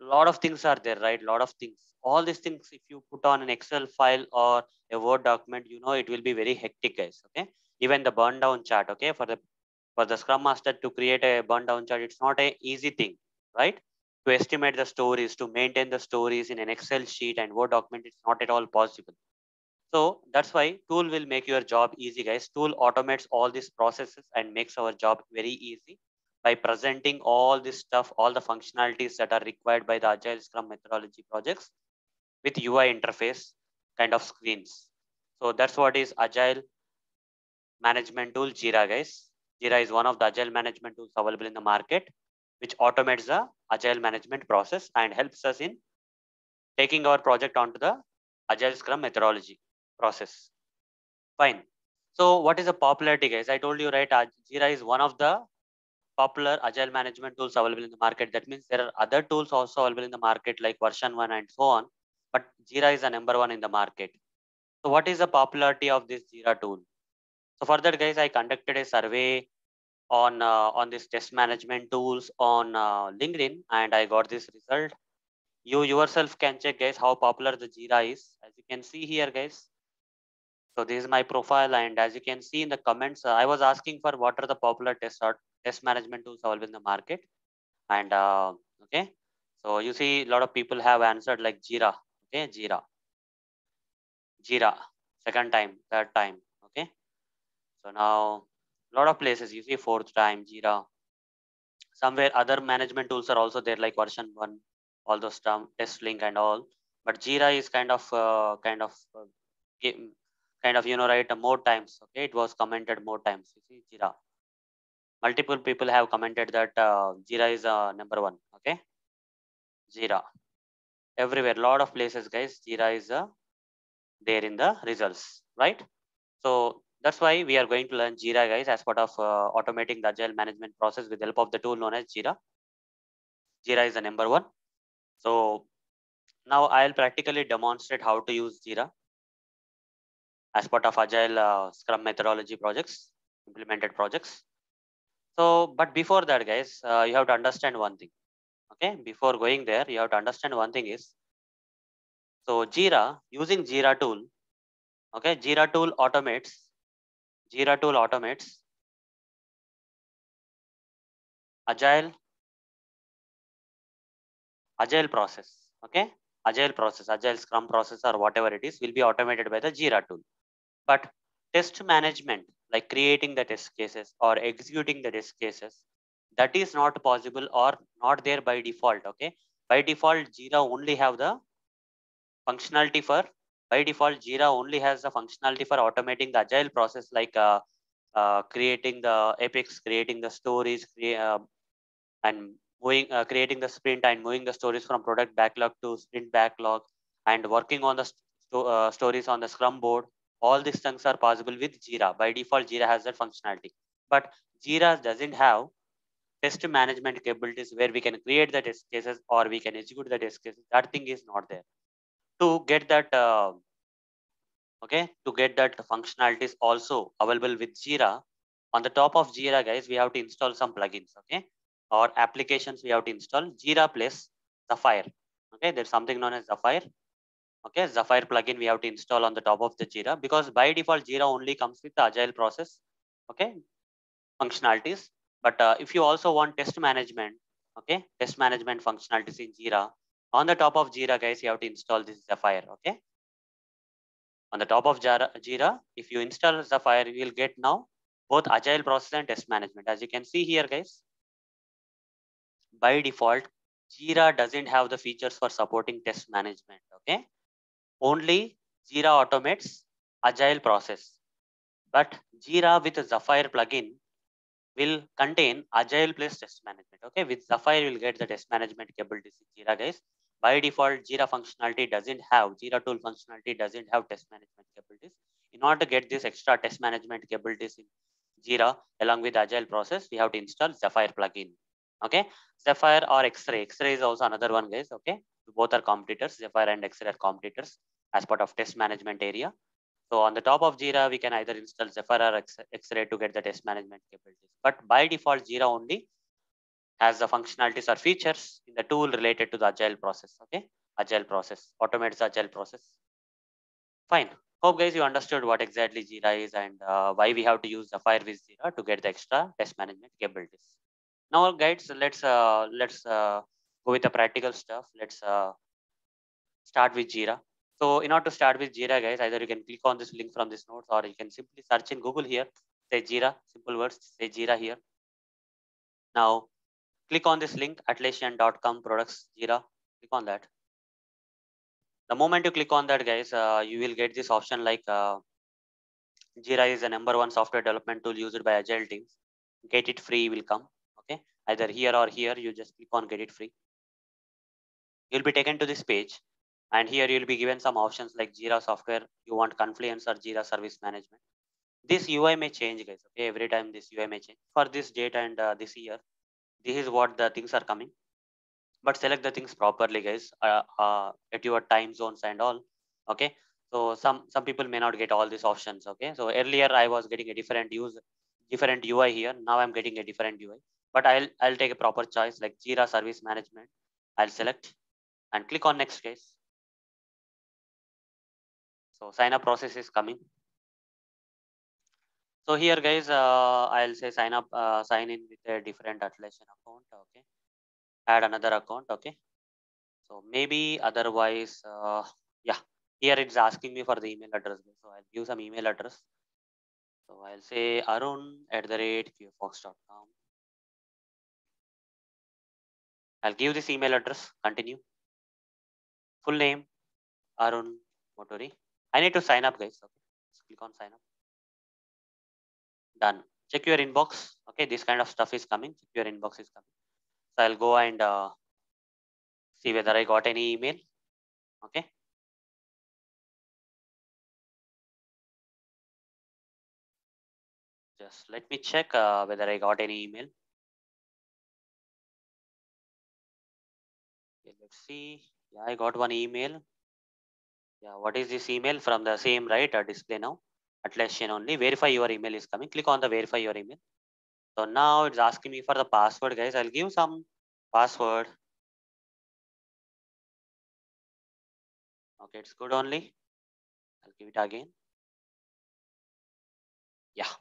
A lot of things are there right? A lot of things. All these things if you put on an excel file or a word document you know it will be very hectic guys okay? Even the burn down chart okay? For the for the scrum master to create a burn down chart it's not a easy thing right to estimate the stories to maintain the stories in an excel sheet and word document it's not at all possible. So that's why tool will make your job easy guys. Tool automates all these processes and makes our job very easy by presenting all this stuff all the functionalities that are required by the agile scrum methodology projects with ui interface kind of screens. So that's what is agile management tool jira guys. Jira is one of the agile management tools available in the market which automates the agile management process and helps us in taking our project onto the agile scrum methodology process. Fine. So what is the popularity guys? I told you right jira is one of the popular agile management tools available in the market. That means there are other tools also available in the market like VersionOne and so on but jira is the number one in the market. So what is the popularity of this jira tool? So for that guys i conducted a survey on uh, on this test management tools on uh, linkedin and i got this result you yourself can check guys how popular the jira is as you can see here guys so this is my profile and as you can see in the comments uh, i was asking for what are the popular test or test management tools available in the market and uh, okay So you see a lot of people have answered like Jira. Okay, Jira. Jira. Second time, third time. Okay. So now lot of places you see fourth time Jira. Somewhere other management tools are also there like VersionOne, all those term TestLink and all. But Jira is kind of uh, kind of uh, kind of you know right more times. Okay, it was commented more times. You see Jira. Multiple people have commented that uh, Jira is uh, number one. Okay. Jira. Everywhere, lot of places, guys. Jira is uh, there in the results, right? So that's why we are going to learn Jira, guys, as part of uh, automating the agile management process with the help of the tool known as Jira. Jira is the number one. So now I'll practically demonstrate how to use Jira as part of agile uh, Scrum methodology projects, implemented projects. So, but before that, guys, uh, you have to understand one thing okay before going there you have to understand one thing is so jira using jira tool okay jira tool automates jira tool automates. Agile. Agile process okay? Agile process agile scrum process or whatever it is will be automated by the jira tool. But test management like creating the test cases or executing the test cases that is not possible or not there by default okay? By default jira only have the functionality for by default jira only has the functionality for automating the agile process like uh, uh, creating the epics creating the stories uh, and moving uh, creating the sprint and moving the stories from product backlog to sprint backlog and working on the uh, stories on the scrum board. All these things are possible with jira. By default jira has that functionality. But jira doesn't have test management capabilities where we can create the test cases or we can execute the test cases. That thing is not there. To get that uh, okay to get that functionalities also available with jira on the top of jira guys we have to install some plugins okay? Or applications we have to install jira plus Zephyr okay? There's something known as Zephyr okay? Zephyr plugin we have to install on the top of the jira because by default jira only comes with the agile process okay? Functionalities. But uh, if you also want test management, okay, test management functionalities in Jira, on the top of Jira, guys, you have to install this Zephyr, okay? On the top of Jira, if you install Zephyr, you will get now both agile process and test management. As you can see here, guys, by default, Jira doesn't have the features for supporting test management, okay? Only Jira automates agile process. But Jira with a plugin will contain agile plus test management. Okay, with Zephyr, you will get the test management capabilities in Jira, guys. By default, Jira functionality doesn't have, Jira tool functionality doesn't have test management capabilities. In order to get this extra test management capabilities in Jira along with agile process, we have to install Zephyr plugin. Okay, Zephyr or X-Ray. X-Ray is also another one, guys. Okay, both are competitors. Zephyr and X-Ray are competitors as part of test management area. So on the top of Jira, we can either install Zephyr or X-Ray to get the test management capabilities. But by default, Jira only has the functionalities or features in the tool related to the agile process. Okay, agile process, automates agile process. Fine. Hope guys you understood what exactly Jira is and uh, why we have to use Zephyr with Jira to get the extra test management capabilities. Now guys, let's uh, let's uh, go with the practical stuff. Let's uh, start with Jira. So in order to start with Jira, guys, either you can click on this link from this notes or you can simply search in Google here, say Jira, simple words, say Jira here. Now click on this link, atlassian.com products Jira, click on that. The moment you click on that, guys, uh, you will get this option like uh, Jira is the number one software development tool used by agile teams. Get it free will come. Okay, either here or here, you just click on get it free. You'll be taken to this page and here you'll be given some options like Jira software. You want Confluence or Jira service management. This UI may change guys. Okay. Every time this UI may change for this date and uh, this year. This is what the things are coming. But select the things properly guys uh, uh, at your time zones and all. Okay. So some, some people may not get all these options. Okay. So earlier I was getting a different use, different UI here. Now I'm getting a different UI, but I'll, I'll take a proper choice like Jira service management. I'll select and click on next guys so sign up process is coming. So here guys, uh, I'll say sign up, uh, sign in with a different Atlassian account. Okay. Add another account. Okay. So maybe otherwise, uh, yeah, here it's asking me for the email address. So I'll give some email address. So I'll say arun at the rate qafox.com. I'll give this email address, continue. Full name, Arun Motoori. I need to sign up guys. Okay, click on sign up. Done. Check your inbox. Okay, this kind of stuff is coming. Check your inbox is coming. So I'll go and uh, see whether I got any email. Okay. Just let me check uh, whether I got any email. Okay, let's see. Yeah, I got one email. Yeah, what is this email from the same right uh, display now? Atlassian only. Verify your email is coming. Click on the verify your email. So now it's asking me for the password, guys. I'll give some password. Okay, it's good only. I'll give it again. Yeah.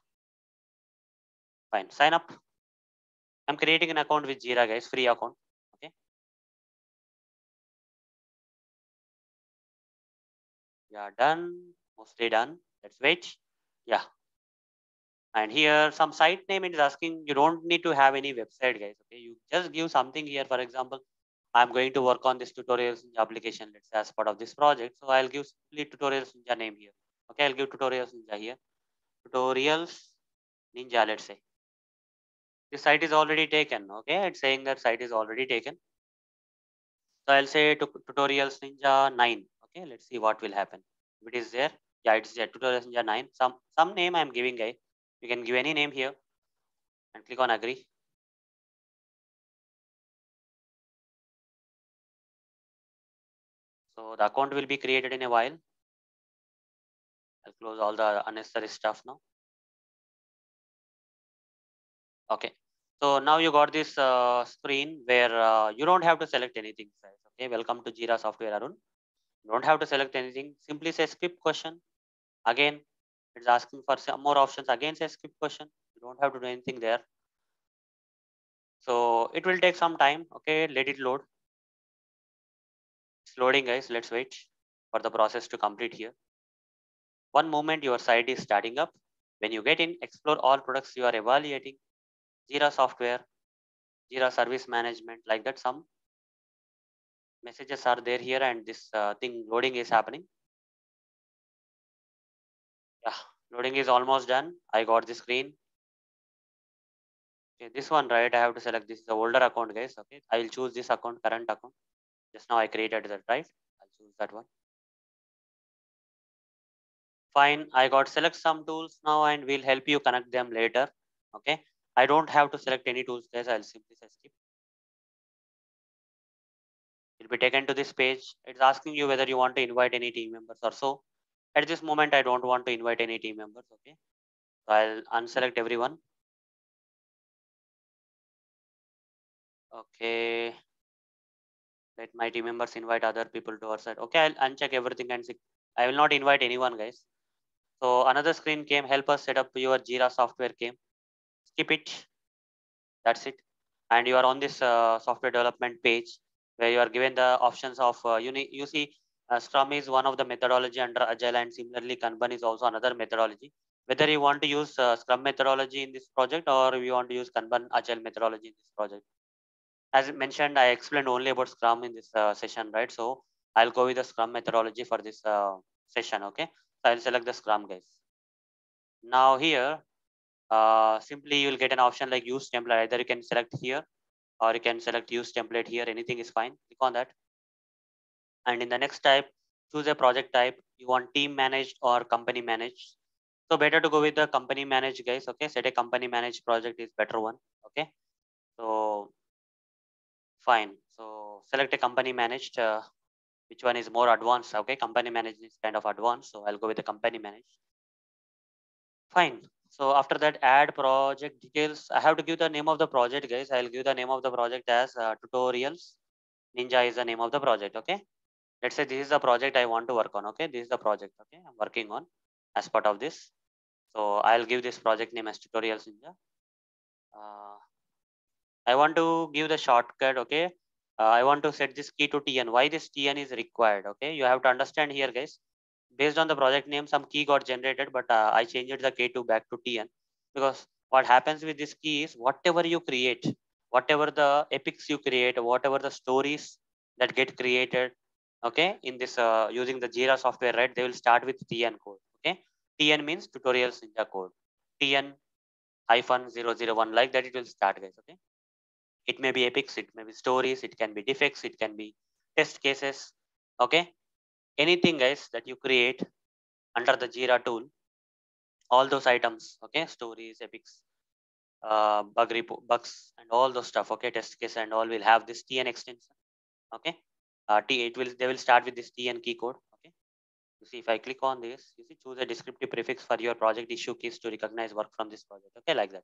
Fine. Sign up. I'm creating an account with Jira, guys. Free account. Okay. Yeah, done. Mostly done. Let's wait. Yeah. And here some site name it is asking you don't need to have any website, guys. Okay. You just give something here. For example, I'm going to work on this tutorials Ninja application, let's say as part of this project. So I'll give simply tutorials ninja name here. Okay, I'll give tutorials ninja here. Tutorials ninja, let's say. This site is already taken. Okay, it's saying that site is already taken. So I'll say tutorials ninja 9. Okay, let's see what will happen. If it is there, yeah, it's there. Tutorials ninja 9. Some some name I'm giving, guy. You can give any name here and click on agree. So the account will be created in a while. I'll close all the unnecessary stuff now. Okay. So now you got this uh, screen where uh, you don't have to select anything. Okay. Welcome to Jira Software Arun. Don't have to select anything. Simply say skip question. Again, it's asking for some more options. Again, say skip question. You don't have to do anything there. So it will take some time. Okay. Let it load. It's loading guys. Let's wait for the process to complete here. One moment your site is starting up. When you get in, explore all products you are evaluating. Jira software, Jira service management, like that. Some messages are there here and this uh, thing loading is happening. Yeah, loading is almost done. I got the screen. Okay, this one, right? I have to select this is the older account, guys. Okay, I will choose this account, current account. Just now I created that, right? I'll choose that one. Fine, I got select some tools now and we'll help you connect them later. Okay, I don't have to select any tools, guys. I'll simply skip. You'll be taken to this page. It's asking you whether you want to invite any team members or so. At this moment, I don't want to invite any team members. Okay, so I'll unselect everyone. Okay, let my team members invite other people to our side. Okay, I'll uncheck everything and see. I will not invite anyone, guys. So another screen came, help us set up your Jira software came. Skip it. That's it. And you are on this uh, software development page where you are given the options of, uh, you, need, you see Scrum is one of the methodology under Agile and similarly Kanban is also another methodology. Whether you want to use uh, Scrum methodology in this project or you want to use Kanban Agile methodology in this project as mentioned, I explained only about Scrum in this uh, session, right? So I'll go with the Scrum methodology for this uh, session, okay? So I'll select the Scrum guys. Now here, uh, simply you will get an option like use template. Either you can select here or you can select use template here. Anything is fine. Click on that. And in the next type, choose a project type. You want team managed or company managed. So better to go with the company managed guys. Okay, set a company managed project is better one. Okay, so fine so select a company managed uh, which one is more advanced okay company managed is kind of advanced so i'll go with the company managed fine so after that add project details i have to give the name of the project guys i'll give the name of the project as uh, tutorials ninja is the name of the project okay let's say this is the project i want to work on okay this is the project okay i'm working on as part of this so i'll give this project name as tutorials ninja uh, I want to give the shortcut, okay? uh, I want to set this key to TN. Why this TN is required? Okay, you have to understand here, guys. Based on the project name, some key got generated, but uh, I changed the K2 back to TN because what happens with this key is whatever you create, whatever the epics you create, whatever the stories that get created, okay, in this uh, using the Jira software, right? They will start with TN code. Okay, TN means tutorials ninja code. TN hyphen 001 like that it will start guys okay it may be epics it may be stories it can be defects it can be test cases okay anything guys that you create under the jira tool all those items okay stories epics uh, bug report bugs and all those stuff okay test case and all will have this tn extension okay uh, t it will they will start with this tn key code okay? You see if i click on this you see choose a descriptive prefix for your project issue keys to recognize work from this project okay? Like that.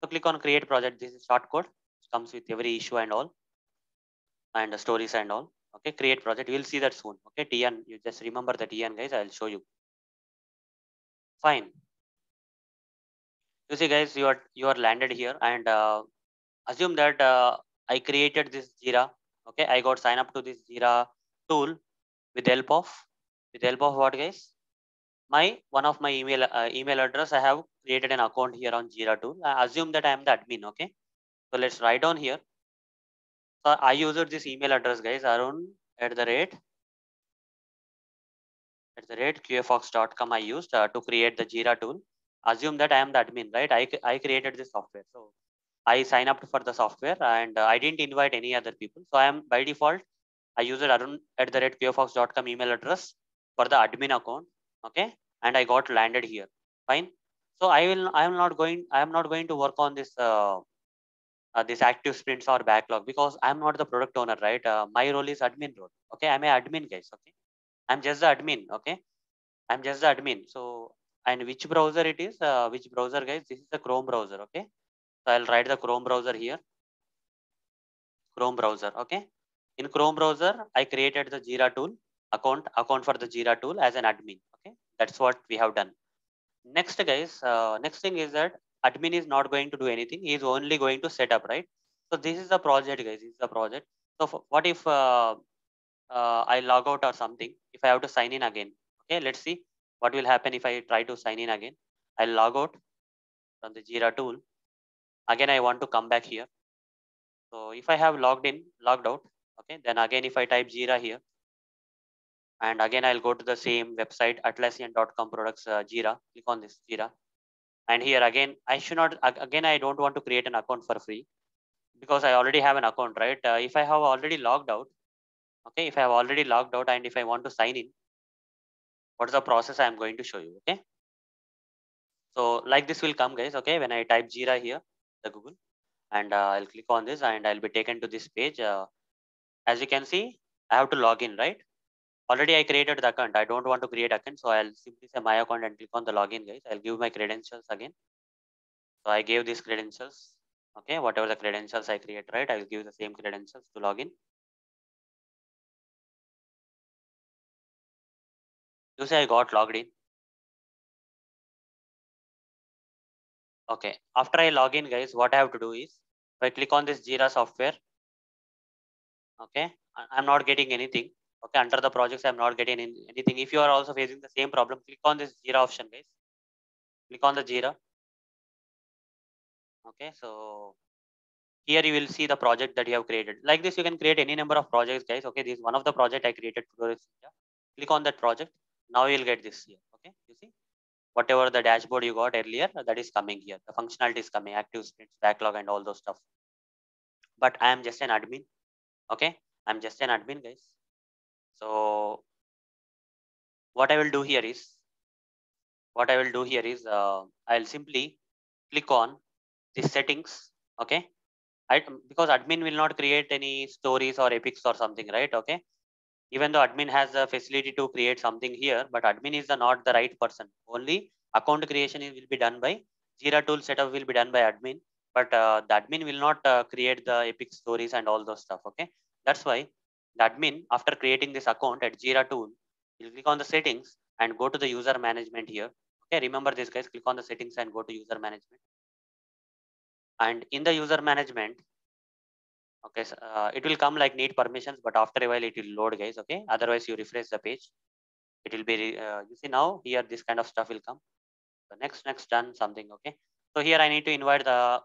So click on create project. This is short code. Comes with every issue and all and the stories and all okay? Create project. We'll see that soon okay? Tn you just remember the tn guys. I'll show you. Fine. You see guys you are you are landed here and uh, assume that uh, i created this jira okay i got sign up to this jira tool with help of with help of what guys my one of my email uh, email address i have created an account here on jira tool I assume that i am the admin okay so let's write down here. So I used this email address, guys, Arun at the rate at the rate qafox.com I used uh, to create the Jira tool. Assume that I am the admin, right? I, I created this software. So I sign up for the software and uh, I didn't invite any other people. So I am by default, I used Arun at the rate qafox.com email address for the admin account. Okay. And I got landed here. Fine. So I will, I am not going, I am not going to work on this uh, uh, this active sprints or backlog because I'm not the product owner, right? Uh, my role is admin role. Okay, I'm an admin guys. Okay, I'm just the admin. Okay, I'm just the admin. So and which browser it is? Uh, which browser, guys? This is the Chrome browser. Okay, so I'll write the Chrome browser here. Chrome browser. Okay, in Chrome browser, I created the Jira tool account account for the Jira tool as an admin. Okay, that's what we have done. Next, guys. Uh, next thing is that admin is not going to do anything. He is only going to set up, right? So this is the project, guys. This is the project. So what if uh, uh, I log out or something? If I have to sign in again, okay, let's see what will happen if I try to sign in again. I'll log out from the Jira tool. Again, I want to come back here. So if I have logged in, logged out, okay, then again, if I type Jira here, and again, I'll go to the same website, atlassian.com products uh, Jira, click on this Jira. And here again i should not again i don't want to create an account for free because i already have an account right? Uh, if i have already logged out okay if i have already logged out and if i want to sign in what is the process i am going to show you okay? So like this will come guys okay? When i type jira here the google and uh, i'll click on this and i'll be taken to this page uh, as you can see i have to log in right already I created the account. I don't want to create account. So I'll simply say my account and click on the login guys. I'll give my credentials again. So I gave these credentials. Okay, whatever the credentials I create, right? I will give the same credentials to login. You say I got logged in. Okay, after I log in guys, what I have to do is if I click on this Jira software, okay, I'm not getting anything. Okay under the projects i'm not getting anything. If you are also facing the same problem click on this jira option guys. Click on the jira. Okay so here you will see the project that you have created. Like this you can create any number of projects guys. Okay this is one of the project i created click on that project. Now you'll get this here. Okay you see whatever the dashboard you got earlier that is coming here the functionality is coming active sprints backlog and all those stuff but i am just an admin okay i'm just an admin guys so what I will do here is, what I will do here is, uh, I'll simply click on the settings. Okay. I, because admin will not create any stories or epics or something, right? Okay. Even though admin has the facility to create something here, but admin is the not the right person. Only account creation will be done by Jira tool setup will be done by admin, but uh, the admin will not uh, create the epic stories and all those stuff. Okay. That's why the admin after creating this account at Jira tool, you'll click on the settings and go to the user management here. Okay, remember this guys, click on the settings and go to user management. And in the user management, Okay, so, uh, it will come like need permissions, but after a while it will load, guys. Okay, otherwise you refresh the page, it will be. Uh, you see now here this kind of stuff will come. So next, next done something. Okay, so here I need to invite the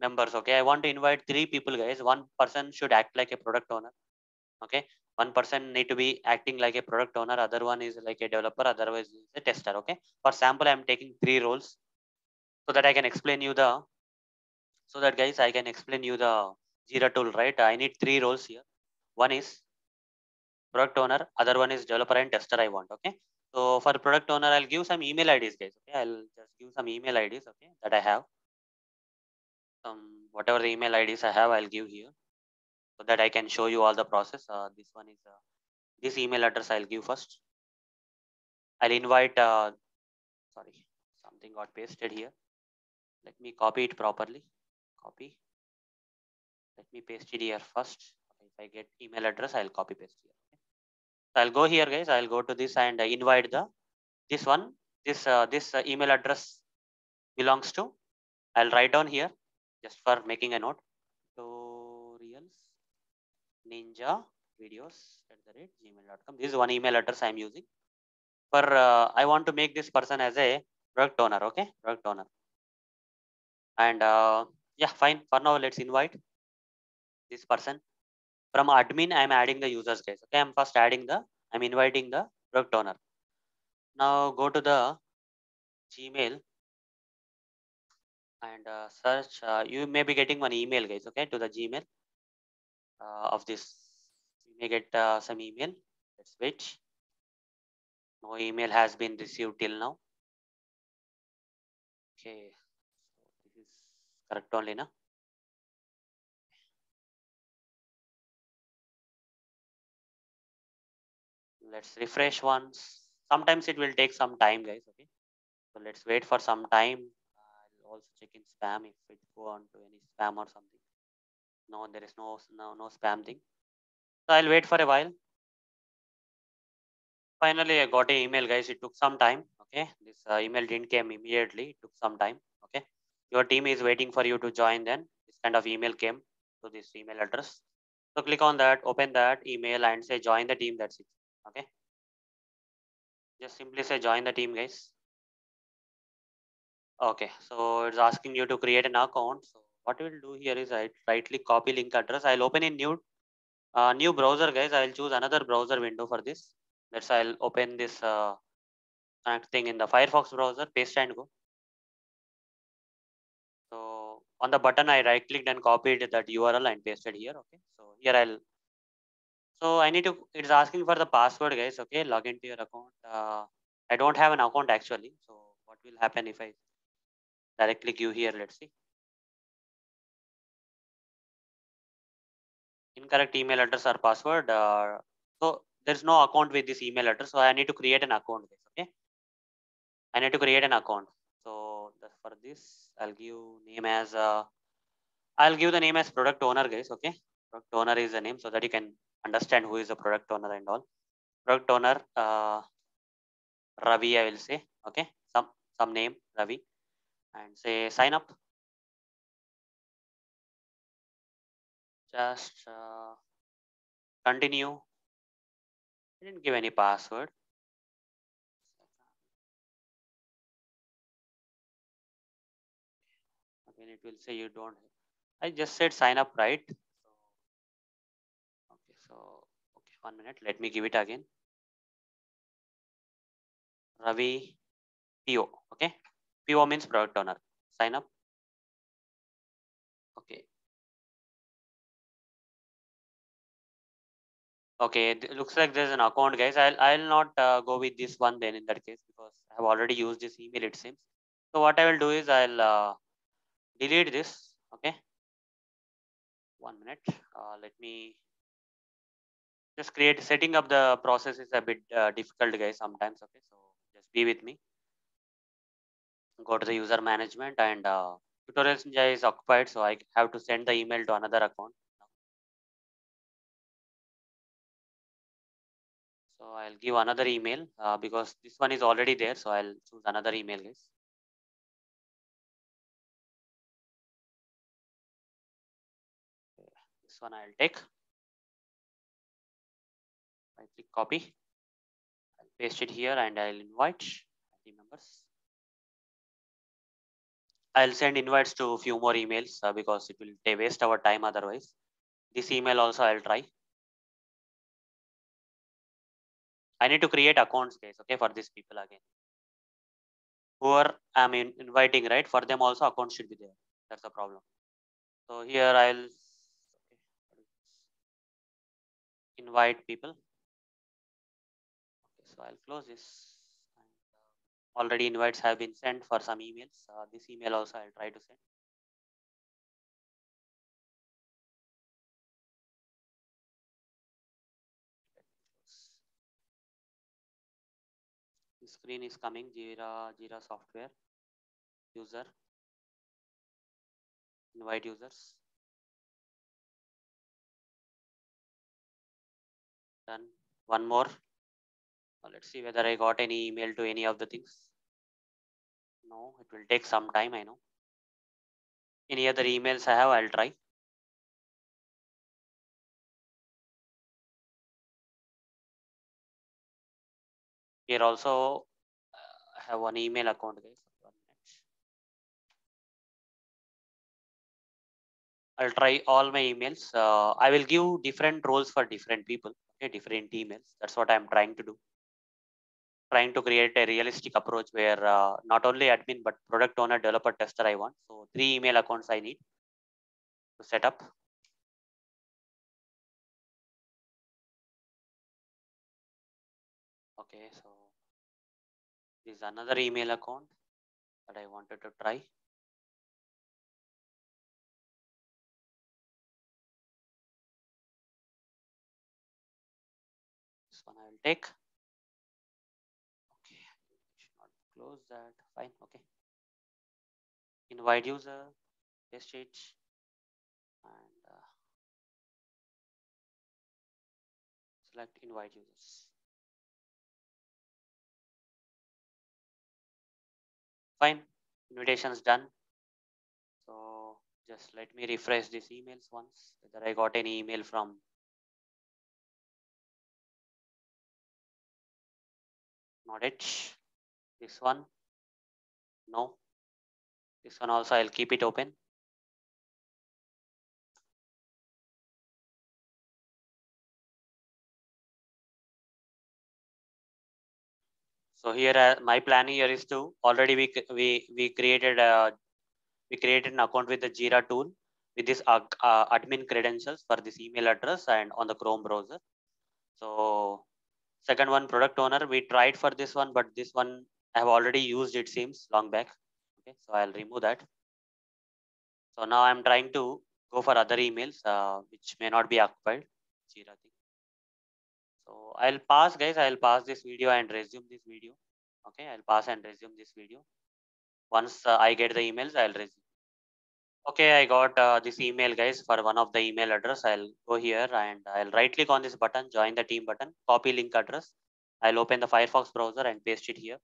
members. Okay, I want to invite three people, guys. One person should act like a product owner. Okay, one person need to be acting like a product owner. Other one is like a developer. Otherwise is a tester. Okay, for sample, I'm taking three roles so that I can explain you the so that guys I can explain you the Jira tool, right? I need three roles here. One is product owner, other one is developer and tester I want. Okay. So for product owner, I'll give some email IDs, guys. Okay. I'll just give some email IDs, okay, that I have. Some whatever the email IDs I have, I'll give here so that I can show you all the process. Uh, this one is uh, this email address I'll give first. I'll invite, uh, sorry, something got pasted here. Let me copy it properly. Copy. Let me paste it here first. If I get email address, I'll copy paste here. Okay. So I'll go here, guys. I'll go to this and invite the this one. This uh, this uh, email address belongs to. I'll write down here just for making a note. Tutorials ninja videos at the rate gmail.com. This is one email address I'm using. For uh, I want to make this person as a product owner. Okay, product owner. And uh, yeah, fine. For now, let's invite this person. From admin, I'm adding the users guys. Okay, I'm first adding the, I'm inviting the product owner. Now go to the Gmail and uh, search. Uh, you may be getting one email guys. Okay, to the Gmail uh, of this. You may get uh, some email. Let's. No email has been received till now. Okay, this is correct only now. Let's refresh once. Sometimes it will take some time guys okay? So let's wait for some time. I'll also check in spam if it go on to any spam or something. No there is no no no spam thing. So i'll wait for a while. Finally i got an email guys. It took some time okay? This uh, email didn't came immediately. It took some time okay? Your team is waiting for you to join then. This kind of email came to this email address. So click on that open that email and say join the team that's it okay. Just simply say join the team guys. Okay. So it's asking you to create an account. So what we'll do here is i right click copy link address. I'll open in new uh, new browser guys. I'll choose another browser window for this. Let's i'll open this uh, thing in the firefox browser. Paste and go. So on the button i right clicked and copied that url and pasted here. Okay. So here i'll so I need to, it's asking for the password guys. Okay. Log into your account. Uh, I don't have an account actually. So what will happen if I directly give here? Let's see. Incorrect email address or password. Uh, so there's no account with this email address. So I need to create an account guys. Okay. I need to create an account. So for this, I'll give name as, uh, I'll give the name as product owner guys. Okay. Product owner is the name so that you can understand who is the product owner and all. Product owner, uh, Ravi, I will say, okay, some, some name, Ravi, and say sign up. Just uh, continue. I didn't give any password. Again, it will say you don't. I just said sign up, right? So, okay, one minute. Let me give it again. Ravi PO. Okay. PO means product owner. Sign up. Okay. Okay, it looks like there's an account, guys. I'll I'll not uh, go with this one then in that case because I have already used this email. It seems. So what I will do is I'll uh, delete this. Okay. One minute. Uh, let me just create setting up the process is a bit uh, difficult guys sometimes okay? So just be with me. Go to the user management and uh, tutorials ninja is occupied so i have to send the email to another account. So i'll give another email uh, because this one is already there so i'll choose another email guys. This one I'll take. Click copy. I'll paste it here and I'll invite the members. I'll send invites to a few more emails uh, because it will waste our time otherwise. This email also I'll try. I need to create accounts guys, okay, for these people again. Whoever I'm in inviting, right? For them also accounts should be there. That's the problem. So here I'll invite people. I'll close this. Already invites have been sent for some emails. Uh, this email also I'll try to send. The screen is coming Jira, Jira software user invite users done one more let's see whether I got any email to any of the things no it will take some time I know any other emails I have I'll try here also uh, I have one email account guys I'll try all my emails. Uh, I will give different roles for different people, okay, different emails. That's what I'm trying to do. Trying to create a realistic approach where uh, not only admin, but product owner, developer, tester I want. So three email accounts I need to set up. Okay, so this is another email account that I wanted to try. This one I will take. Okay, should not close that. Fine, okay. Invite user, paste it, and uh, select invite users. Fine, invitations done. So just let me refresh these emails once, whether I got any email from not it. This one, no. This one also, I'll keep it open. So here, uh, my plan here is to already we we we created a we created an account with the Jira tool with this uh, uh, admin credentials for this email address and on the Chrome browser. So second one, product owner, we tried for this one, but this one I have already used it seems long back. Okay, so I'll remove that. So now I'm trying to go for other emails uh, which may not be occupied. So I'll pass guys, I'll pass this video and resume this video. Okay, I'll pass and resume this video. Once uh, I get the emails, I'll resume. Okay, I got uh, this email guys for one of the email address. I'll go here and I'll right click on this button, join the team button, copy link address. I'll open the Firefox browser and paste it here.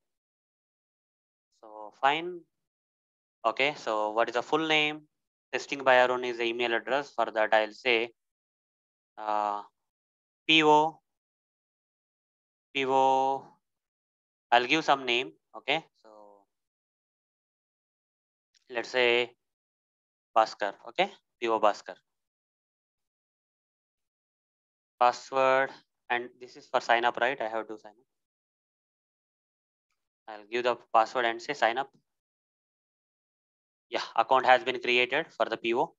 Fine. Okay, so what is the full name? Testing by Arun is the email address. For that, I'll say uh, PO PO. I'll give some name. Okay, so let's say Bhaskar. Okay, PO Bhaskar. Password and this is for sign up, right? I have to sign up. I'll give the password and say sign up. Yeah, account has been created for the PO.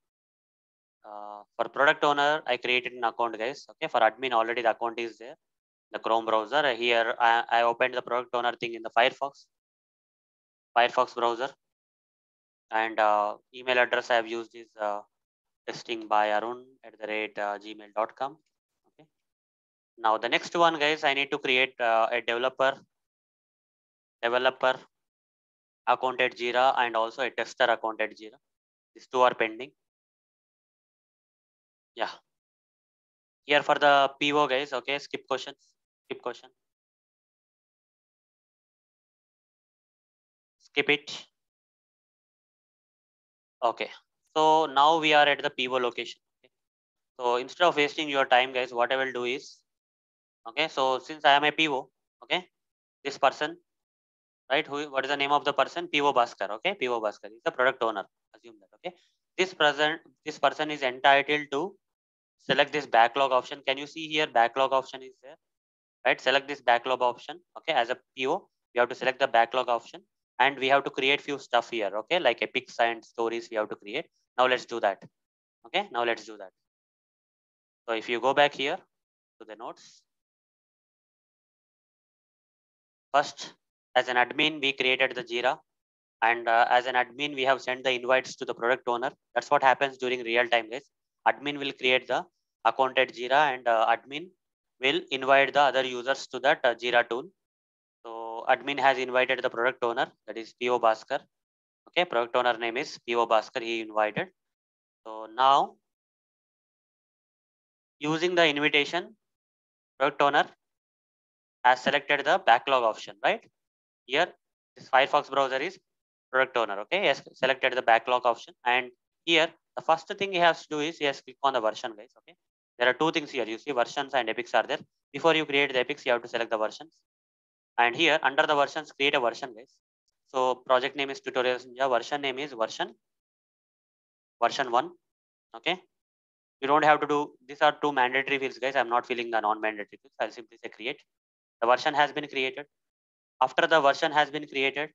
Uh, for product owner, I created an account, guys. Okay, for admin, already the account is there. The Chrome browser. Here, I, I opened the product owner thing in the Firefox. Firefox browser. And uh, email address I have used is uh, testing by Arun at the rate uh, gmail.com. Okay. Now the next one, guys, I need to create uh, a developer developer account at Jira and also a tester account at Jira. These two are pending. Yeah. Here for the PO guys, okay, skip questions, skip question. Skip it. Okay. So now we are at the PO location. Okay. So instead of wasting your time, guys, what I will do is, okay, so since I am a PO, okay, this person, right, who, what is the name of the person? PO Bhaskar, okay, PO Bhaskar is the product owner, assume that, okay. This person, this person is entitled to select this backlog option. Can you see here backlog option is there, right? Select this backlog option, okay, as a PO, you have to select the backlog option and we have to create few stuff here, okay, like epics and stories we have to create. Now let's do that, okay, now let's do that. So if you go back here to the notes, first as an admin, we created the Jira and uh, as an admin, we have sent the invites to the product owner. That's what happens during real time guys. Admin will create the account at Jira and uh, admin will invite the other users to that uh, Jira tool. So admin has invited the product owner that is PO Bhaskar. Okay, product owner name is PO Bhaskar. He invited. So now using the invitation, product owner has selected the backlog option, right? Here, this Firefox browser is product owner, okay? yes, selected the backlog option. And here, the first thing he has to do is yes, click on the version, guys, okay? There are two things here. You see versions and epics are there. Before you create the epics, you have to select the versions. And here, under the versions, create a version, guys. So project name is Tutorials Ninja. Version name is version, version one, okay? you don't have to do these are two mandatory fields guys i'm not filling the non-mandatory fields i'll simply say create the version has been created after the version has been created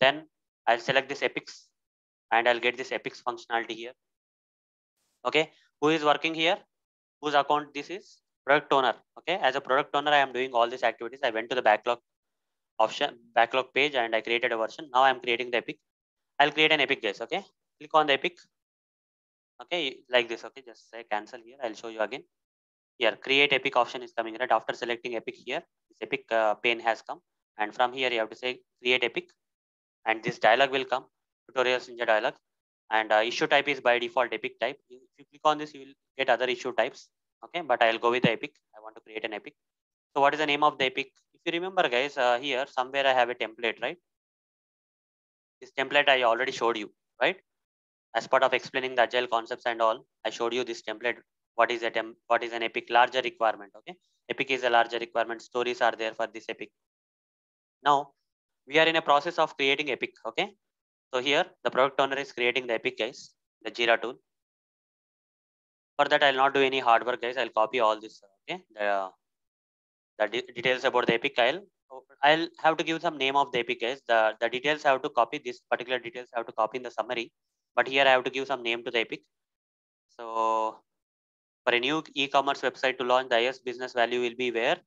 then i'll select this epics and i'll get this epics functionality here. Okay? Who is working here? Whose account this is? Product owner. Okay? As a product owner i am doing all these activities. I went to the backlog option backlog page and i created a version. Now i'm creating the epic. I'll create an epic guys okay? Click on the epic. Okay? Like this okay? Just say cancel here. I'll show you again. Here create epic option is coming right? After selecting epic here this epic uh, pane has come and from here you have to say create epic and this dialog will come tutorials ninja dialog. And uh, issue type is by default epic type. If you click on this you will get other issue types. Okay but i'll go with the epic. I want to create an epic. So what is the name of the epic? If you remember guys uh, here somewhere i have a template right? This template i already showed you right? As part of explaining the agile concepts and all i showed you this template. What is a tem what is an epic? Larger requirement okay? Epic is a larger requirement. Stories are there for this epic now we are in a process of creating epic okay? So here the product owner is creating the epic guys the jira tool. For that i'll not do any hard work guys. I'll copy all this okay? The the de details about the epic i'll i'll have to give some name of the epic guys. The the details have to copy this particular details I have to copy in the summary. But here I have to give some name to the epic. So for a new e-commerce website to launch, the IS business value will be where,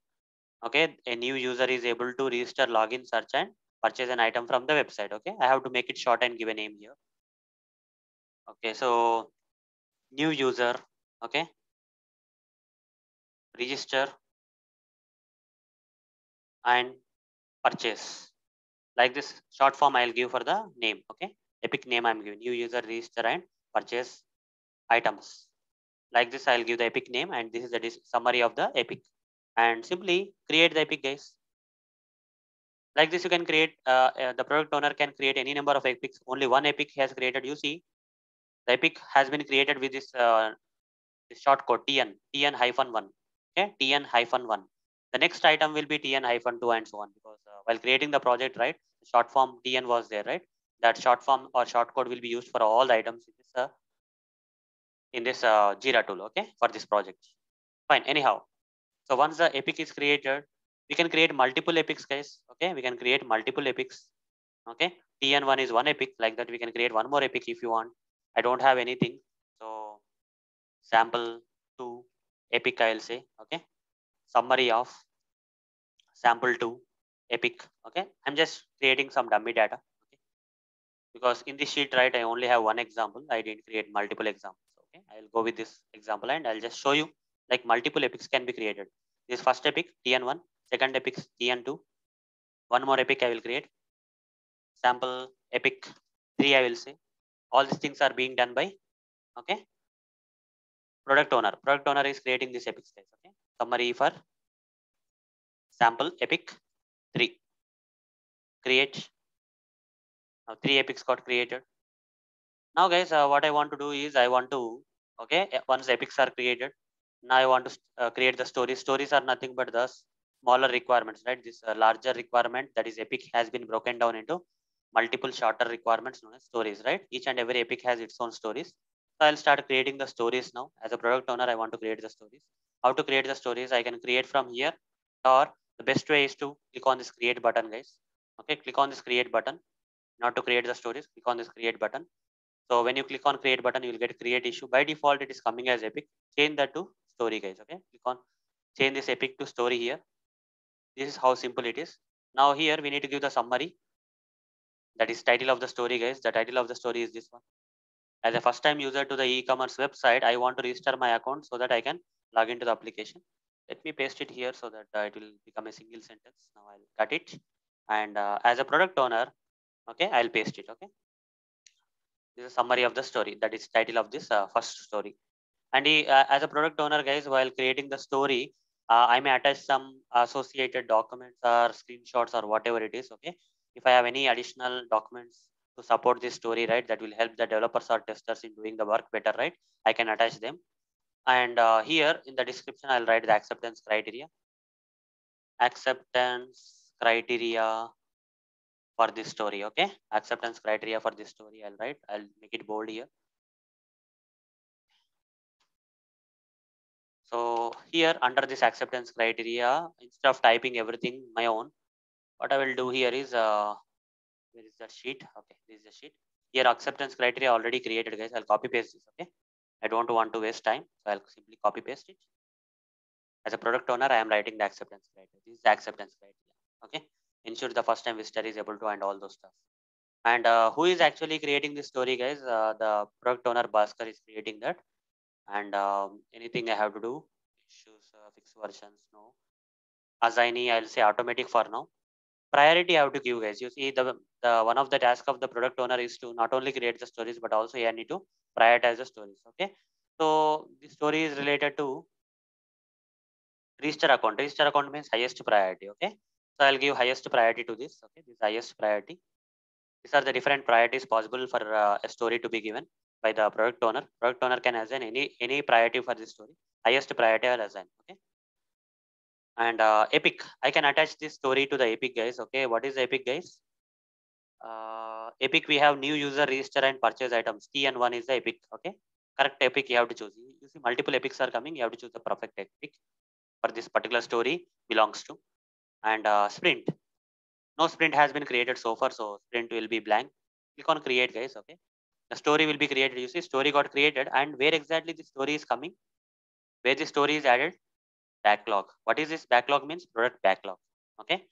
okay, a new user is able to register, login, search and purchase an item from the website. Okay, I have to make it short and give a name here. Okay, so new user, okay, register and purchase. Like this short form I'll give for the name. Okay epic name i'm giving new user register and purchase items like this i'll give the epic name and this is the summary of the epic and simply create the epic guys. Like this you can create uh, uh, the product owner can create any number of epics. Only one epic has created you see. The epic has been created with this uh, this short code tn tn hyphen 1 okay? Tn hyphen 1 the next item will be tn hyphen 2 and so on because uh, while creating the project right short form tn was there right? That short form or short code will be used for all the items in this uh, in this uh, Jira tool, okay, for this project. Fine. Anyhow, so once the epic is created, we can create multiple epics, guys. Okay, we can create multiple epics. Okay, TN1 is one epic like that. We can create one more epic if you want. I don't have anything, so sample two epic I'll say. Okay, summary of sample two epic. Okay, I'm just creating some dummy data because in this sheet, right, I only have one example. I didn't create multiple examples. Okay, I'll go with this example and I'll just show you like multiple epics can be created. This first epic TN1, second epic TN2, one more epic I will create. Sample epic three I will say. All these things are being done by okay product owner. Product owner is creating this epic space. Okay, summary for sample epic three. Create now three epics got created. Now guys, uh, what I want to do is I want to Okay, e- once epics are created, now I want to uh, create the stories. Stories are nothing but the smaller requirements, right? This uh, larger requirement that is epic has been broken down into multiple shorter requirements known as stories, right? Each and every epic has its own stories. So I'll start creating the stories now. As a product owner, I want to create the stories. How to create the stories? I can create from here, or the best way is to click on this create button, guys. Okay, click on this create button. Not to create the stories, click on this create button. So when you click on create button, you will get create issue. By default, it is coming as epic. Change that to story, guys. Okay, click on change this epic to story here. This is how simple it is. Now here we need to give the summary. That is title of the story, guys. The title of the story is this one. As a first time user to the e-commerce website, I want to register my account so that I can log into the application. Let me paste it here so that uh, it will become a single sentence. Now I'll cut it. And uh, as a product owner, okay, I'll paste it. Okay. This is a summary of the story. That is title of this uh, first story. And he, uh, as a product owner, guys, while creating the story, uh, I may attach some associated documents or screenshots or whatever it is. Okay. If I have any additional documents to support this story, right, that will help the developers or testers in doing the work better, right? I can attach them. And uh, here in the description, I'll write the acceptance criteria. Acceptance criteria for this story. Okay. Acceptance criteria for this story. I'll write. I'll make it bold here. So here under this acceptance criteria, instead of typing everything my own, what I will do here is, uh, where is the sheet? Okay, this is the sheet. Here acceptance criteria already created guys. I'll copy paste this, okay? I don't want to waste time. So I'll simply copy paste it. As a product owner, I am writing the acceptance criteria. This is the acceptance criteria, okay? Ensure the first time visitor is able to and all those stuff. And uh, who is actually creating this story guys? Uh, the product owner Bhaskar is creating that and um, anything I have to do issues uh, fix versions no. Assigning I'll say automatic for now. Priority I have to give guys. You see the the one of the task of the product owner is to not only create the stories but also I need to prioritize the stories okay? So the story is related to register account. Register account means highest priority okay? So I'll give highest priority to this okay? This highest priority. These are the different priorities possible for uh, a story to be given by the product owner. Product owner can assign any any priority for this story. Highest priority I'll assign. Okay. And uh, Epic, I can attach this story to the Epic guys. Okay, what is Epic guys? Uh, Epic, we have new user register and purchase items. TN1 is the Epic. Okay, correct Epic you have to choose. You see multiple Epics are coming. You have to choose the perfect Epic for this particular story belongs to. And uh, Sprint, no sprint has been created so far, so sprint will be blank. Click on create guys. Okay the story will be created. You see story got created and where exactly the story is coming? Where the story is added? Backlog. What is this backlog means? Product backlog. Okay?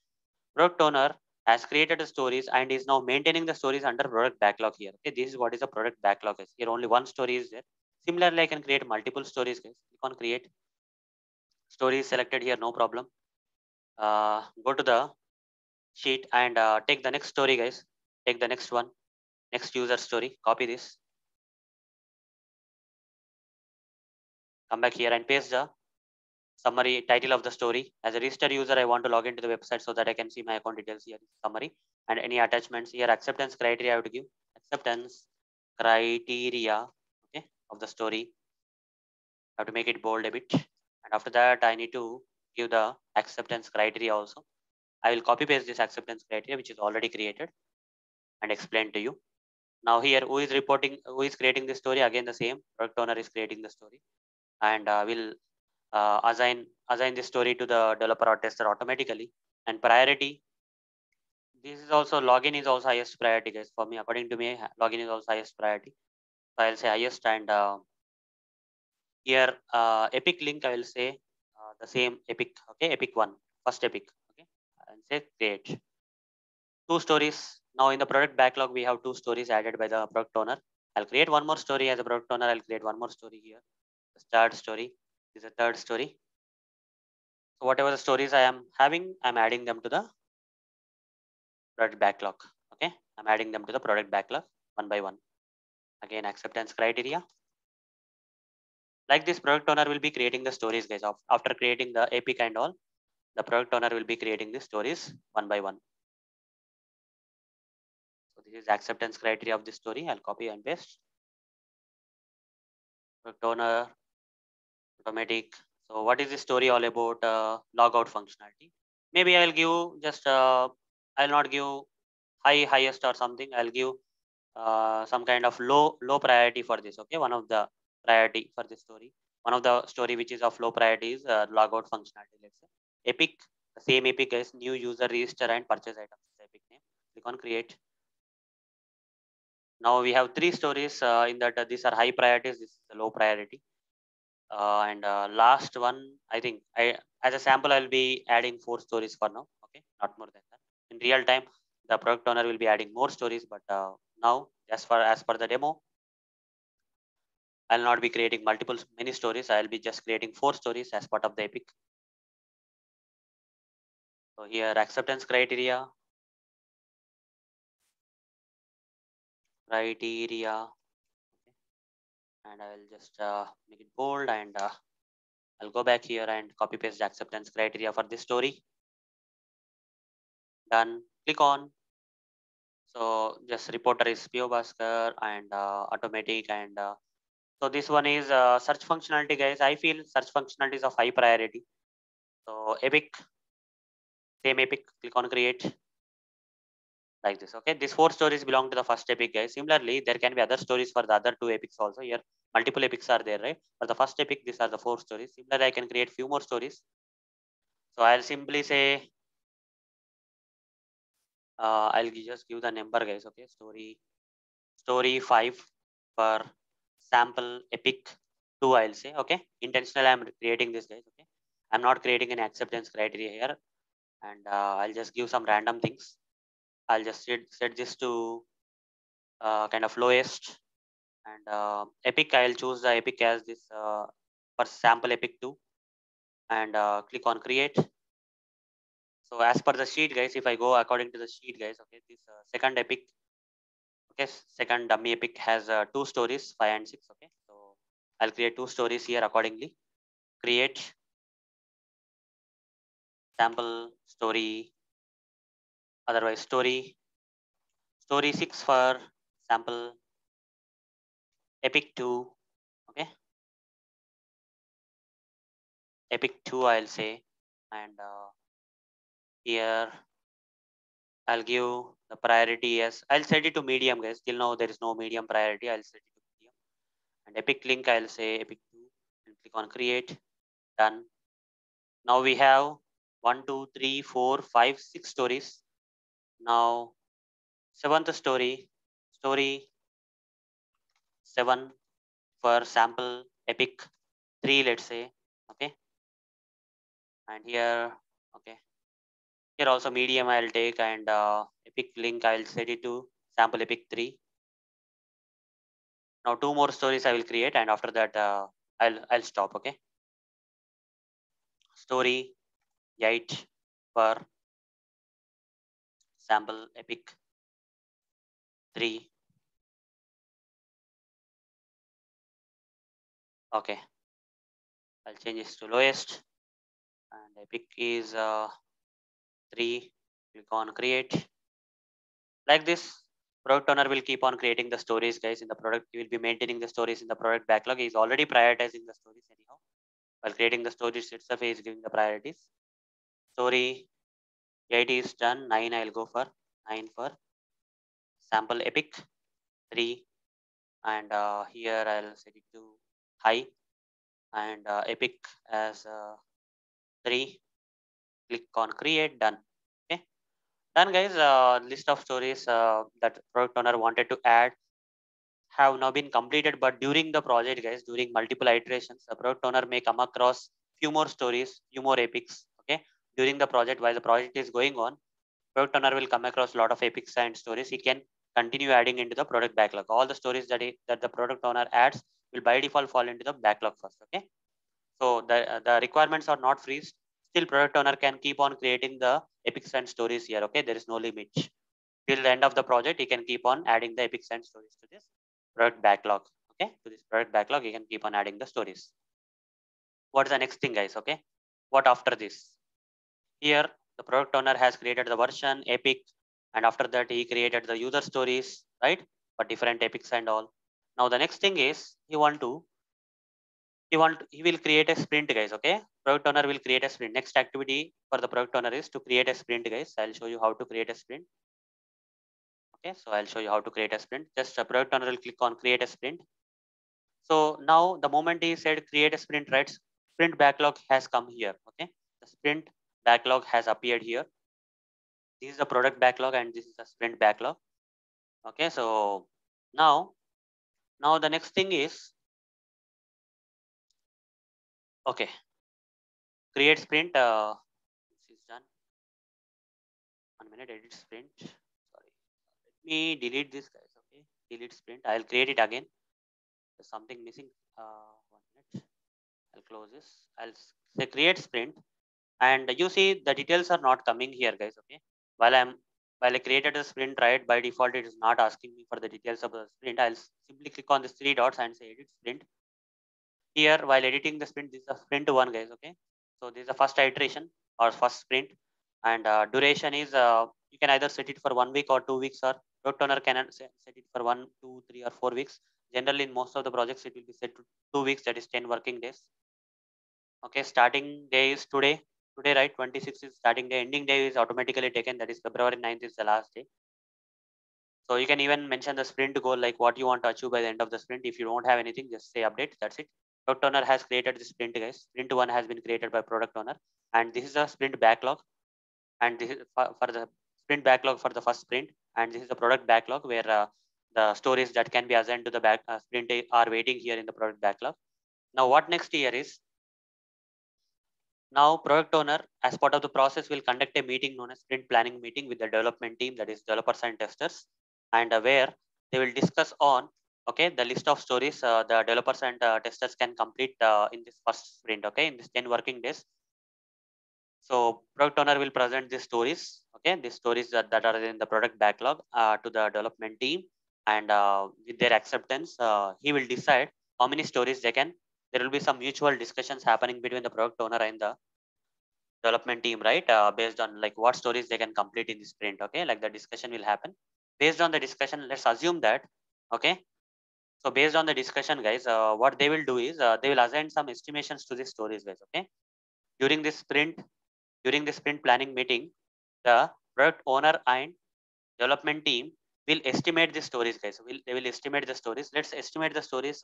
Product owner has created the stories and is now maintaining the stories under product backlog here. Okay? This is what is a product backlog is. Here only one story is there. Similarly i can create multiple stories guys. Click on create. Story is selected here no problem. Uh, go to the sheet and uh, take the next story guys. Take the next one next user story copy this. Come back here and paste the summary title of the story. As a registered user i want to log into the website so that i can see my account details here summary. And any attachments here acceptance criteria i have to give. Acceptance criteria okay of the story. I have to make it bold a bit. And after that i need to give the acceptance criteria also. I will copy paste this acceptance criteria which is already created and explain to you now here who is reporting who is creating the story? Again the same. Product owner is creating the story. And uh, will uh, assign assign this story to the developer or tester automatically. And priority this is also login is also highest priority guys for me. According to me login is also highest priority. So i'll say highest and uh, here uh, epic link i will say uh, the same epic okay? Epic one. First epic okay? And say create. Two stories now in the product backlog we have two stories added by the product owner. I'll create one more story as a product owner. I'll create one more story here. The third story is a third story. So whatever the stories i am having i'm adding them to the product backlog. Okay? I'm adding them to the product backlog one by one. Again acceptance criteria. Like this product owner will be creating the stories guys. After creating the epic and all the product owner will be creating the stories one by one is acceptance criteria of this story i'll copy and paste owner, automatic. So what is the story all about uh, logout functionality? Maybe I'll give just, uh, I'll not give high highest or something. I'll give uh, some kind of low low priority for this. Okay, one of the priority for this story. One of the story which is of low priority is uh, logout functionality. Let's say epic, the same epic as new user register and purchase items. Epic name. Click on create. Now we have three stories uh, in that uh, these are high priorities. This is a low priority. Uh, and last one, I think I as a sample I'll be adding four stories for now. Okay, not more than that. In real time, the product owner will be adding more stories, but now as far as per the demo, I'll not be creating multiple many stories. I'll be just creating four stories as part of the epic. So here acceptance criteria, criteria, and I will just uh, make it bold and uh, I'll go back here and copy paste acceptance criteria for this story. Done. Click on. So just reporter is PO Bhaskar and uh, automatic and uh, so this one is uh, search functionality guys. I feel search functionality is of high priority. So epic, same epic, click on create like this. Okay, these four stories belong to the first epic guys. Similarly, there can be other stories for the other two epics also. Here multiple epics are there, right? For the first epic, these are the four stories. Similarly, I can create few more stories. So I'll simply say uh, I'll just give the number guys. Okay, story story five for sample epic two. I'll say okay. Intentionally, I'm creating this guys. Okay, I'm not creating an acceptance criteria here, and uh, I'll just give some random things. I'll just set, set this to uh, kind of lowest. And uh, epic I'll choose the epic as this uh, for sample epic 2 and uh, click on create. So as per the sheet guys if I go according to the sheet guys okay this uh, second epic okay second dummy epic has uh, two stories 5 and 6 okay. So I'll create two stories here accordingly. Create. Sample story otherwise story story 6 for sample epic 2 okay? Epic 2 i'll say and uh, here i'll give the priority as i'll set it to medium guys. Till now there is no medium priority. I'll set it to medium. And epic link i'll say epic 2 and click on create. Done. Now we have one two three four five six stories now seventh story story 7 for sample epic 3 let's say okay? And here okay. Here also medium i'll take and uh, epic link i'll set it to sample epic 3 now two more stories i will create and after that uh, i'll i'll stop okay? Story 8 for sample epic 3 okay. I'll change this to lowest. And epic is uh, 3 click on create. Like this product owner will keep on creating the stories guys in the product. He will be maintaining the stories in the product backlog. He's already prioritizing the stories anyhow. While creating the stories itself is giving the priorities. Story 8 is done. 9 i'll go for 9 for sample epic. 3 and uh, here i'll set it to high. And uh, epic as uh, 3 click on create. Done. Okay. Done guys. Uh, list of stories uh, that product owner wanted to add have now been completed. But during the project guys during multiple iterations the product owner may come across few more stories few more epics. Okay during the project while the project is going on product owner will come across a lot of epics and stories. He can continue adding into the product backlog. All the stories that he, that the product owner adds will by default fall into the backlog first okay? So the uh, the requirements are not freezed. Still product owner can keep on creating the epics and stories here okay? There is no limit. Till the end of the project he can keep on adding the epics and stories to this product backlog okay? To this product backlog he can keep on adding the stories. What's the next thing guys okay? What after this here the product owner has created the version epic and after that he created the user stories right? For different epics and all. Now the next thing is he want to he want he will create a sprint guys okay? Product owner will create a sprint. Next activity for the product owner is to create a sprint guys. I'll show you how to create a sprint. Okay so i'll show you how to create a sprint. Just a product owner will click on create a sprint. So now the moment he said create a sprint right? Sprint backlog has come here okay? The sprint backlog has appeared here. This is the product backlog and this is the sprint backlog. Okay so now now the next thing is okay create sprint uh, this is done. One minute edit sprint. Sorry. Let me delete this guys okay? Delete sprint. I'll create it again. There's something missing. Uh, one minute. I'll close this. I'll say create sprint and you see the details are not coming here guys okay? While i'm while i created a sprint right by default it is not asking me for the details of the sprint. I'll simply click on these three dots and say edit sprint. Here while editing the sprint this is a sprint one guys okay? So this is the first iteration or first sprint. And uh, duration is uh, you can either set it for one week or two weeks or product owner can set it for one two three or four weeks. Generally in most of the projects it will be set to two weeks. That is 10 working days. Okay starting day is today today right 26 is starting day. Ending day is automatically taken. That is february 9th is the last day. So you can even mention the sprint goal like what you want to achieve by the end of the sprint. If you don't have anything just say update. That's it. Product owner has created this sprint guys. Sprint one has been created by product owner. And this is a sprint backlog. And this is for, for the sprint backlog for the first sprint. And this is the product backlog where uh, the stories that can be assigned to the back uh, sprint are waiting here in the product backlog. Now what next here is now product owner as part of the process will conduct a meeting known as sprint planning meeting with the development team that is developers and testers and where they will discuss on okay the list of stories uh, the developers and uh, testers can complete uh, in this first sprint okay in this 10 working days. So product owner will present these stories okay these stories that, that are in the product backlog uh, to the development team and uh, with their acceptance uh, he will decide how many stories they can there will be some mutual discussions happening between the product owner and the development team right based on like what stories they can complete in this sprint okay like the discussion will happen based on the discussion let's assume that okay so based on the discussion, guys, uh, what they will do is uh, they will assign some estimations to the stories, guys. Okay. During this sprint, during the sprint planning meeting, the product owner and development team will estimate the stories, guys. Will they will estimate the stories? Let's estimate the stories.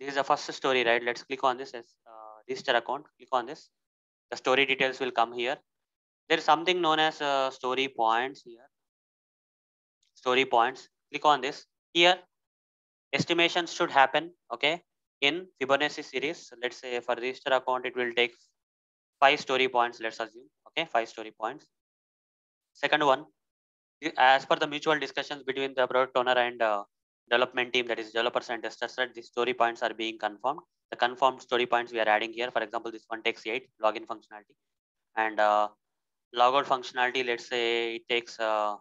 This is the first story, right? Let's click on this as uh, register account. Click on this. The story details will come here. There is something known as uh, story points here. Story points. Click on this. Here estimations should happen okay in fibonacci series let's say for register account it will take five story points let's assume okay five story points second one as per the mutual discussions between the product owner and uh, development team that is developers and testers right these story points are being confirmed. The confirmed story points we are adding here for example this one takes eight login functionality. And uh, logout functionality let's say it takes uh,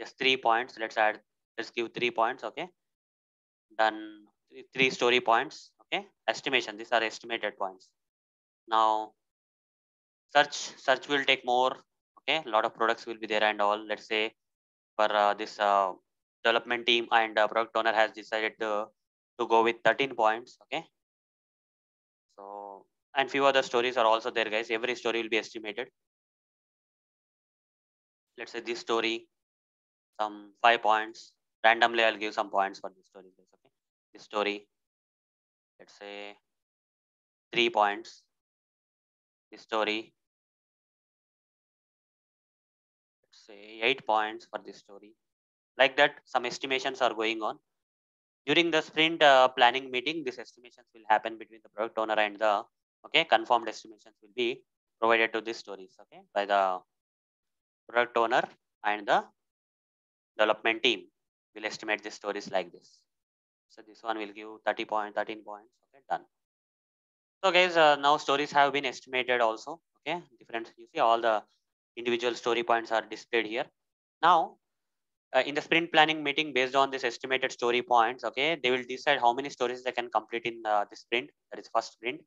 just three points let's add let's give three points okay? Done three story points okay? Estimation these are estimated points. Now search search will take more okay? A lot of products will be there and all let's say for uh, this uh, development team and uh, product owner has decided to to go with 13 points okay? So and few other stories are also there guys. Every story will be estimated. Let's say this story some five points. Randomly i'll give some points for this story guys okay. This story let's say three points. The story let's say eight points for this story like that some estimations are going on during the sprint uh, planning meeting these estimations will happen between the product owner and the okay confirmed estimations will be provided to these stories okay by the product owner and the development team will estimate the stories like this so this one will give 30 point, 13 points. Okay, done. So guys, uh, now stories have been estimated also. Okay, different. You see all the individual story points are displayed here. Now, uh, in the sprint planning meeting, based on this estimated story points, okay, they will decide how many stories they can complete in uh, the sprint. That is first sprint.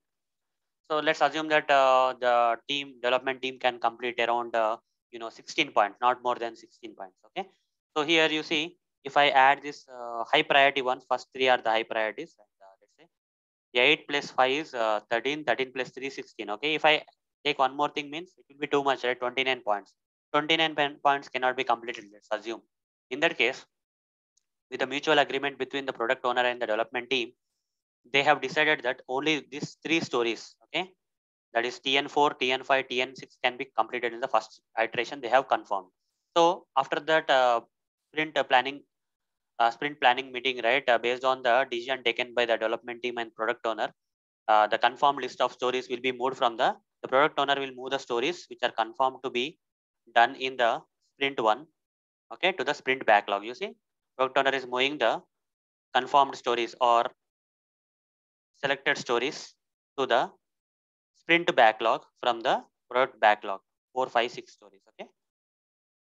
So let's assume that uh, the team development team can complete around uh, you know 16 points, not more than 16 points. Okay. So here you see if I add this uh, high priority ones, first three are the high priorities. And, uh, let's say 8 plus 5 is uh, 13, 13 plus 3, 16. Okay, if I take one more thing means it will be too much, right? 29 points. 29 points cannot be completed, let's assume. In that case, with a mutual agreement between the product owner and the development team, they have decided that only these three stories, okay, that is TN4, TN5, TN6 can be completed in the first iteration. They have confirmed. So after that uh, sprint planning, uh, sprint planning meeting, right, uh, based on the decision taken by the development team and product owner, uh, the confirmed list of stories will be moved from the the product owner will move the stories which are confirmed to be done in the sprint one, okay, to the sprint backlog. You see, product owner is moving the confirmed stories or selected stories to the sprint backlog from the product backlog, four, five, six stories. Okay.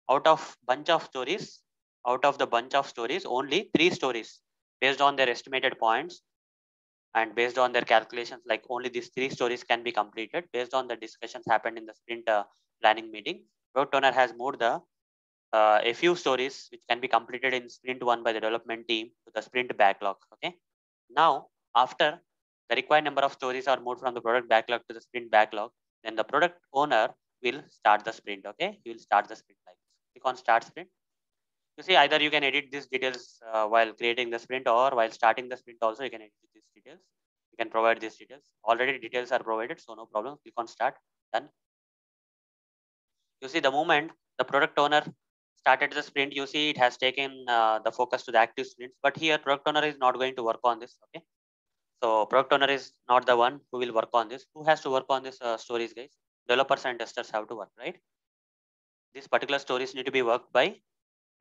Out of bunch of stories, out of the bunch of stories, only three stories based on their estimated points and based on their calculations, like only these three stories can be completed based on the discussions happened in the sprint uh, planning meeting. Product owner has moved the uh, a few stories which can be completed in sprint one by the development team to the sprint backlog. Okay. Now, after the required number of stories are moved from the product backlog to the sprint backlog, then the product owner will start the sprint. Okay. He will start the sprint like. Click on start sprint. You see, either you can edit these details uh, while creating the sprint or while starting the sprint also you can edit these details. You can provide these details. Already details are provided, so no problem. Click on start. Done. You see the moment the product owner started the sprint, you see it has taken uh, the focus to the active sprints. But here product owner is not going to work on this. Okay. So product owner is not the one who will work on this. Who has to work on this uh, stories, guys? Developers and testers have to work, right? These particular stories need to be worked by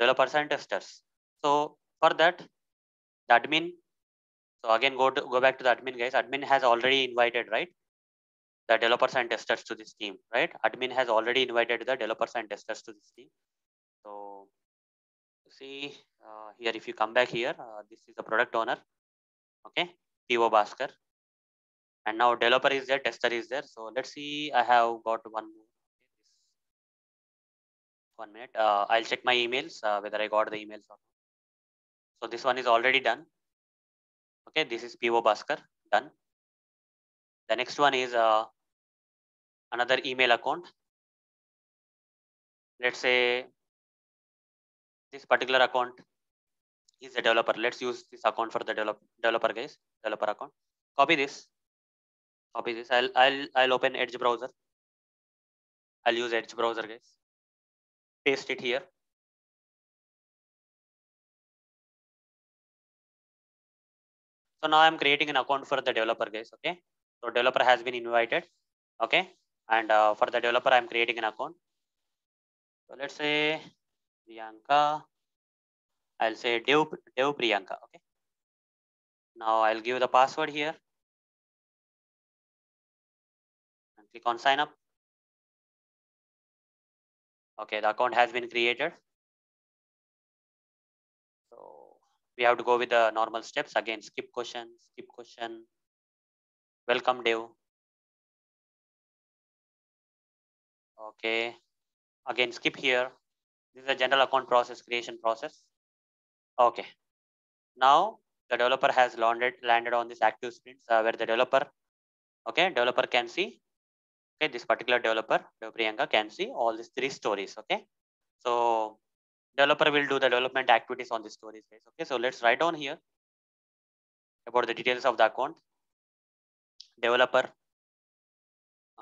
developers and testers. So for that, the admin. So again, go to go back to the admin, guys. Admin has already invited, right? The developers and testers to this team, right? Admin has already invited the developers and testers to this team. See uh, here, if you come back here, uh, this is the product owner. Okay, PO Bhaskar. And now developer is there, tester is there. So let's see, I have got one more. One minute. Uh, I'll check my emails, uh, whether I got the emails or not. So this one is already done. Okay, this is PO Bhaskar, done. The next one is uh, another email account. Let's say this particular account is a developer. Let's use this account for the develop, developer guys, developer account. Copy this. Copy this. I'll I'll I'll open Edge browser. I'll use Edge browser, guys. Paste it here. So now I'm creating an account for the developer, guys. Okay. So developer has been invited. Okay. And uh, for the developer, I'm creating an account. So let's say Priyanka. I'll say Dev, Dev Priyanka. Okay. Now I'll give the password here. And click on sign up. Okay, the account has been created. So we have to go with the normal steps. Again, skip question, skip question. Welcome, Dev. Okay. Again, skip here. This is a general account process, creation process. Okay. Now the developer has landed landed on this active sprints uh, where the developer, okay, developer can see, okay, this particular developer, Priyanka can see all these three stories. Okay. So developer will do the development activities on these stories. Guys. Okay. So let's write down here about the details of the account. Developer.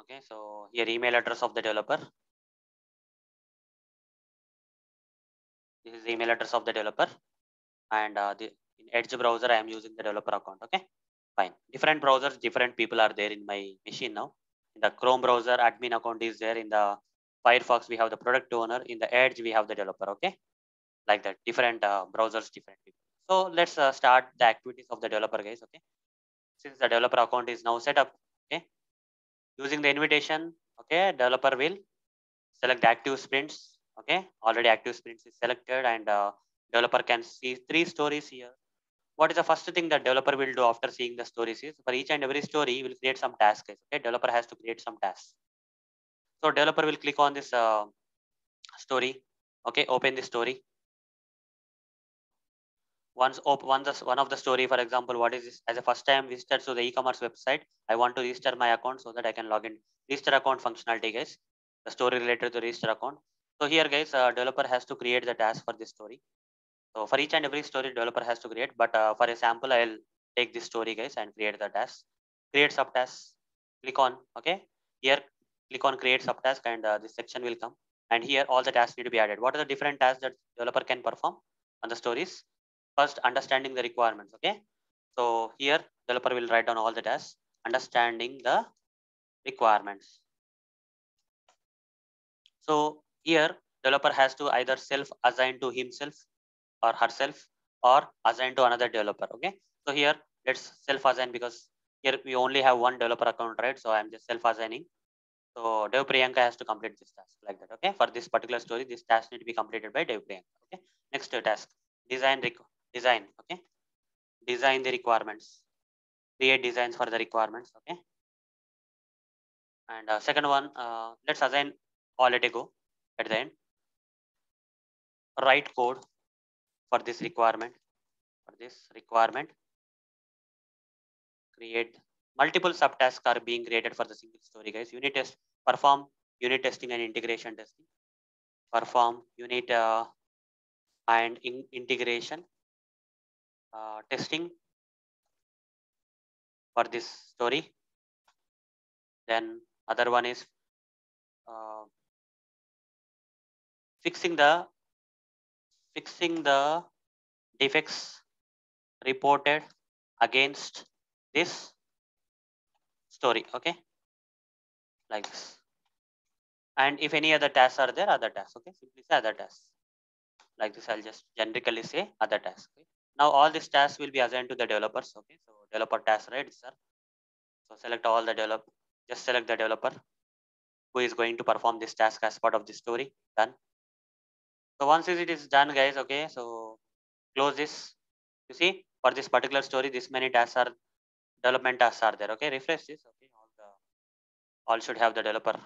Okay. So here email address of the developer. This is the email address of the developer and uh, the in Edge browser, I am using the developer account. Okay, fine. Different browsers, different people are there in my machine now. In the Chrome browser, admin account is there. In the Firefox, we have the product owner. In the Edge, we have the developer. Okay, like that. Different uh, browsers, different people. So let's uh, start the activities of the developer, guys. Okay, since the developer account is now set up. Okay, using the invitation. Okay, developer will select the active sprints. Okay, already active sprints is selected and uh, developer can see three stories here. What is the first thing that developer will do after seeing the stories is for each and every story, will create some tasks. Okay, developer has to create some tasks. So developer will click on this uh, story. Okay, open the story. once op one, the, one of the story, for example, what is this? As a first time visitor to the e-commerce website, I want to register my account so that I can log in. Register account functionality, guys. The story related to register account. So here, guys, uh, developer has to create the task for this story. So for each and every story, developer has to create. But uh, for example, I'll take this story, guys, and create the task. Create subtask. Click on, okay. Here, click on create subtask, and uh, this section will come. And here, all the tasks need to be added. What are the different tasks that developer can perform on the stories? first understanding the requirements okay so here developer will write down all the tasks understanding the requirements so here developer has to either self assign to himself or herself or assign to another developer okay? So here let's self assign because here we only have one developer account right? So i'm just self assigning so dev priyanka has to complete this task like that okay? For this particular story this task need to be completed by dev priyanka okay? Next task design design okay? Design the requirements. Create designs for the requirements okay? And uh, second one uh, let's assign all it go at the end. Write code for this requirement for this requirement. Create multiple subtasks are being created for the single story guys. Unit test perform unit testing and integration testing. Perform unit uh, and in integration uh, testing for this story. Then other one is uh, fixing the fixing the defects reported against this story. Okay, like this. And if any other tasks are there, other tasks. Okay, simply say other tasks. Like this, I'll just generically say other tasks. Okay? Now all these tasks will be assigned to the developers. Okay, so developer task, right, sir? So select all the develop, just select the developer who is going to perform this task as part of the story. Done. So once it is done, guys, okay, so close this. You see, for this particular story, this many tasks are development tasks are there. Okay, refresh this. Okay, all the all should have the developer.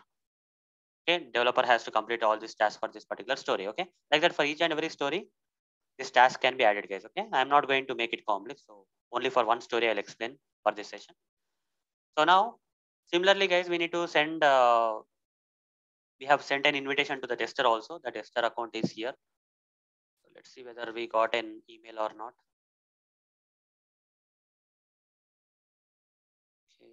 Okay, developer has to complete all these tasks for this particular story. Okay, like that for each and every story, this task can be added guys okay i'm not going to make it complex so only for one story i'll explain for this session so now similarly guys we need to send uh, we have sent an invitation to the tester also. The tester account is here. So let's see whether we got an email or not. Okay so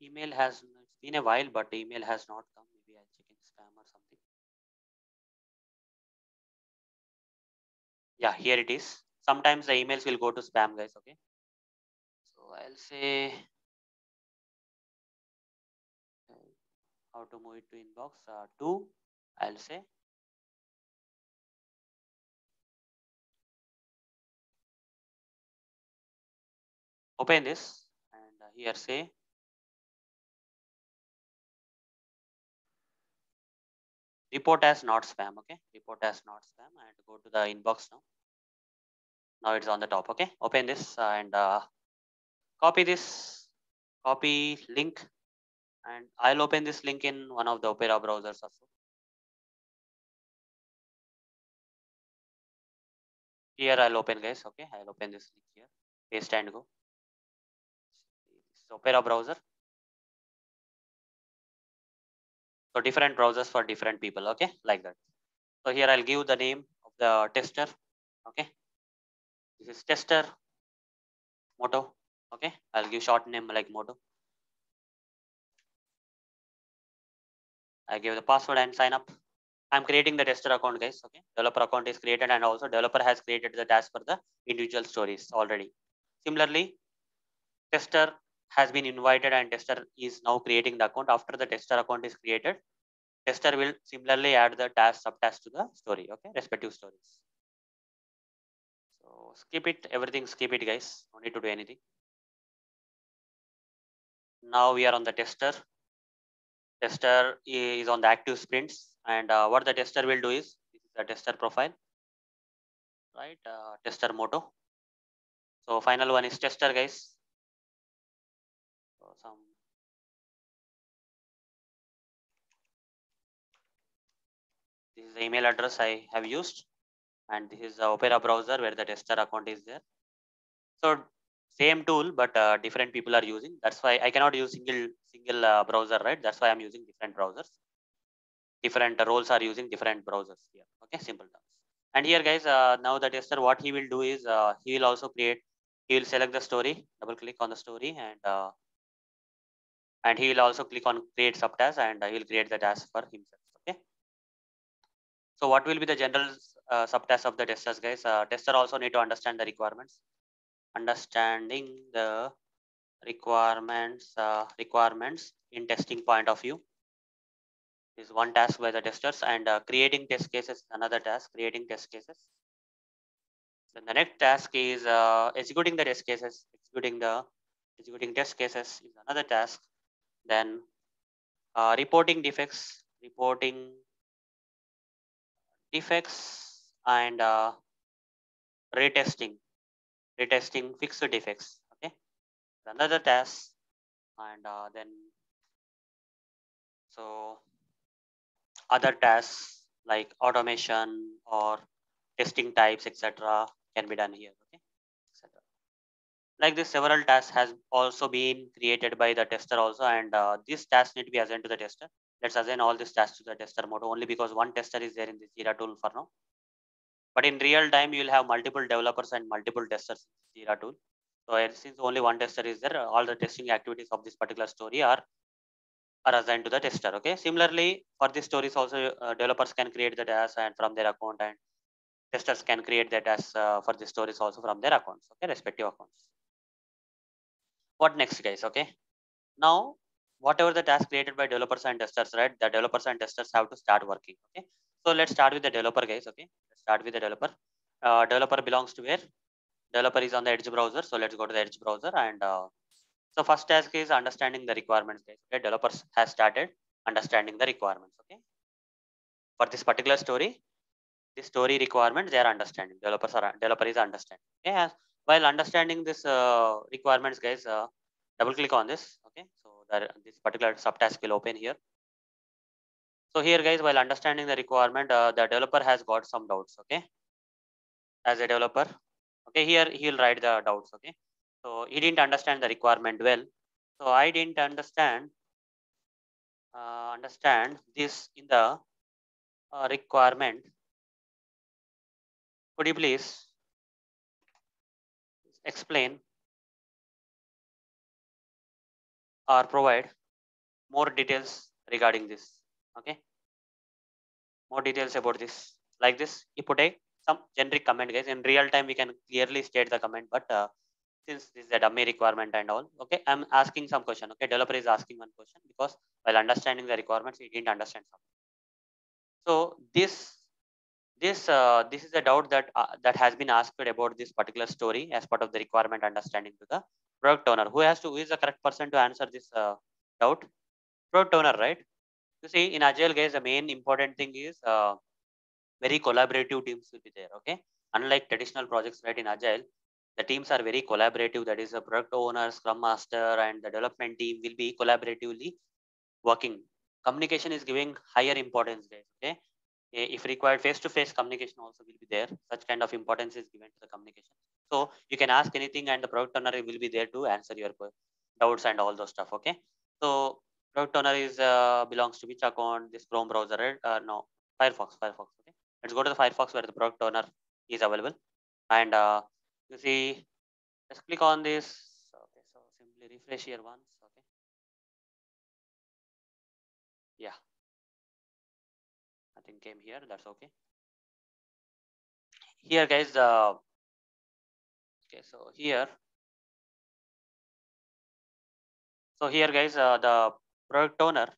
email has it's been a while but email has not come. Maybe i'll check in spam or something. Yeah here it is. Sometimes the emails will go to spam guys okay? So i'll say how to move it to inbox uh, two i'll say. Open this and uh, here say. Report as not spam okay? Report as not spam and go to the inbox now. Now it's on the top okay? Open this and uh, copy this. Copy link and i'll open this link in one of the opera browsers also. Here i'll open guys. Okay i'll open this link here. Paste and go. Opera browser. So different browsers for different people okay? Like that. So here i'll give the name of the tester okay? This is tester moto okay? I'll give short name like moto i give the password and sign up. I'm creating the tester account guys okay? Developer account is created and also developer has created the task for the individual stories already. Similarly tester has been invited and tester is now creating the account. After the tester account is created tester will similarly add the task subtask to the story okay? Respective stories. So skip it. Everything skip it guys. No need to do anything. Now we are on the tester tester is on the active sprints. And uh, what the tester will do is this is the tester profile. Right uh, tester moto so final one is tester guys. So some this is the email address i have used. And this is the Opera browser where the tester account is there. So same tool, but uh, different people are using. That's why I cannot use single single uh, browser, right? That's why I'm using different browsers. Different roles are using different browsers here. Okay, simple terms. And here, guys, uh, now the tester, what he will do is uh, he will also create. He will select the story, double click on the story, and uh, and he will also click on create subtask, and he will create the task for himself. Okay. So what will be the general uh, subtask of the testers, guys? Uh, tester also need to understand the requirements understanding the requirements uh, requirements in testing point of view. Is one task by the testers and uh, creating test cases another task creating test cases. Then the next task is uh, executing the test cases executing the executing test cases is another task. Then uh, reporting defects reporting defects and uh, retesting retesting fixed defects okay? Another task and uh, then so other tasks like automation or testing types etc can be done here okay? Etc like this several tasks has also been created by the tester also and uh, this task need to be assigned to the tester. Let's assign all these tasks to the tester mode only because one tester is there in the jira tool for now but in real time, you will have multiple developers and multiple testers in Jira tool. So since only one tester is there, all the testing activities of this particular story are, are assigned to the tester. Okay. Similarly, for this stories also, uh, developers can create the task and from their account and testers can create that as uh, for the stories also from their accounts. Okay, respective accounts. What next, guys? Okay. Now, whatever the task created by developers and testers, right? The developers and testers have to start working. Okay. So let's start with the developer, guys. Okay. Let's start with the developer. Uh, developer belongs to where? Developer is on the Edge browser. So let's go to the Edge browser. And uh, so first task is understanding the requirements, guys. Okay. Developers has started understanding the requirements. Okay. For this particular story, the story requirement they are understanding. Developers are developer is understanding. Okay. While understanding this uh, requirements, guys, uh, double click on this. Okay. So this particular subtask will open here. So here guys, while understanding the requirement, uh, the developer has got some doubts, okay? As a developer, okay, here he'll write the doubts, okay? So he didn't understand the requirement well. So I didn't understand uh, understand this in the uh, requirement. Could you please explain or provide more details regarding this? Okay. More details about this. Like this you put a some generic comment guys. In real time we can clearly state the comment but uh, since this is a dummy requirement and all okay i'm asking some question okay? Developer is asking one question because while understanding the requirements he didn't understand something. So this this uh, this is a doubt that uh, that has been asked about this particular story as part of the requirement understanding to the product owner. Who has to who is the correct person to answer this uh, doubt? Product owner right you see in agile guys the main important thing is uh, very collaborative teams will be there okay? Unlike traditional projects right in agile the teams are very collaborative. That is a product owner scrum master and the development team will be collaboratively working. Communication is giving higher importance guys okay? If required face-to-face communication also will be there. Such kind of importance is given to the communication. So you can ask anything and the product owner will be there to answer your doubts and all those stuff okay? So product owner is uh, belongs to which account? This chrome browser right? Uh, no. Firefox firefox okay. Let's go to the firefox where the product owner is available. And uh, you see let's click on this. Okay so simply refresh here once okay. Yeah. Nothing came here that's okay. Here guys uh, okay so here. So here guys uh, the product owner.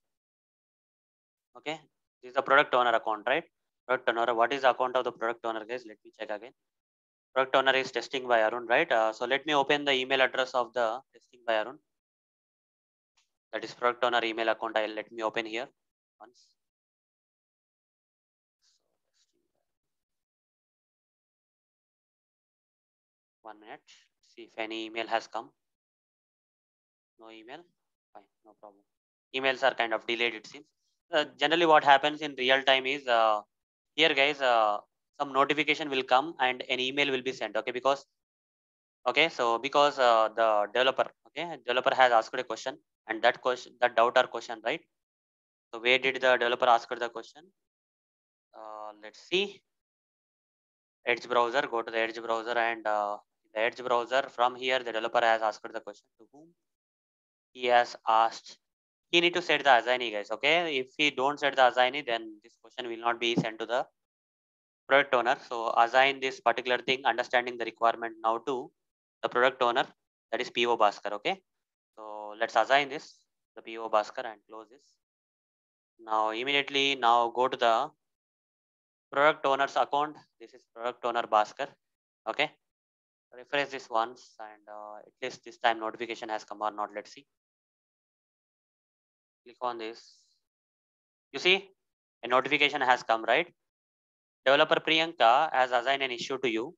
Okay? This is the product owner account right? Product owner what is the account of the product owner guys? Let me check again. Product owner is testing by arun right? Uh, so let me open the email address of the testing by arun. That is product owner email account. I'll let me open here once. One minute. See if any email has come. No email? Fine no problem emails are kind of delayed it seems. Uh, generally what happens in real time is uh, here guys uh, some notification will come and an email will be sent okay because okay so because uh, the developer okay developer has asked a question and that question that doubt or question right? So where did the developer ask the question? Uh, let's see. Edge browser go to the edge browser and uh, the edge browser from here the developer has asked the question. To whom he has asked he need to set the assignee guys okay? If he don't set the assignee then this question will not be sent to the product owner. So assign this particular thing understanding the requirement now to the product owner that is po bhaskar okay? So let's assign this the po bhaskar and close this. Now immediately now go to the product owner's account. This is product owner bhaskar okay? Refresh this once and uh, at least this time notification has come or not. Let's see click on this. You see a notification has come right? Developer priyanka has assigned an issue to you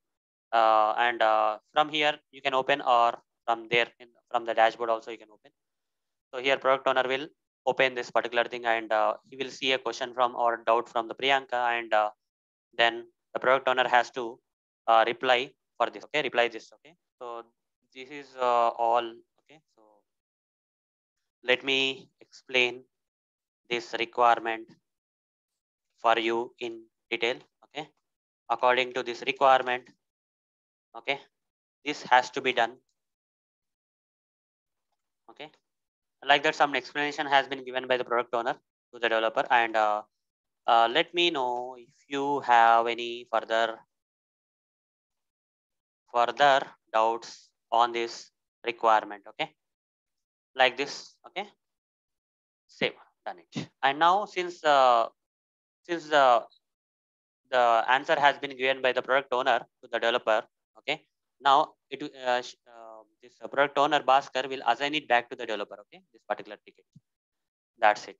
uh, and uh, from here you can open or from there in, from the dashboard also you can open. So here product owner will open this particular thing and uh, he will see a question from or doubt from the priyanka and uh, then the product owner has to uh, reply for this okay? Reply this okay? So this is uh, all let me explain this requirement for you in detail okay? According to this requirement okay this has to be done okay? Like that some explanation has been given by the product owner to the developer and uh, uh, let me know if you have any further further doubts on this requirement okay like this okay? Save done it. And now since uh, since the the answer has been given by the product owner to the developer okay? Now it uh, uh, this product owner Bhaskar will assign it back to the developer okay? This particular ticket. That's it.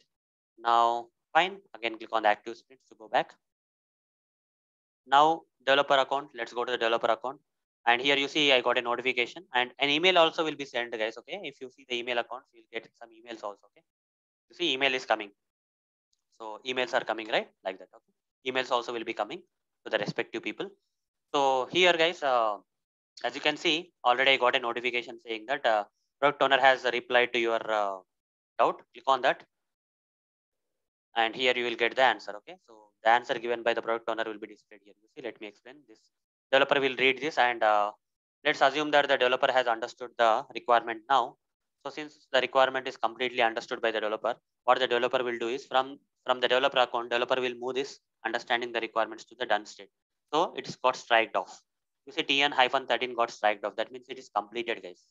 Now fine. Again click on the active sprints to go back. Now developer account. Let's go to the developer account and here you see i got a notification and an email also will be sent guys okay? If you see the email accounts you'll get some emails also okay? You see email is coming. So emails are coming right? Like that okay? Emails also will be coming to the respective people. So here guys uh, as you can see already i got a notification saying that uh, product owner has replied to your uh, doubt. Click on that. And here you will get the answer okay? So the answer given by the product owner will be displayed here. You see let me explain this developer will read this and uh, let's assume that the developer has understood the requirement now. So since the requirement is completely understood by the developer what the developer will do is from from the developer account developer will move this understanding the requirements to the done state. So it's got striked off. You see tn hyphen 13 got striked off. That means it is completed guys.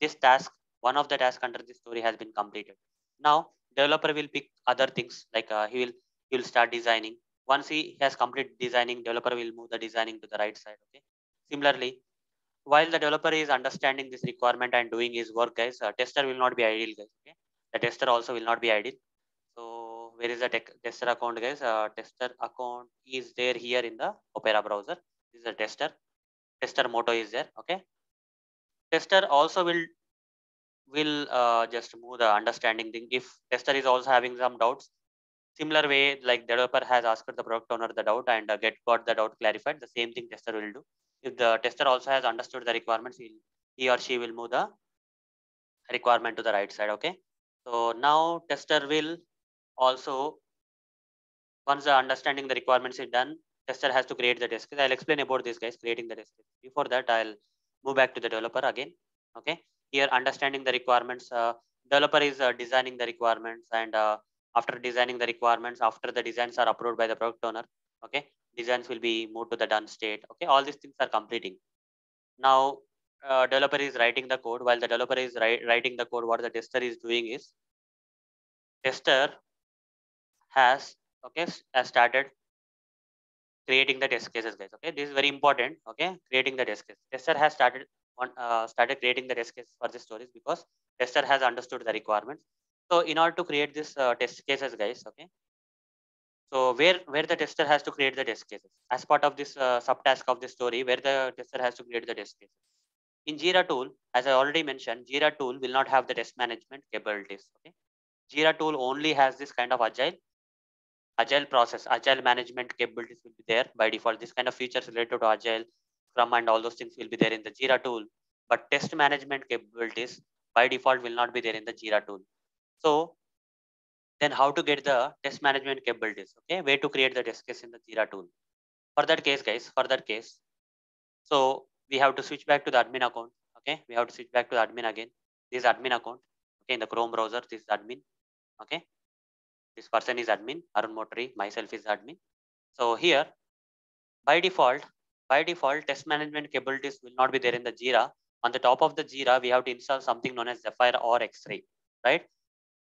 This task one of the task under this story has been completed. Now developer will pick other things like uh, he will he will start designing once he has completed designing developer will move the designing to the right side okay? Similarly while the developer is understanding this requirement and doing his work guys uh, tester will not be idle guys okay? The tester also will not be idle so where is the tester account guys? Uh, tester account is there here in the opera browser. This is a tester. Tester motto is there okay? Tester also will will uh, just move the understanding thing. If tester is also having some doubts similar way like developer has asked the product owner the doubt and uh, get got the doubt clarified the same thing tester will do if the tester also has understood the requirements he he or she will move the requirement to the right side okay so now tester will also once the understanding the requirements is done tester has to create the test case. I'll explain about this guys creating the case. Before that, I'll move back to the developer again. Okay, here understanding the requirements. Uh, developer is uh, designing the requirements and uh, after designing the requirements, after the designs are approved by the product owner, okay, designs will be moved to the done state. Okay, all these things are completing. Now, uh, developer is writing the code. While the developer is writing the code, what the tester is doing is tester has okay has started creating the test cases guys okay this is very important okay creating the test case tester has started on uh, started creating the test case for the stories because tester has understood the requirements so in order to create this uh, test cases guys okay so where where the tester has to create the test cases as part of this uh, subtask of the story where the tester has to create the test cases in jira tool as i already mentioned jira tool will not have the test management capabilities okay jira tool only has this kind of agile agile process, agile management capabilities will be there by default. This kind of features related to agile, Scrum and all those things will be there in the Jira tool. But test management capabilities by default will not be there in the Jira tool. So then how to get the test management capabilities? Okay, way to create the test case in the Jira tool. For that case, guys, for that case, so we have to switch back to the admin account. Okay, we have to switch back to the admin again. This admin account. Okay, in the Chrome browser, this is admin. Okay, this person is admin, Arun Motoori, myself is admin. So here, by default, by default, test management capabilities will not be there in the Jira. On the top of the Jira, we have to install something known as Zephyr or X-Ray, right?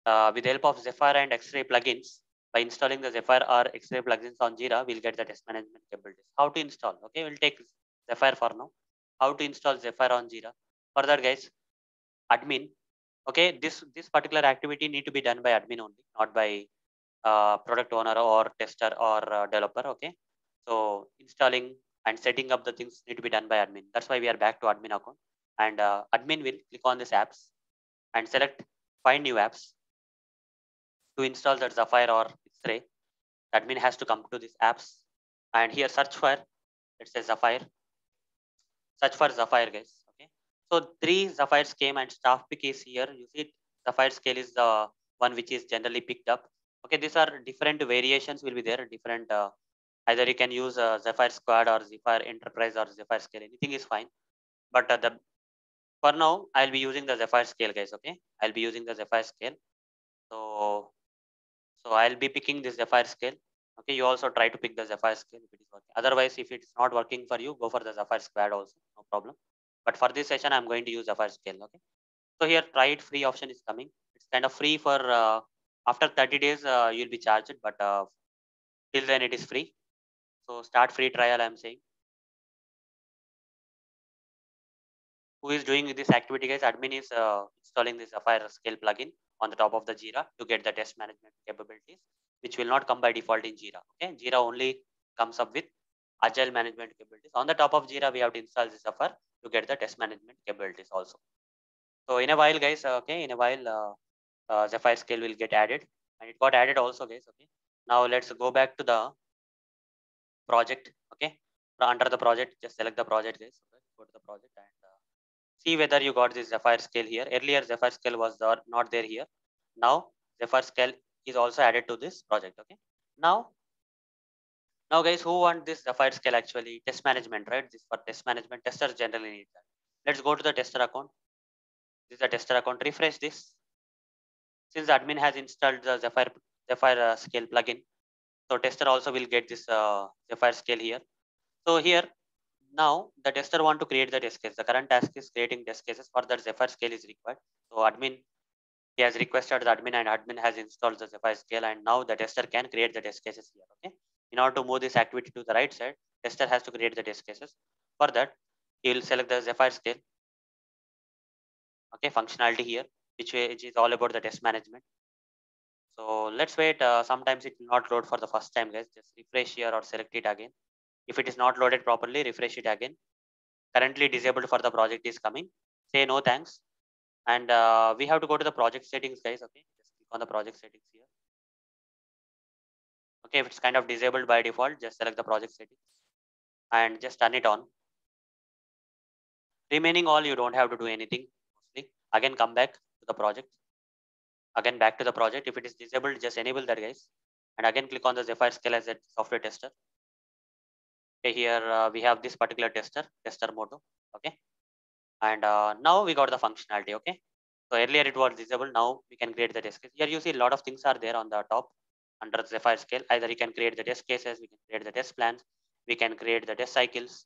Uh, with the help of Zephyr and X-Ray plugins, by installing the Zephyr or X-Ray plugins on Jira, we'll get the test management capabilities. How to install? Okay, we'll take Zephyr for now. How to install Zephyr on Jira? For that, guys, admin. Okay, this this particular activity need to be done by admin only, not by uh, product owner or tester or uh, developer. Okay, so installing and setting up the things need to be done by admin. That's why we are back to admin account. And uh, admin will click on this apps and select find new apps to install that Zephyr or X-Ray. Admin has to come to these apps and here search for it says Zephyr. Search for Zephyr, guys. Okay. So three Zephyrs came and staff pick is here. You see, Zephyr scale is the one which is generally picked up. Okay, these are different variations will be there. Different uh, either you can use uh, Zephyr Squad or Zephyr Enterprise or Zephyr Scale. Anything is fine. But uh, the for now, I'll be using the Zephyr Scale, guys. Okay, I'll be using the Zephyr Scale. So so I'll be picking this Zephyr scale. Okay, you also try to pick the Zephyr scale if it is working. Otherwise, if it's not working for you, go for the Zephyr squad also, no problem. But for this session, I'm going to use Zephyr scale. Okay. So here, try it free option is coming. It's kind of free for uh, after 30 days, uh, you'll be charged, but uh, till then it is free. So start free trial, I'm saying. Who is doing this activity, guys? Admin is uh, installing this Zephyr scale plugin on the top of the Jira to get the test management capabilities, which will not come by default in Jira. Okay, Jira only comes up with agile management capabilities. On the top of Jira, we have to install Zephyr to get the test management capabilities also. So in a while, guys, okay, in a while, uh, uh, Zephyr scale will get added and it got added also, guys. Okay, now let's go back to the project. Okay, under the project, just select the project, guys. Okay, go to the project and see whether you got this Zephyr scale here. Earlier Zephyr scale was not there here. Now Zephyr scale is also added to this project. Okay. Now, now guys, who want this Zephyr scale actually? Test management, right? This for test management. Testers generally need that. Let's go to the tester account. This is the tester account. Refresh this. Since admin has installed the Zephyr Zephyr uh, scale plugin, so tester also will get this uh, Zephyr scale here. So here now the tester want to create the test case. The current task is creating test cases for that Zephyr scale is required. So admin he has requested the admin and admin has installed the Zephyr scale and now the tester can create the test cases here. Okay. In order to move this activity to the right side, tester has to create the test cases. For that, he will select the Zephyr scale. Okay, functionality here, which, which is all about the test management. So let's wait. Uh, sometimes it will not load for the first time, guys. Just refresh here or select it again. If it is not loaded properly, refresh it again. Currently disabled for the project is coming. Say no thanks. And uh, we have to go to the project settings, guys. Okay, just click on the project settings here. Okay, if it's kind of disabled by default, just select the project settings and just turn it on. Remaining all, you don't have to do anything. Mostly. Again, come back to the project. Again, back to the project. If it is disabled, just enable that, guys. And again, click on the Zephyr scale as a software tester okay here uh, we have this particular tester tester moto okay? And uh, now we got the functionality okay? So earlier it was disabled now we can create the test case. Here you see a lot of things are there on the top under the Zephyr scale. Either you can create the test cases we can create the test plans we can create the test cycles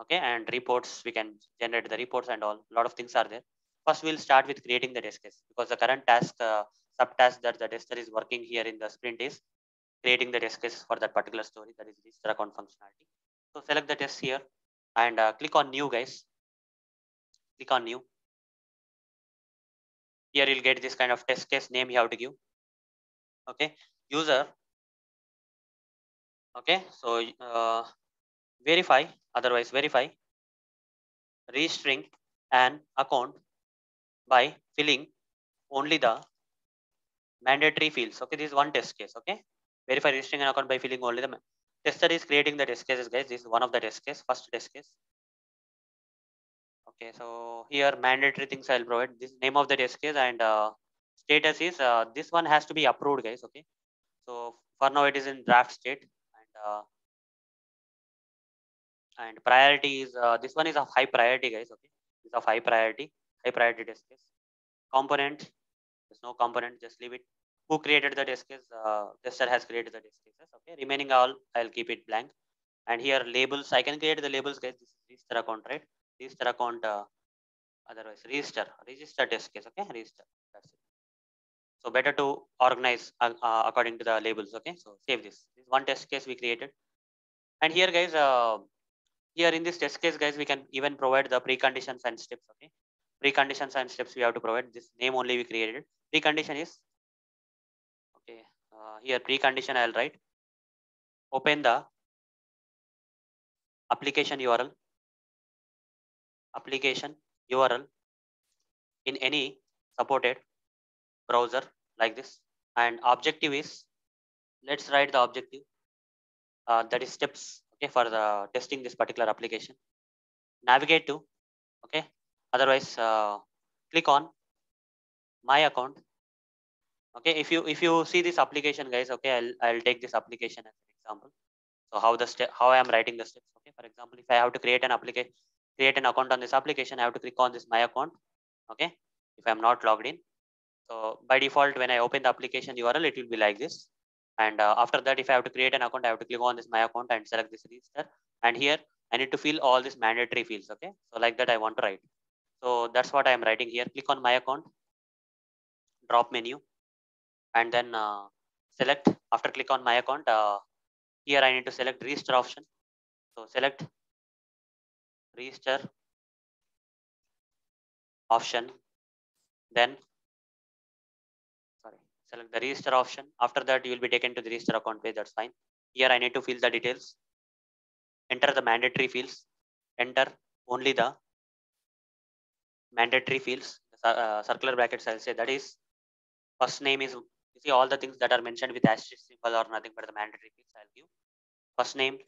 okay? And reports we can generate the reports and all. A lot of things are there. First we'll start with creating the test case because the current task uh, subtask that the tester is working here in the sprint is creating the test case for that particular story that is register account functionality so select the test here and uh, click on new guys. Click on new. Here you'll get this kind of test case name you have to give. Okay, user. Okay, so uh, verify, otherwise verify, registering an account by filling only the mandatory fields. Okay, this is one test case. Okay, verify registering an account by filling only the tester is creating the test cases guys. This is one of the test case first test case. Okay so here mandatory things i'll provide. This name of the test case and uh, status is uh, this one has to be approved guys okay? So for now it is in draft state and uh, and priority is uh, this one is of high priority guys okay? It's of high priority high priority test case. Component there's no component just leave it who created the test case uh, tester has created the test cases okay? Remaining all i'll keep it blank. And here labels i can create the labels guys. This is register account right? Register account uh, otherwise register register test case okay? Register that's it. So better to organize uh, uh, according to the labels okay? So save this. This one test case we created. And here guys uh, here in this test case guys we can even provide the preconditions and steps okay? Preconditions and steps we have to provide. This name only we created. Precondition is uh, here precondition i'll write. Open the application url application url in any supported browser like this. And objective is let's write the objective. Uh, that is steps okay for the testing this particular application. Navigate to okay. Otherwise uh, click on my account okay if you if you see this application guys okay i'll i'll take this application as an example. So how the step how i am writing the steps okay? For example if i have to create an application create an account on this application i have to click on this my account okay? If i'm not logged in. So by default when i open the application url it will be like this. And uh, after that if i have to create an account i have to click on this my account and select this register. And here i need to fill all these mandatory fields okay? So like that i want to write. So that's what i am writing here. Click on my account. Drop menu and then uh, select after click on my account uh, here i need to select register option. So select register option then sorry select the register option. After that you will be taken to the register account page that's fine. Here i need to fill the details. Enter the mandatory fields. Enter only the mandatory fields. Uh, circular brackets i'll say. That is first name is you see all the things that are mentioned with asterisk symbol or nothing but the mandatory fields i'll give. First name.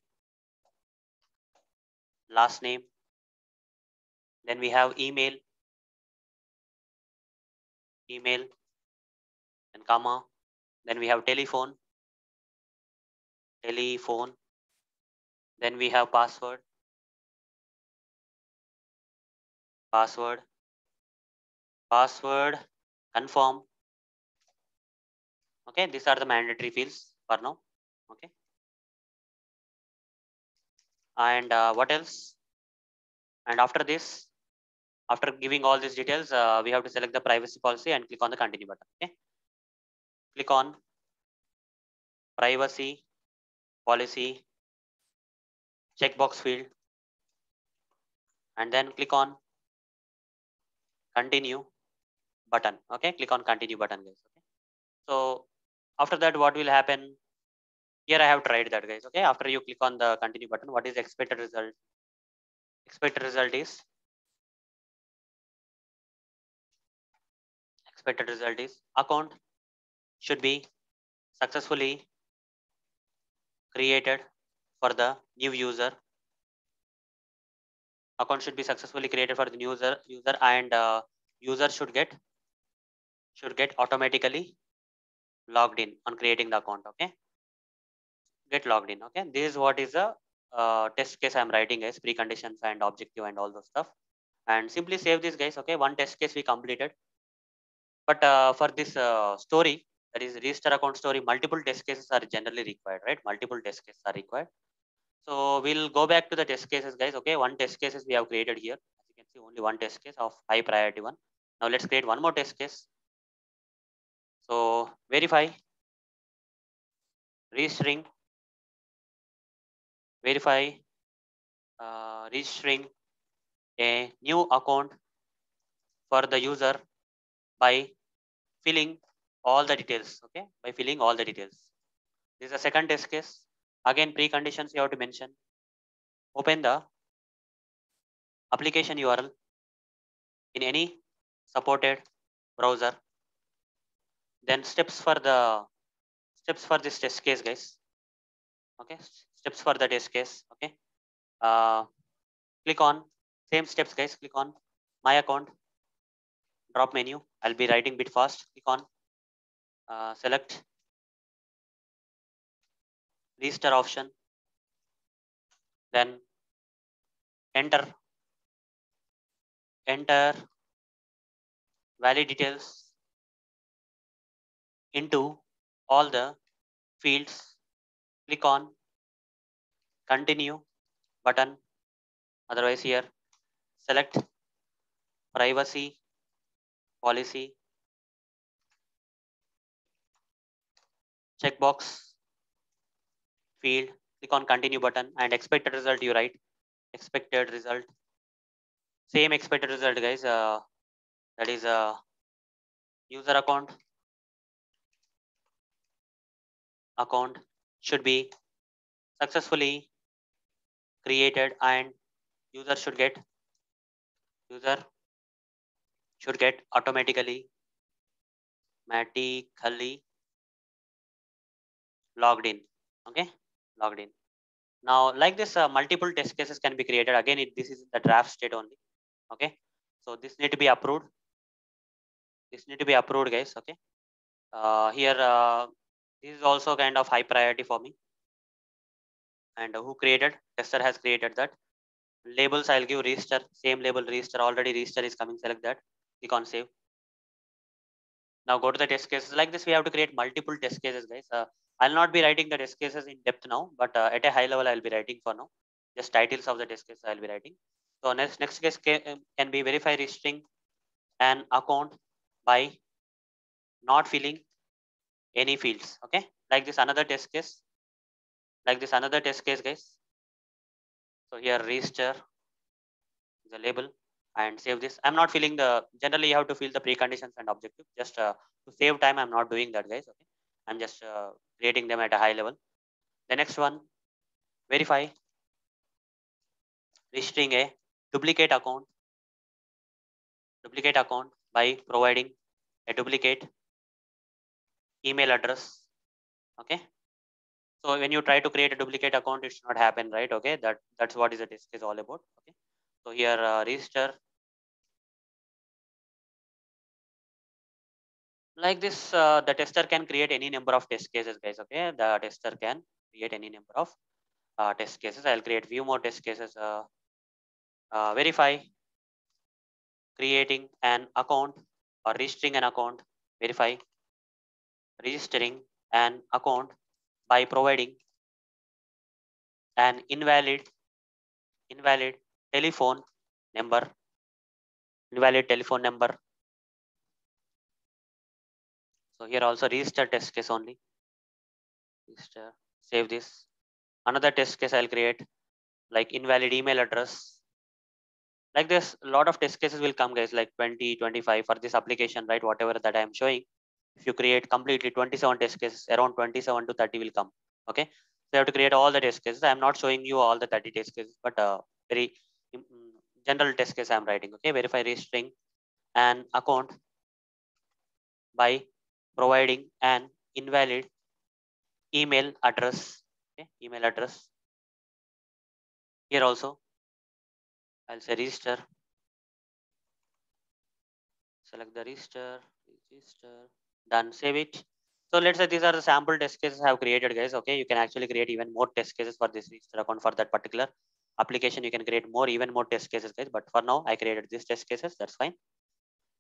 Last name. Then we have email. Email. And comma. Then we have telephone. Telephone. Then we have password. Password. Password. Confirm okay these are the mandatory fields for now. Okay. And uh, what else? And after this after giving all these details uh, we have to select the privacy policy and click on the continue button. Okay. Click on privacy policy checkbox field. And then click on continue button. Okay. Click on continue button guys. Okay. So after that what will happen? Here i have tried that guys okay? After you click on the continue button what is expected result? Expected result is? Expected result is account should be successfully created for the new user. Account should be successfully created for the new user user and uh, user should get should get automatically logged in on creating the account okay? Get logged in okay? This is what is the uh, test case i'm writing as preconditions and objective and all those stuff. And simply save this guys okay? One test case we completed. But uh, for this uh, story that is register account story multiple test cases are generally required right? Multiple test cases are required. So we'll go back to the test cases guys okay? One test cases we have created here. As you can see only one test case of high priority one. Now let's create one more test case so verify. Registering. Verify. Uh, registering a new account for the user by filling all the details okay? By filling all the details. This is the second test case. Again preconditions you have to mention. Open the application url in any supported browser then steps for the steps for this test case, guys. Okay, steps for the test case. Okay, uh, click on same steps, guys. Click on my account, drop menu. I'll be writing bit fast. Click on uh, select register option, then enter enter valid details into all the fields click on continue button. Otherwise here select privacy policy checkbox field click on continue button and expected result you write. Expected result. Same expected result guys. Uh, that is a uh, user account account should be successfully created and user should get user should get automatically automatically logged in. Okay? Logged in. Now like this uh, multiple test cases can be created. Again it, this is the draft state only. Okay? So this need to be approved. This need to be approved guys. Okay? Uh, here uh, this is also kind of high priority for me. And who created? Tester has created that. Labels i'll give register. Same label register. Already register is coming. Select that. Click on save. Now go to the test cases. Like this we have to create multiple test cases guys. Uh, i'll not be writing the test cases in depth now but uh, at a high level i'll be writing for now. Just titles of the test cases i'll be writing. So next next case can, can be verify registering an account by not filling any fields okay? Like this another test case. Like this another test case guys. So here register the label and save this. I'm not filling the generally you have to fill the preconditions and objective. Just uh, to save time i'm not doing that guys okay? I'm just uh, creating them at a high level. The next one verify. Registering a duplicate account. Duplicate account by providing a duplicate email address okay? So when you try to create a duplicate account it should not happen right? Okay that that's what is the test is all about okay? So here uh, register. Like this uh, the tester can create any number of test cases guys okay? The tester can create any number of uh, test cases. I'll create few more test cases uh, uh, verify creating an account or registering an account verify registering an account by providing an invalid invalid telephone number invalid telephone number. So here also register test case only. Register save this. Another test case i'll create like invalid email address. Like this a lot of test cases will come guys like 20 25 for this application right? Whatever that i'm showing if you create completely 27 test cases around 27 to 30 will come okay? So you have to create all the test cases. I'm not showing you all the 30 test cases but uh, very um, general test case i'm writing okay? Verify registering an account by providing an invalid email address okay? Email address. Here also i'll say register. Select the register register done. Save it. So let's say these are the sample test cases I have created guys. Okay you can actually create even more test cases for this register account for that particular application. You can create more even more test cases guys. But for now I created these test cases. That's fine.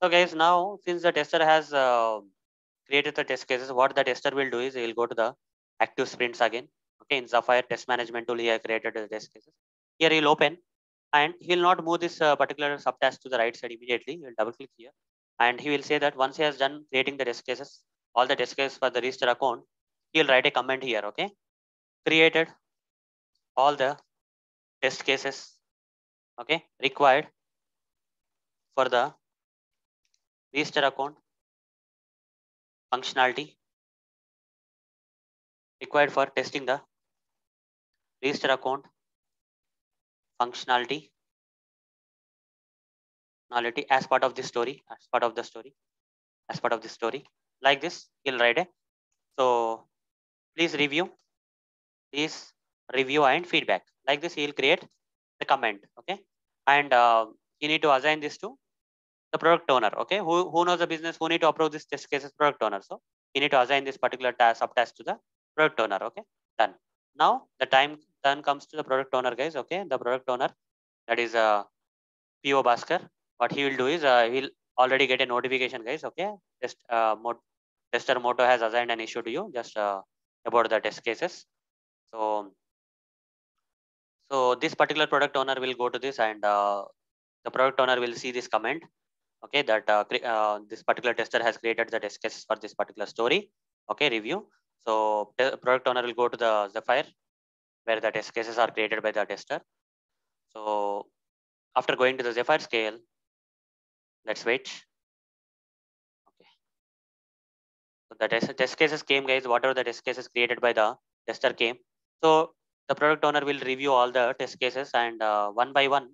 So guys now since the tester has uh, created the test cases what the tester will do is he will go to the active sprints again. Okay in Zephyr test management tool he has created the test cases. Here he'll open and he will not move this uh, particular subtask to the right side immediately. He will double click here and he will say that once he has done creating the test cases, all the test cases for the register account, he'll write a comment here, okay? Created all the test cases, okay, required for the register account functionality required for testing the register account functionality as part of this story, as part of the story, as part of this story. Like this, he'll write it. So please review. Please review and feedback. Like this he will create the comment okay? And uh, you need to assign this to the product owner okay? Who, who knows the business who need to approve this test cases product owner. So you need to assign this particular task subtask to the product owner okay? Done. Now the time then comes to the product owner guys okay? The product owner that is uh po Bhaskar what he will do is uh, he'll already get a notification guys okay? Just uh mod tester moto has assigned an issue to you just uh, about the test cases. So so this particular product owner will go to this and uh, the product owner will see this comment okay that uh, uh, this particular tester has created the test cases for this particular story okay review. So product owner will go to the zephyr where the test cases are created by the tester. So after going to the zephyr scale let's wait. Okay. So the test, test cases came guys. Whatever the test cases created by the tester came? So the product owner will review all the test cases and uh, one by one.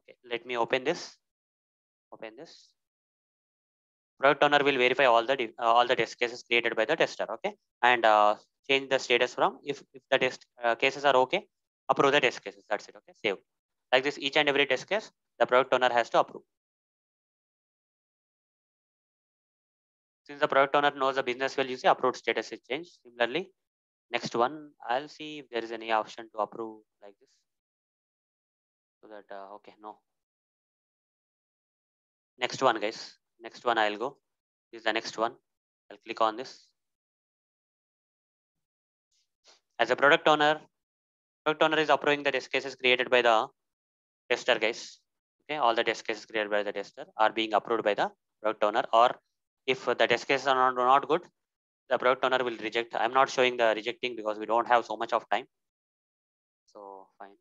Okay let me open this. Open this. Product owner will verify all the uh, all the test cases created by the tester okay? And uh, change the status from if, if the test uh, cases are okay approve the test cases that's it okay? Save. Like this each and every test case the product owner has to approve. Since the product owner knows the business well you see approved status is changed. Similarly next one i'll see if there is any option to approve like this. So that uh, okay no. Next one guys. Next one i'll go. This is the next one. I'll click on this. As a product owner product owner is approving the test cases created by the tester guys. Okay all the test cases created by the tester are being approved by the product owner or if the test cases are not, not good the product owner will reject. I'm not showing the rejecting because we don't have so much of time. So fine.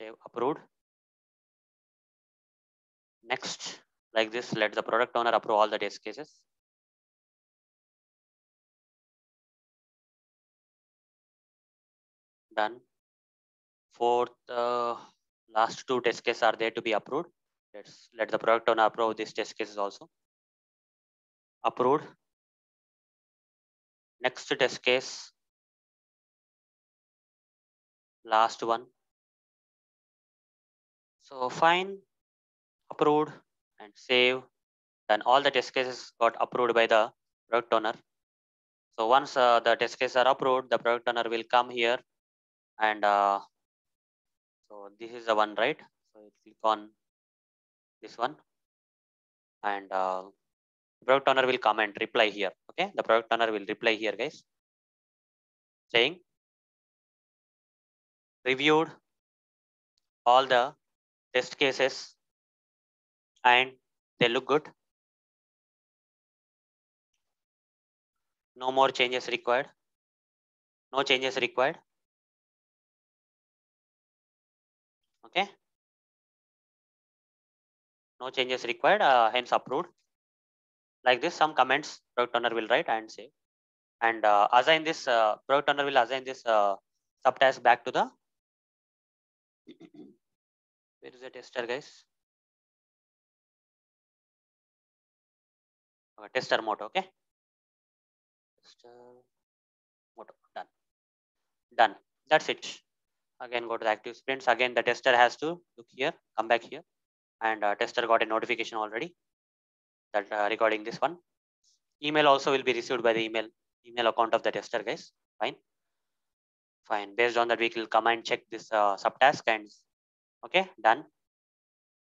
Save approved. Next like this let the product owner approve all the test cases. Done fourth uh, last two test cases are there to be approved. Let's let the product owner approve these test cases also. Approved. Next test case. Last one. So fine. Approved and save. Then all the test cases got approved by the product owner. So once uh, the test cases are approved the product owner will come here and uh, so this is the one right? So click on this one. And uh, product owner will come and reply here okay? The product owner will reply here guys. Saying reviewed all the test cases and they look good. No more changes required. No changes required okay. No changes required. Uh, hence approved. Like this some comments product owner will write and say. And uh, assign this uh, product owner will assign this uh, subtask back to the where is the tester guys? Okay, tester mode okay? Tester mode done. Done. That's it again go to the active sprints. Again the tester has to look here come back here. And uh, tester got a notification already that uh, regarding this one. Email also will be received by the email email account of the tester guys. Fine. Fine. Based on that we will come and check this uh, subtask and okay done.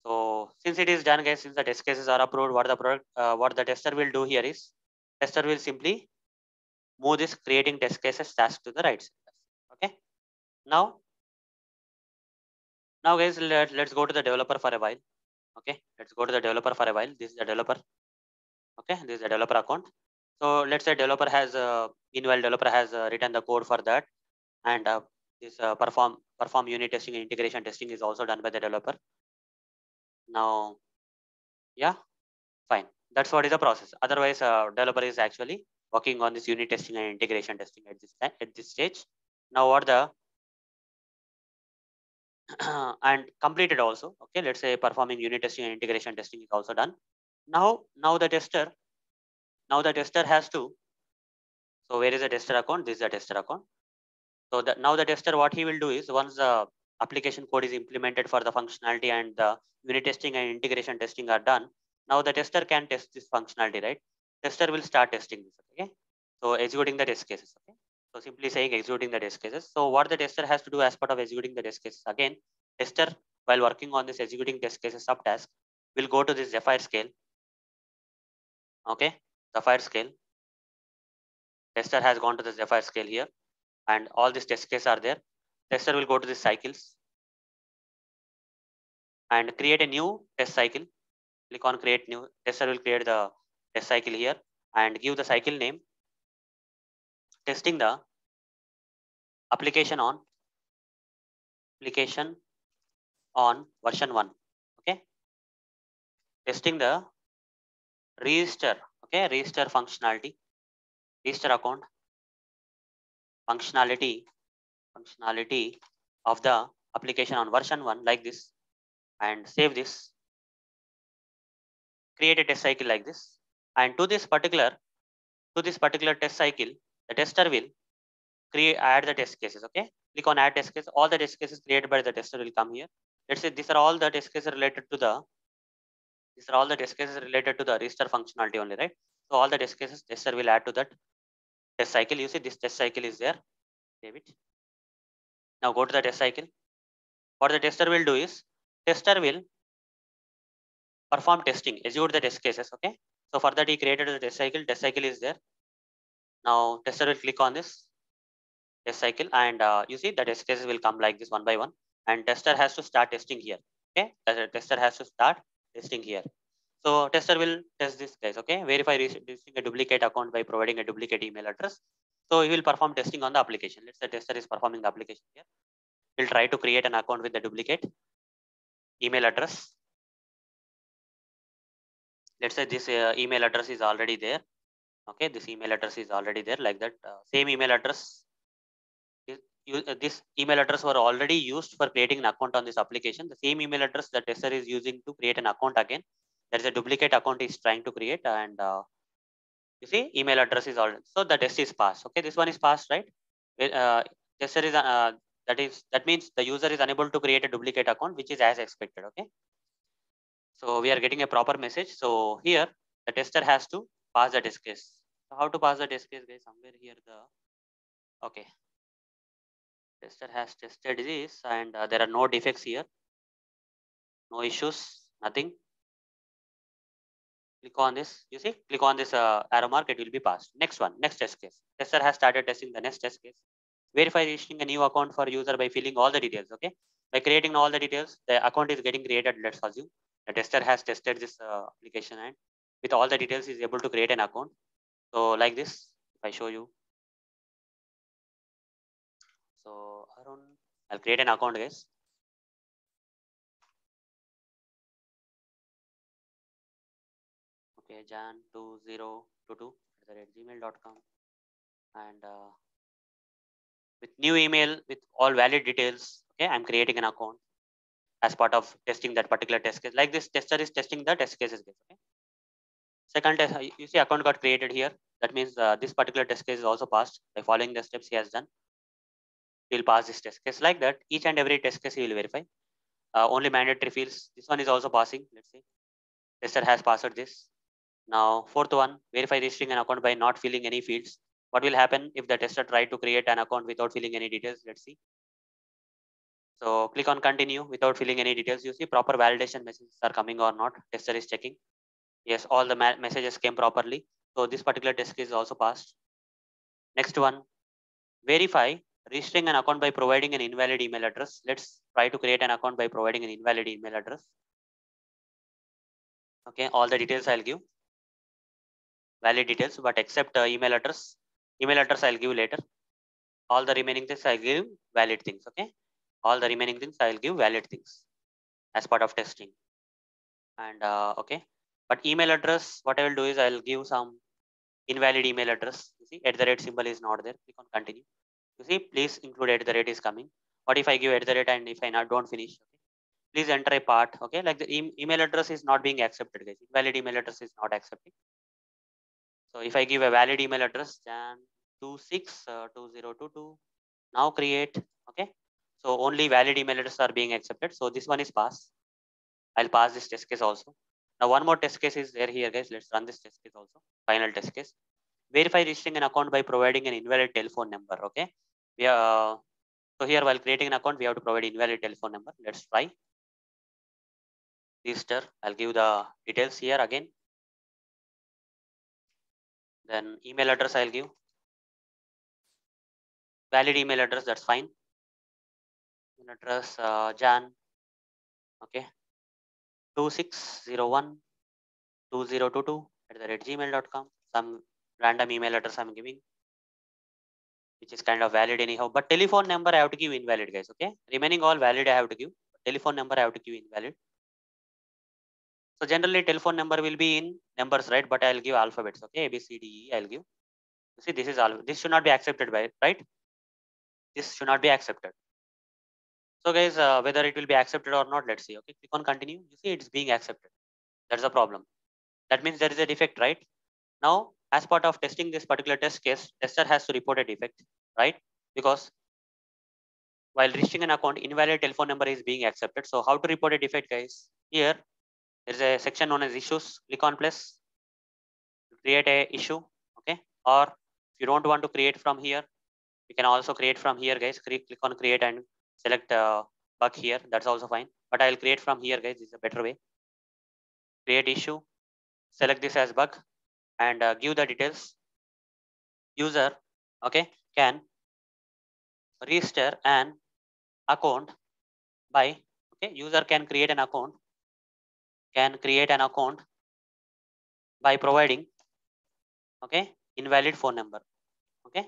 So since it is done guys since the test cases are approved what the product uh, what the tester will do here is tester will simply move this creating test cases task to the right okay. Now now guys let, let's go to the developer for a while. Okay let's go to the developer for a while. This is the developer. Okay this is the developer account. So let's say developer has uh, meanwhile developer has uh, written the code for that. And uh, this uh, perform perform unit testing and integration testing is also done by the developer. Now yeah fine. That's what is the process. Otherwise uh, developer is actually working on this unit testing and integration testing at this at this stage. Now what the and completed also okay let's say performing unit testing and integration testing is also done now now the tester now the tester has to, so where is the tester account? This is the tester account. So that now the tester, what he will do is once the application code is implemented for the functionality and the unit testing and integration testing are done, now the tester can test this functionality, right? Tester will start testing this, okay? So executing the test cases, okay? So simply saying executing the test cases. So what the tester has to do as part of executing the test cases, again, tester while working on this executing test cases subtask will go to this Zephyr scale, okay? Zephyr scale. Tester has gone to the Zephyr scale here and all these test cases are there. Tester will go to the cycles and create a new test cycle. Click on create new. Tester will create the test cycle here and give the cycle name. Testing the application on application on version 1. Okay. Testing the register. Okay. Register functionality. Register account functionality functionality of the application on version 1 like this and save this create a test cycle like this and to this particular to this particular test cycle the tester will create add the test cases okay click on add test case all the test cases created by the tester will come here let's say these are all the test cases related to the these are all the test cases related to the register functionality only right so all the test cases tester will add to that test cycle. You see this test cycle is there. Save it. Now go to the test cycle. What the tester will do is tester will perform testing, execute the test cases. Okay. So for that he created the test cycle. Test cycle is there. Now tester will click on this test cycle and uh, you see the test cases will come like this one by one and tester has to start testing here. Okay. Tester has to start testing here. So tester will test this guys, okay? Verify reducing a duplicate account by providing a duplicate email address. So he will perform testing on the application. Let's say tester is performing the application here. He'll try to create an account with the duplicate email address. Let's say this uh, email address is already there. Okay, this email address is already there like that. Uh, same email address. You, uh, this email address were already used for creating an account on this application. The same email address the tester is using to create an account again there is a duplicate account is trying to create and uh, you see email address is already so the test is passed okay this one is passed right uh, tester is uh, that is that means the user is unable to create a duplicate account which is as expected okay so we are getting a proper message so here the tester has to pass the test case so how to pass the test case guys? Somewhere here the okay. Tester has tested this and uh, there are no defects here. No issues nothing. Click on this. You see click on this uh, arrow mark it will be passed. Next one next test case. Tester has started testing the next test case. Verify registering a new account for user by filling all the details okay? By creating all the details the account is getting created let's assume. The tester has tested this uh, application and with all the details is able to create an account so like this if i show you. So around i'll create an account guys. Okay jan2022 at gmail.com and uh, with new email with all valid details okay i'm creating an account as part of testing that particular test case. Like this tester is testing the test cases okay second test you see account got created here that means uh, this particular test case is also passed by following the steps he has done he'll pass this test case like that each and every test case he will verify uh, only mandatory fields this one is also passing let's see tester has passed this now, fourth one, verify registering an account by not filling any fields. What will happen if the tester try to create an account without filling any details? Let's see. So click on continue without filling any details. You see proper validation messages are coming or not. Tester is checking. Yes, all the messages came properly. So this particular test case is also passed. Next one, verify registering an account by providing an invalid email address. Let's try to create an account by providing an invalid email address. Okay, all the details I'll give valid details, but except uh, email address. Email address I'll give later. All the remaining things I'll give valid things. Okay. All the remaining things I'll give valid things as part of testing. And uh, okay. But email address, what I will do is I'll give some invalid email address. You see, at the rate symbol is not there. Click on continue. You see, please include at the rate is coming. What if I give at the rate and if I not don't finish? Okay. Please enter a part. Okay, like the e email address is not being accepted, guys. Invalid email address is not accepting So if I give a valid email address, then 262022, uh, now create, okay. So only valid email addresses are being accepted. So this one is pass. I'll pass this test case also. Now one more test case is there here guys. Let's run this test case also. Final test case. Verify registering an account by providing an invalid telephone number. Okay. We are, so here while creating an account, we have to provide invalid telephone number. Let's try. Register. I'll give the details here again. Then email address I'll give. Valid email address, that's fine. Email address uh, Jan. Okay. 2601 2022 at the rate gmail.com. Some random email address I'm giving, which is kind of valid anyhow. But telephone number I have to give invalid, guys. Okay. Remaining all valid I have to give. Telephone number I have to give invalid. So generally telephone number will be in numbers, right? But I'll give alphabets. Okay, A, B, C, D, E. I'll give. You See, this is all. This should not be accepted by right. This should not be accepted. So guys, uh, whether it will be accepted or not, let's see. Okay, click on continue. You see, it's being accepted. That's the problem. That means there is a defect, right? Now, as part of testing this particular test case, tester has to report a defect, right? Because while registering an account, invalid telephone number is being accepted. So how to report a defect, guys? Here, there's a section known as issues. Click on plus, create a issue. Okay. Or if you don't want to create from here, you can also create from here, guys. Click on create and select uh, bug here. That's also fine. But I'll create from here, guys. This is a better way. Create issue. Select this as bug and uh, give the details. User, okay, can register an account by okay. User can create an account can create an account by providing okay invalid phone number okay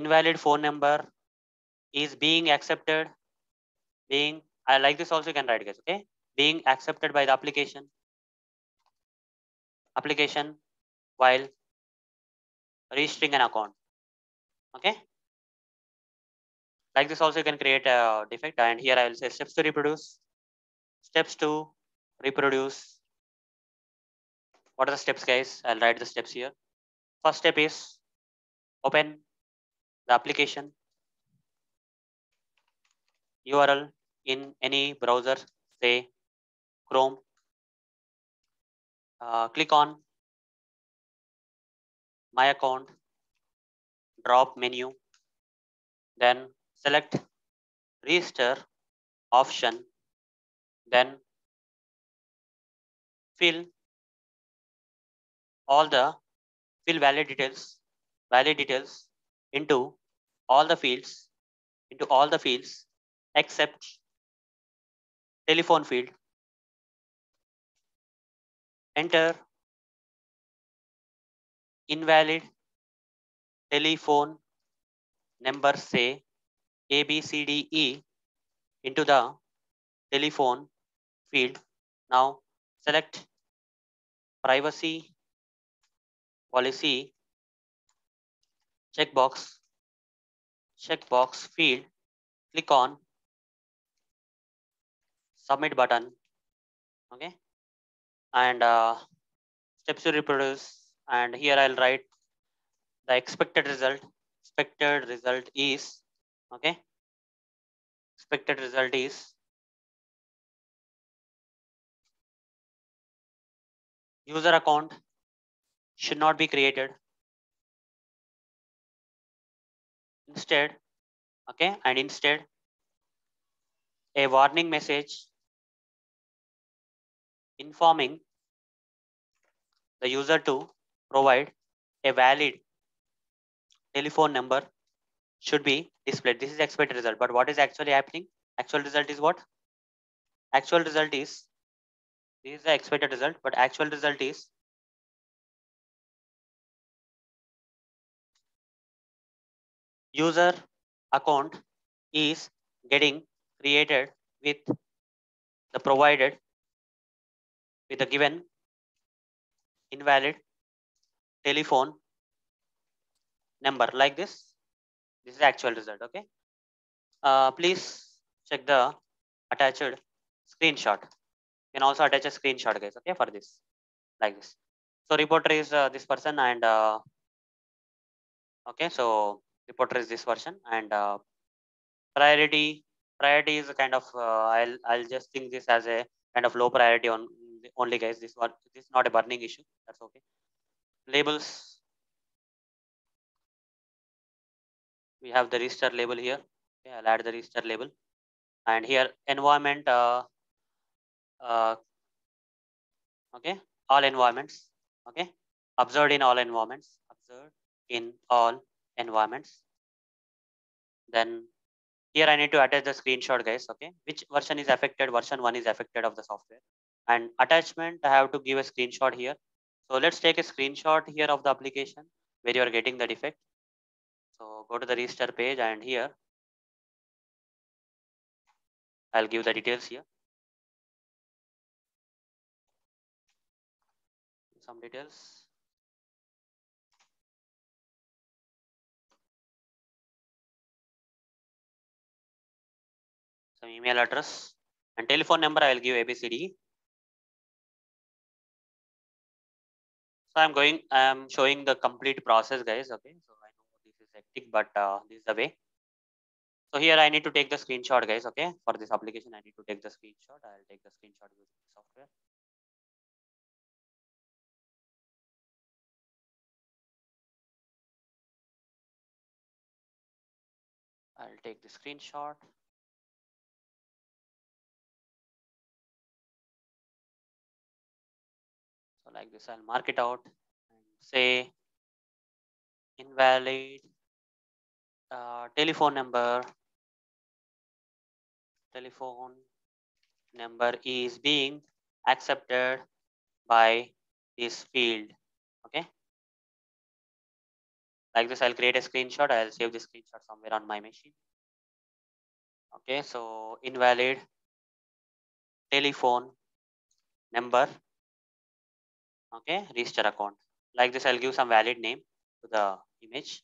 invalid phone number is being accepted being i like this also you can write guys okay being accepted by the application application while registering an account okay like this also you can create a defect and here I will say steps to reproduce. Steps to reproduce. What are the steps guys? I'll write the steps here. First step is open the application URL in any browser, say Chrome. Uh, click on my account, drop menu, then select register option, then fill all the fill valid details, valid details into all the fields, into all the fields except telephone field. Enter invalid telephone number say a, B, C, D, E into the telephone field. Now select privacy policy checkbox checkbox field click on submit button okay? And uh, steps to reproduce and here I'll write the expected result. Expected result is okay? Expected result is user account should not be created instead okay and instead a warning message informing the user to provide a valid telephone number should be displayed. This is expected result. But what is actually happening? Actual result is what? Actual result is, this is the expected result, but actual result is user account is getting created with the provided with the given invalid telephone number like this this is actual result, okay? Uh, please check the attached screenshot. You can also attach a screenshot, guys, okay, for this. like this so reporter is uh, this person and uh, okay so reporter is this version. And uh, priority priority is a kind of uh, i'll i'll just think this as a kind of low priority on only guys. This one this is not a burning issue. That's okay. Labels. We have the register label here. Okay i'll add the register label. And here environment uh, uh, okay all environments. Okay observed in all environments. Observed in all environments. Then here i need to attach the screenshot guys okay? Which version is affected? Version one is affected of the software. And attachment i have to give a screenshot here. So let's take a screenshot here of the application where you are getting the defect so go to the register page and here i'll give the details here. Some details some email address and telephone number I will give ABCD. So I'm going, I'm showing the complete process guys. Okay. So I know this is hectic, but uh, this is the way. So here I need to take the screenshot guys. Okay. For this application, I need to take the screenshot. I'll take the screenshot using the software. I'll take the screenshot. Like this, I'll mark it out and say invalid uh, telephone number. Telephone number is being accepted by this field. Okay. Like this, I'll create a screenshot. I'll save the screenshot somewhere on my machine. Okay, so invalid telephone number okay register account. Like this i'll give some valid name to the image.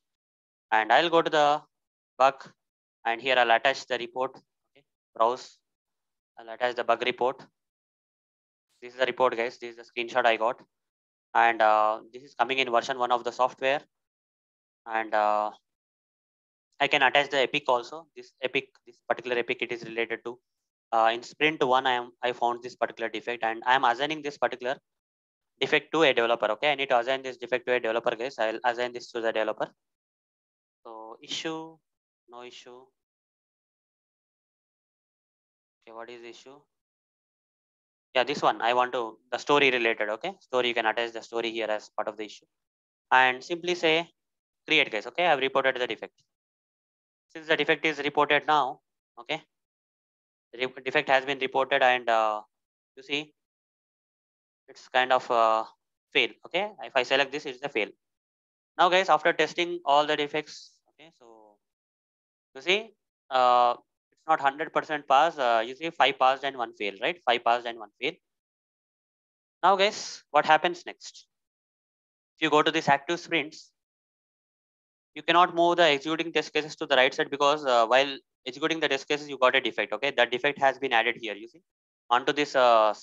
And i'll go to the bug and here i'll attach the report. Okay browse. I'll attach the bug report. This is the report guys. This is the screenshot i got. And uh, this is coming in version one of the software. And uh, i can attach the epic also. This epic this particular epic it is related to uh, in sprint one i am i found this particular defect. And i am assigning this particular defect to a developer. Okay, I need to assign this defect to a developer, guys. I'll assign this to the developer. So issue, no issue. Okay, what is the issue? Yeah, this one I want to the story related. Okay, story you can attach the story here as part of the issue, and simply say create, guys. Okay, I've reported the defect. Since the defect is reported now, okay, the defect has been reported, and uh, you see it's kind of a fail okay? If i select this it's a fail. Now guys after testing all the defects okay so you see uh, it's not 100% pass uh, you see five passed and one fail right? Five passed and one fail. Now guys what happens next? If you go to this active sprints you cannot move the executing test cases to the right side because uh, while executing the test cases you got a defect okay? That defect has been added here you see. Onto this uh,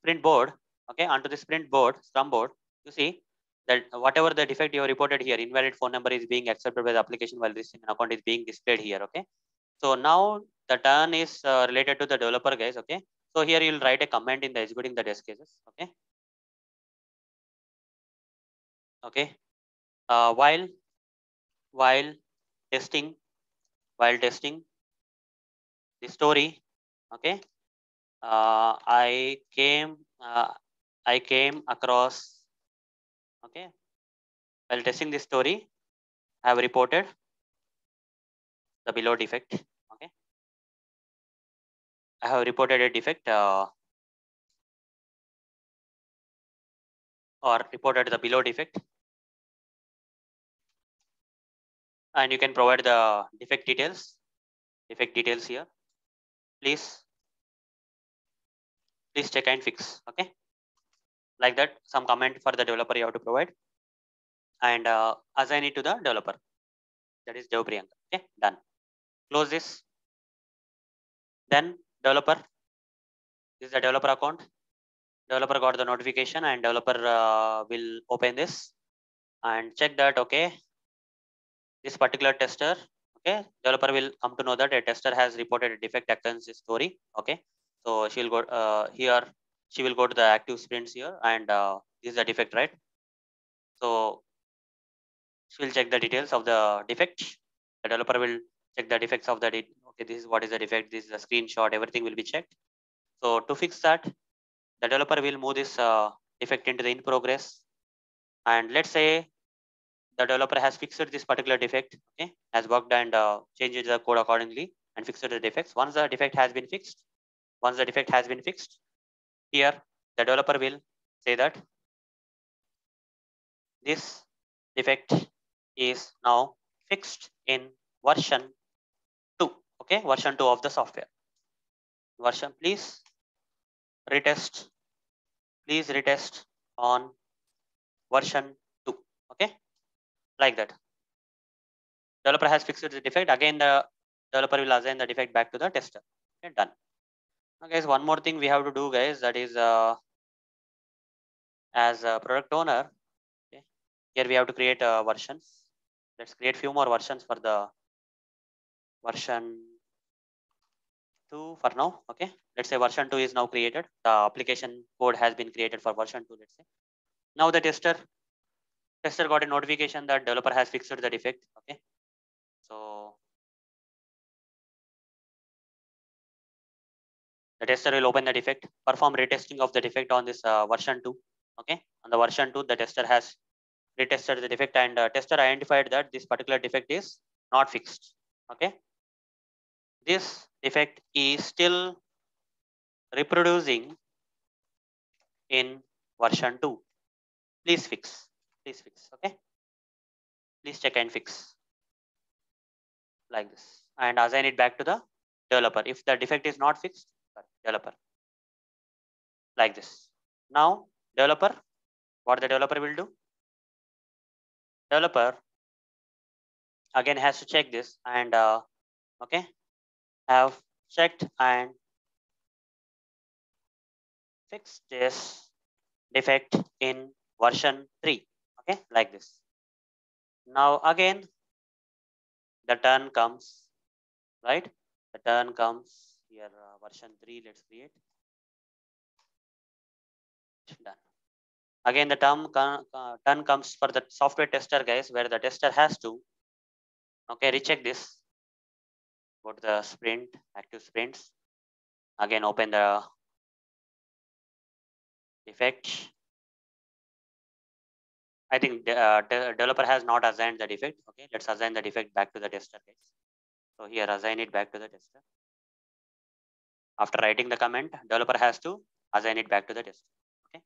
sprint board okay onto the sprint board scrum board. You see that whatever the defect you have reported here invalid phone number is being accepted by the application while this account is being displayed here okay? So now the turn is uh, related to the developer guys okay? So here you'll write a comment in the executing the test cases okay? Okay. Uh, while while testing while testing the story okay? Uh, i came uh, I came across, okay, while testing this story, I have reported the below defect, okay. I have reported a defect uh, or reported the below defect. And you can provide the defect details, defect details here. Please, please check and fix, okay like that some comment for the developer you have to provide and uh, assign it to the developer that is Dev Priyanka. Okay, done. Close this. Then developer. This is the developer account. developer got the notification and developer uh, will open this and check that okay this particular tester okay developer will come to know that a tester has reported a defect occurrence story okay so she'll go uh, here she will go to the active sprints here and uh, this is the defect right? So she will check the details of the defect. The developer will check the defects of the okay this is what is the defect this is the screenshot everything will be checked. So to fix that the developer will move this uh, defect into the in progress. And let's say the developer has fixed this particular defect, okay, has worked and uh, changed the code accordingly and fixed the defects. Once the defect has been fixed, once the defect has been fixed, here the developer will say that this defect is now fixed in version 2, okay, version 2 of the software. Version, please retest, please retest on version 2, okay like that. Developer has fixed the defect. Again, the developer will assign the defect back to the tester. Okay, done. Guys, one more thing we have to do, guys, that is uh, as a product owner, okay, here we have to create a version. Let's create few more versions for the version 2 for now. Okay, let's say version 2 is now created. The application code has been created for version 2, let's say. Now the tester tester got a notification that developer has fixed the defect. Okay. So the tester will open the defect, perform retesting of the defect on this uh, version 2. Okay. On the version 2, the tester has retested the defect and uh, tester identified that this particular defect is not fixed. Okay. This defect is still reproducing in version 2. Please fix please fix okay please check and fix like this and assign it back to the developer if the defect is not fixed developer. Like this. Now developer what the developer will do? Developer again has to check this and uh, okay have checked and fixed this defect in version 3 okay like this. Now again the turn comes right? The turn comes here uh, version 3 let's create. Done. Again the term uh, turn comes for the software tester guys where the tester has to okay recheck this. Go to the sprint active sprints. Again open the defect I think the uh, developer has not assigned the defect. Okay, let's assign the defect back to the tester guys. So here assign it back to the tester. After writing the comment, developer has to assign it back to the tester. Okay.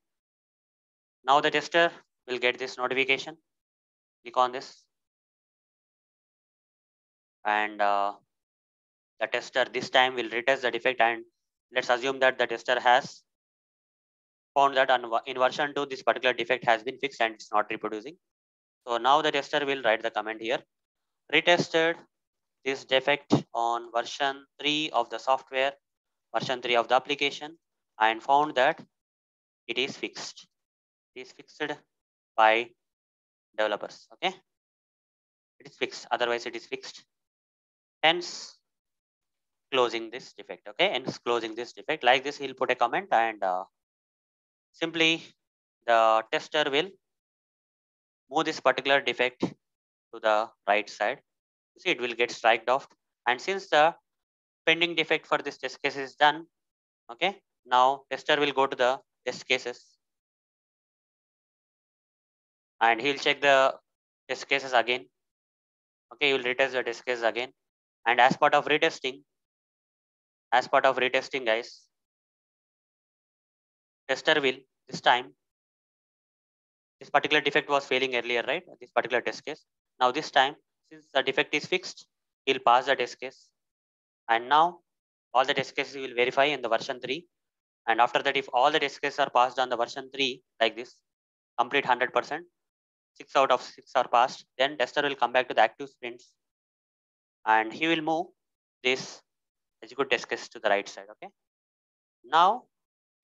Now the tester will get this notification. Click on this. And uh, the tester this time will retest the defect and let's assume that the tester has found that in version 2 this particular defect has been fixed and it's not reproducing. So now the tester will write the comment here. Retested this defect on version 3 of the software, version 3 of the application and found that it is fixed. It is fixed by developers. Okay. It is fixed. Otherwise it is fixed. Hence closing this defect. Okay. Hence closing this defect. Like this, he'll put a comment and uh, simply the tester will move this particular defect to the right side. You see, it will get striked off. And since the pending defect for this test case is done, okay, now tester will go to the test cases. And he'll check the test cases again. Okay, will retest the test cases again. And as part of retesting, as part of retesting, guys, tester will this time this particular defect was failing earlier right? This particular test case. Now this time since the defect is fixed he'll pass the test case and now all the test cases will verify in the version 3 and after that if all the test cases are passed on the version 3 like this complete 100% 6 out of 6 are passed then tester will come back to the active sprints and he will move this execute test case to the right side okay now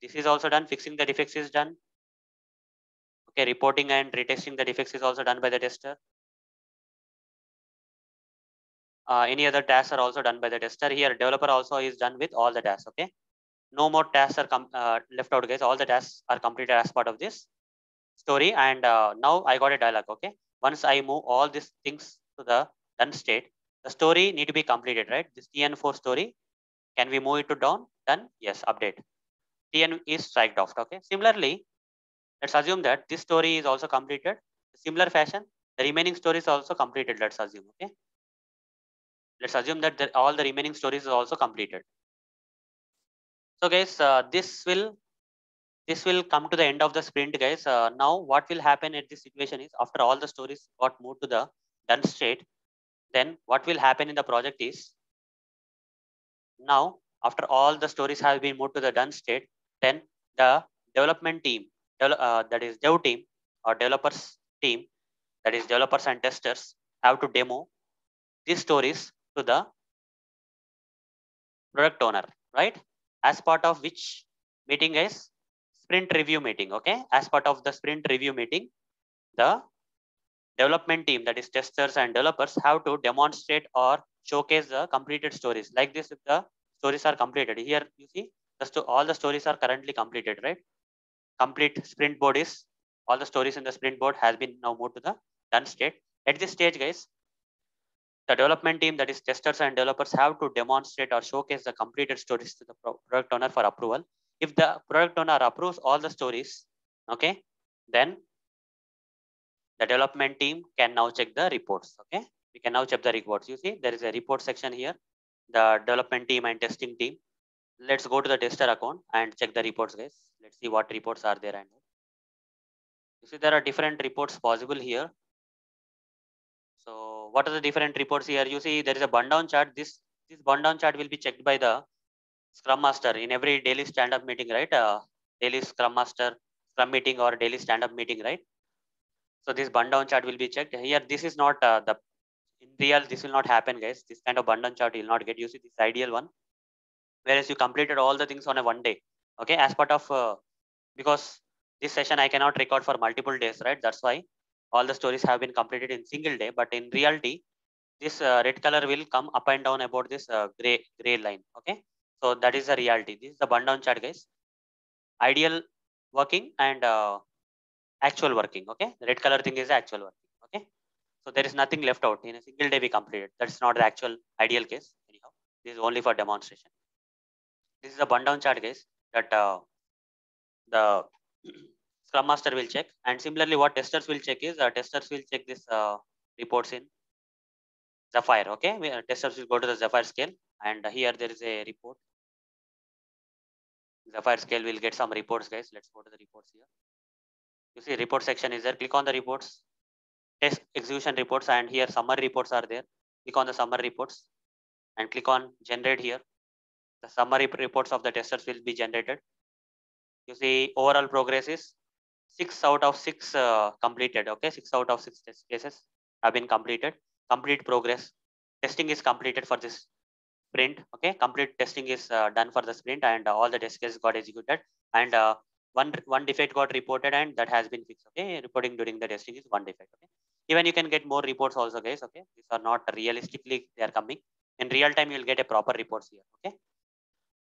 This is also done. Fixing the defects is done. Okay, reporting and retesting the defects is also done by the tester. Uh, any other tasks are also done by the tester. Here, developer also is done with all the tasks. Okay, no more tasks are uh, left out, guys. All the tasks are completed as part of this story. And uh, now I got a dialog. Okay, once I move all these things to the done state, the story need to be completed, right? This TN4 story, can we move it to down? Done. Yes, update. TN is striked off. Okay. Similarly, Let's assume that this story is also completed. Similar fashion, the remaining story is also completed. Let's assume, okay. Let's assume that all the remaining stories is also completed. So guys, uh, this will this will come to the end of the sprint, guys. Uh, now, what will happen at this situation is after all the stories got moved to the done state, then what will happen in the project is now after all the stories have been moved to the done state, then the development team uh, that is dev team or developers team that is developers and testers have to demo these stories to the product owner right? As part of which meeting is sprint review meeting okay? As part of the sprint review meeting the development team that is testers and developers have to demonstrate or showcase the completed stories. Like this if the stories are completed here you see the all the stories are currently completed right? Complete sprint board is all the stories in the sprint board has been now moved to the done state. At this stage, guys, the development team that is testers and developers have to demonstrate or showcase the completed stories to the product owner for approval. If the product owner approves all the stories, okay, then the development team can now check the reports. Okay, we can now check the reports. You see, there is a report section here. The development team and testing team let's go to the tester account and check the reports guys let's see what reports are there and you see there are different reports possible here what are the different reports here? You see there is a burn down chart. This this burn down chart will be checked by the scrum master in every daily stand-up meeting right? Uh, daily scrum master scrum meeting or daily stand-up meeting right? So this burn down chart will be checked. Here this is not uh, the in real this will not happen guys. This kind of burn down chart will not get. You see this ideal one. Whereas you completed all the things on a one day okay? As part of uh, because this session i cannot record for multiple days right? That's why all the stories have been completed in single day but in reality this uh, red color will come up and down about this uh, gray gray line okay? So that is the reality. This is the burn down chart guys. Ideal working and uh, actual working okay? The red color thing is actual working okay? So there is nothing left out. In a single day we completed. That's not the actual ideal case anyhow. This is only for demonstration. This is a burn down chart guys that uh, the scrum master will check. And similarly what testers will check is uh, testers will check this uh, reports in Zephyr okay? We, uh, testers will go to the Zephyr scale and here there is a report. Zephyr scale will get some reports guys. Let's go to the reports here. You see report section is there. Click on the reports. Test execution reports and here summary reports are there. Click on the summary reports and click on generate here. The summary reports of the testers will be generated. You see overall progress is 6 out of 6 uh, completed. Okay, 6 out of 6 test cases have been completed. Complete progress. Testing is completed for this sprint. Okay, complete testing is uh, done for the sprint and uh, all the test cases got executed. And uh, one one defect got reported and that has been fixed. Okay, reporting during the testing is one defect. Okay, even you can get more reports also, guys. Okay, these are not realistically they are coming in real time. You will get a proper reports here. Okay.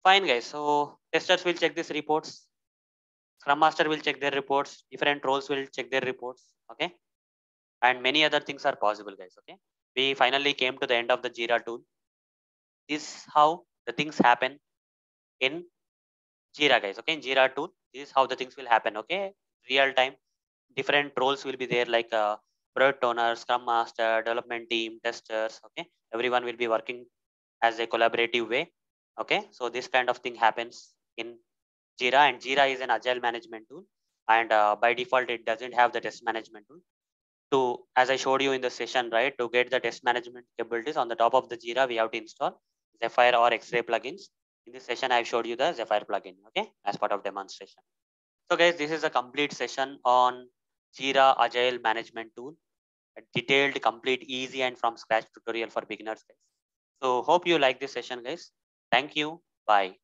Fine guys, so testers will check these reports. Scrum Master will check their reports. Different roles will check their reports. Okay. And many other things are possible guys. Okay. We finally came to the end of the Jira tool. This is how the things happen in Jira guys. Okay. In Jira tool, this is how the things will happen. Okay. Real time. Different roles will be there like uh, product owner, scrum master, development team, testers. Okay. Everyone will be working as a collaborative way okay so this kind of thing happens in jira and jira is an agile management tool and uh, by default it doesn't have the test management tool. To as i showed you in the session right to get the test management capabilities on the top of the jira we have to install zephyr or x-ray plugins. In this session i've showed you the zephyr plugin okay as part of demonstration. So guys this is a complete session on jira agile management tool. A detailed complete easy and from scratch tutorial for beginners guys. So hope you like this session guys. Thank you. Bye.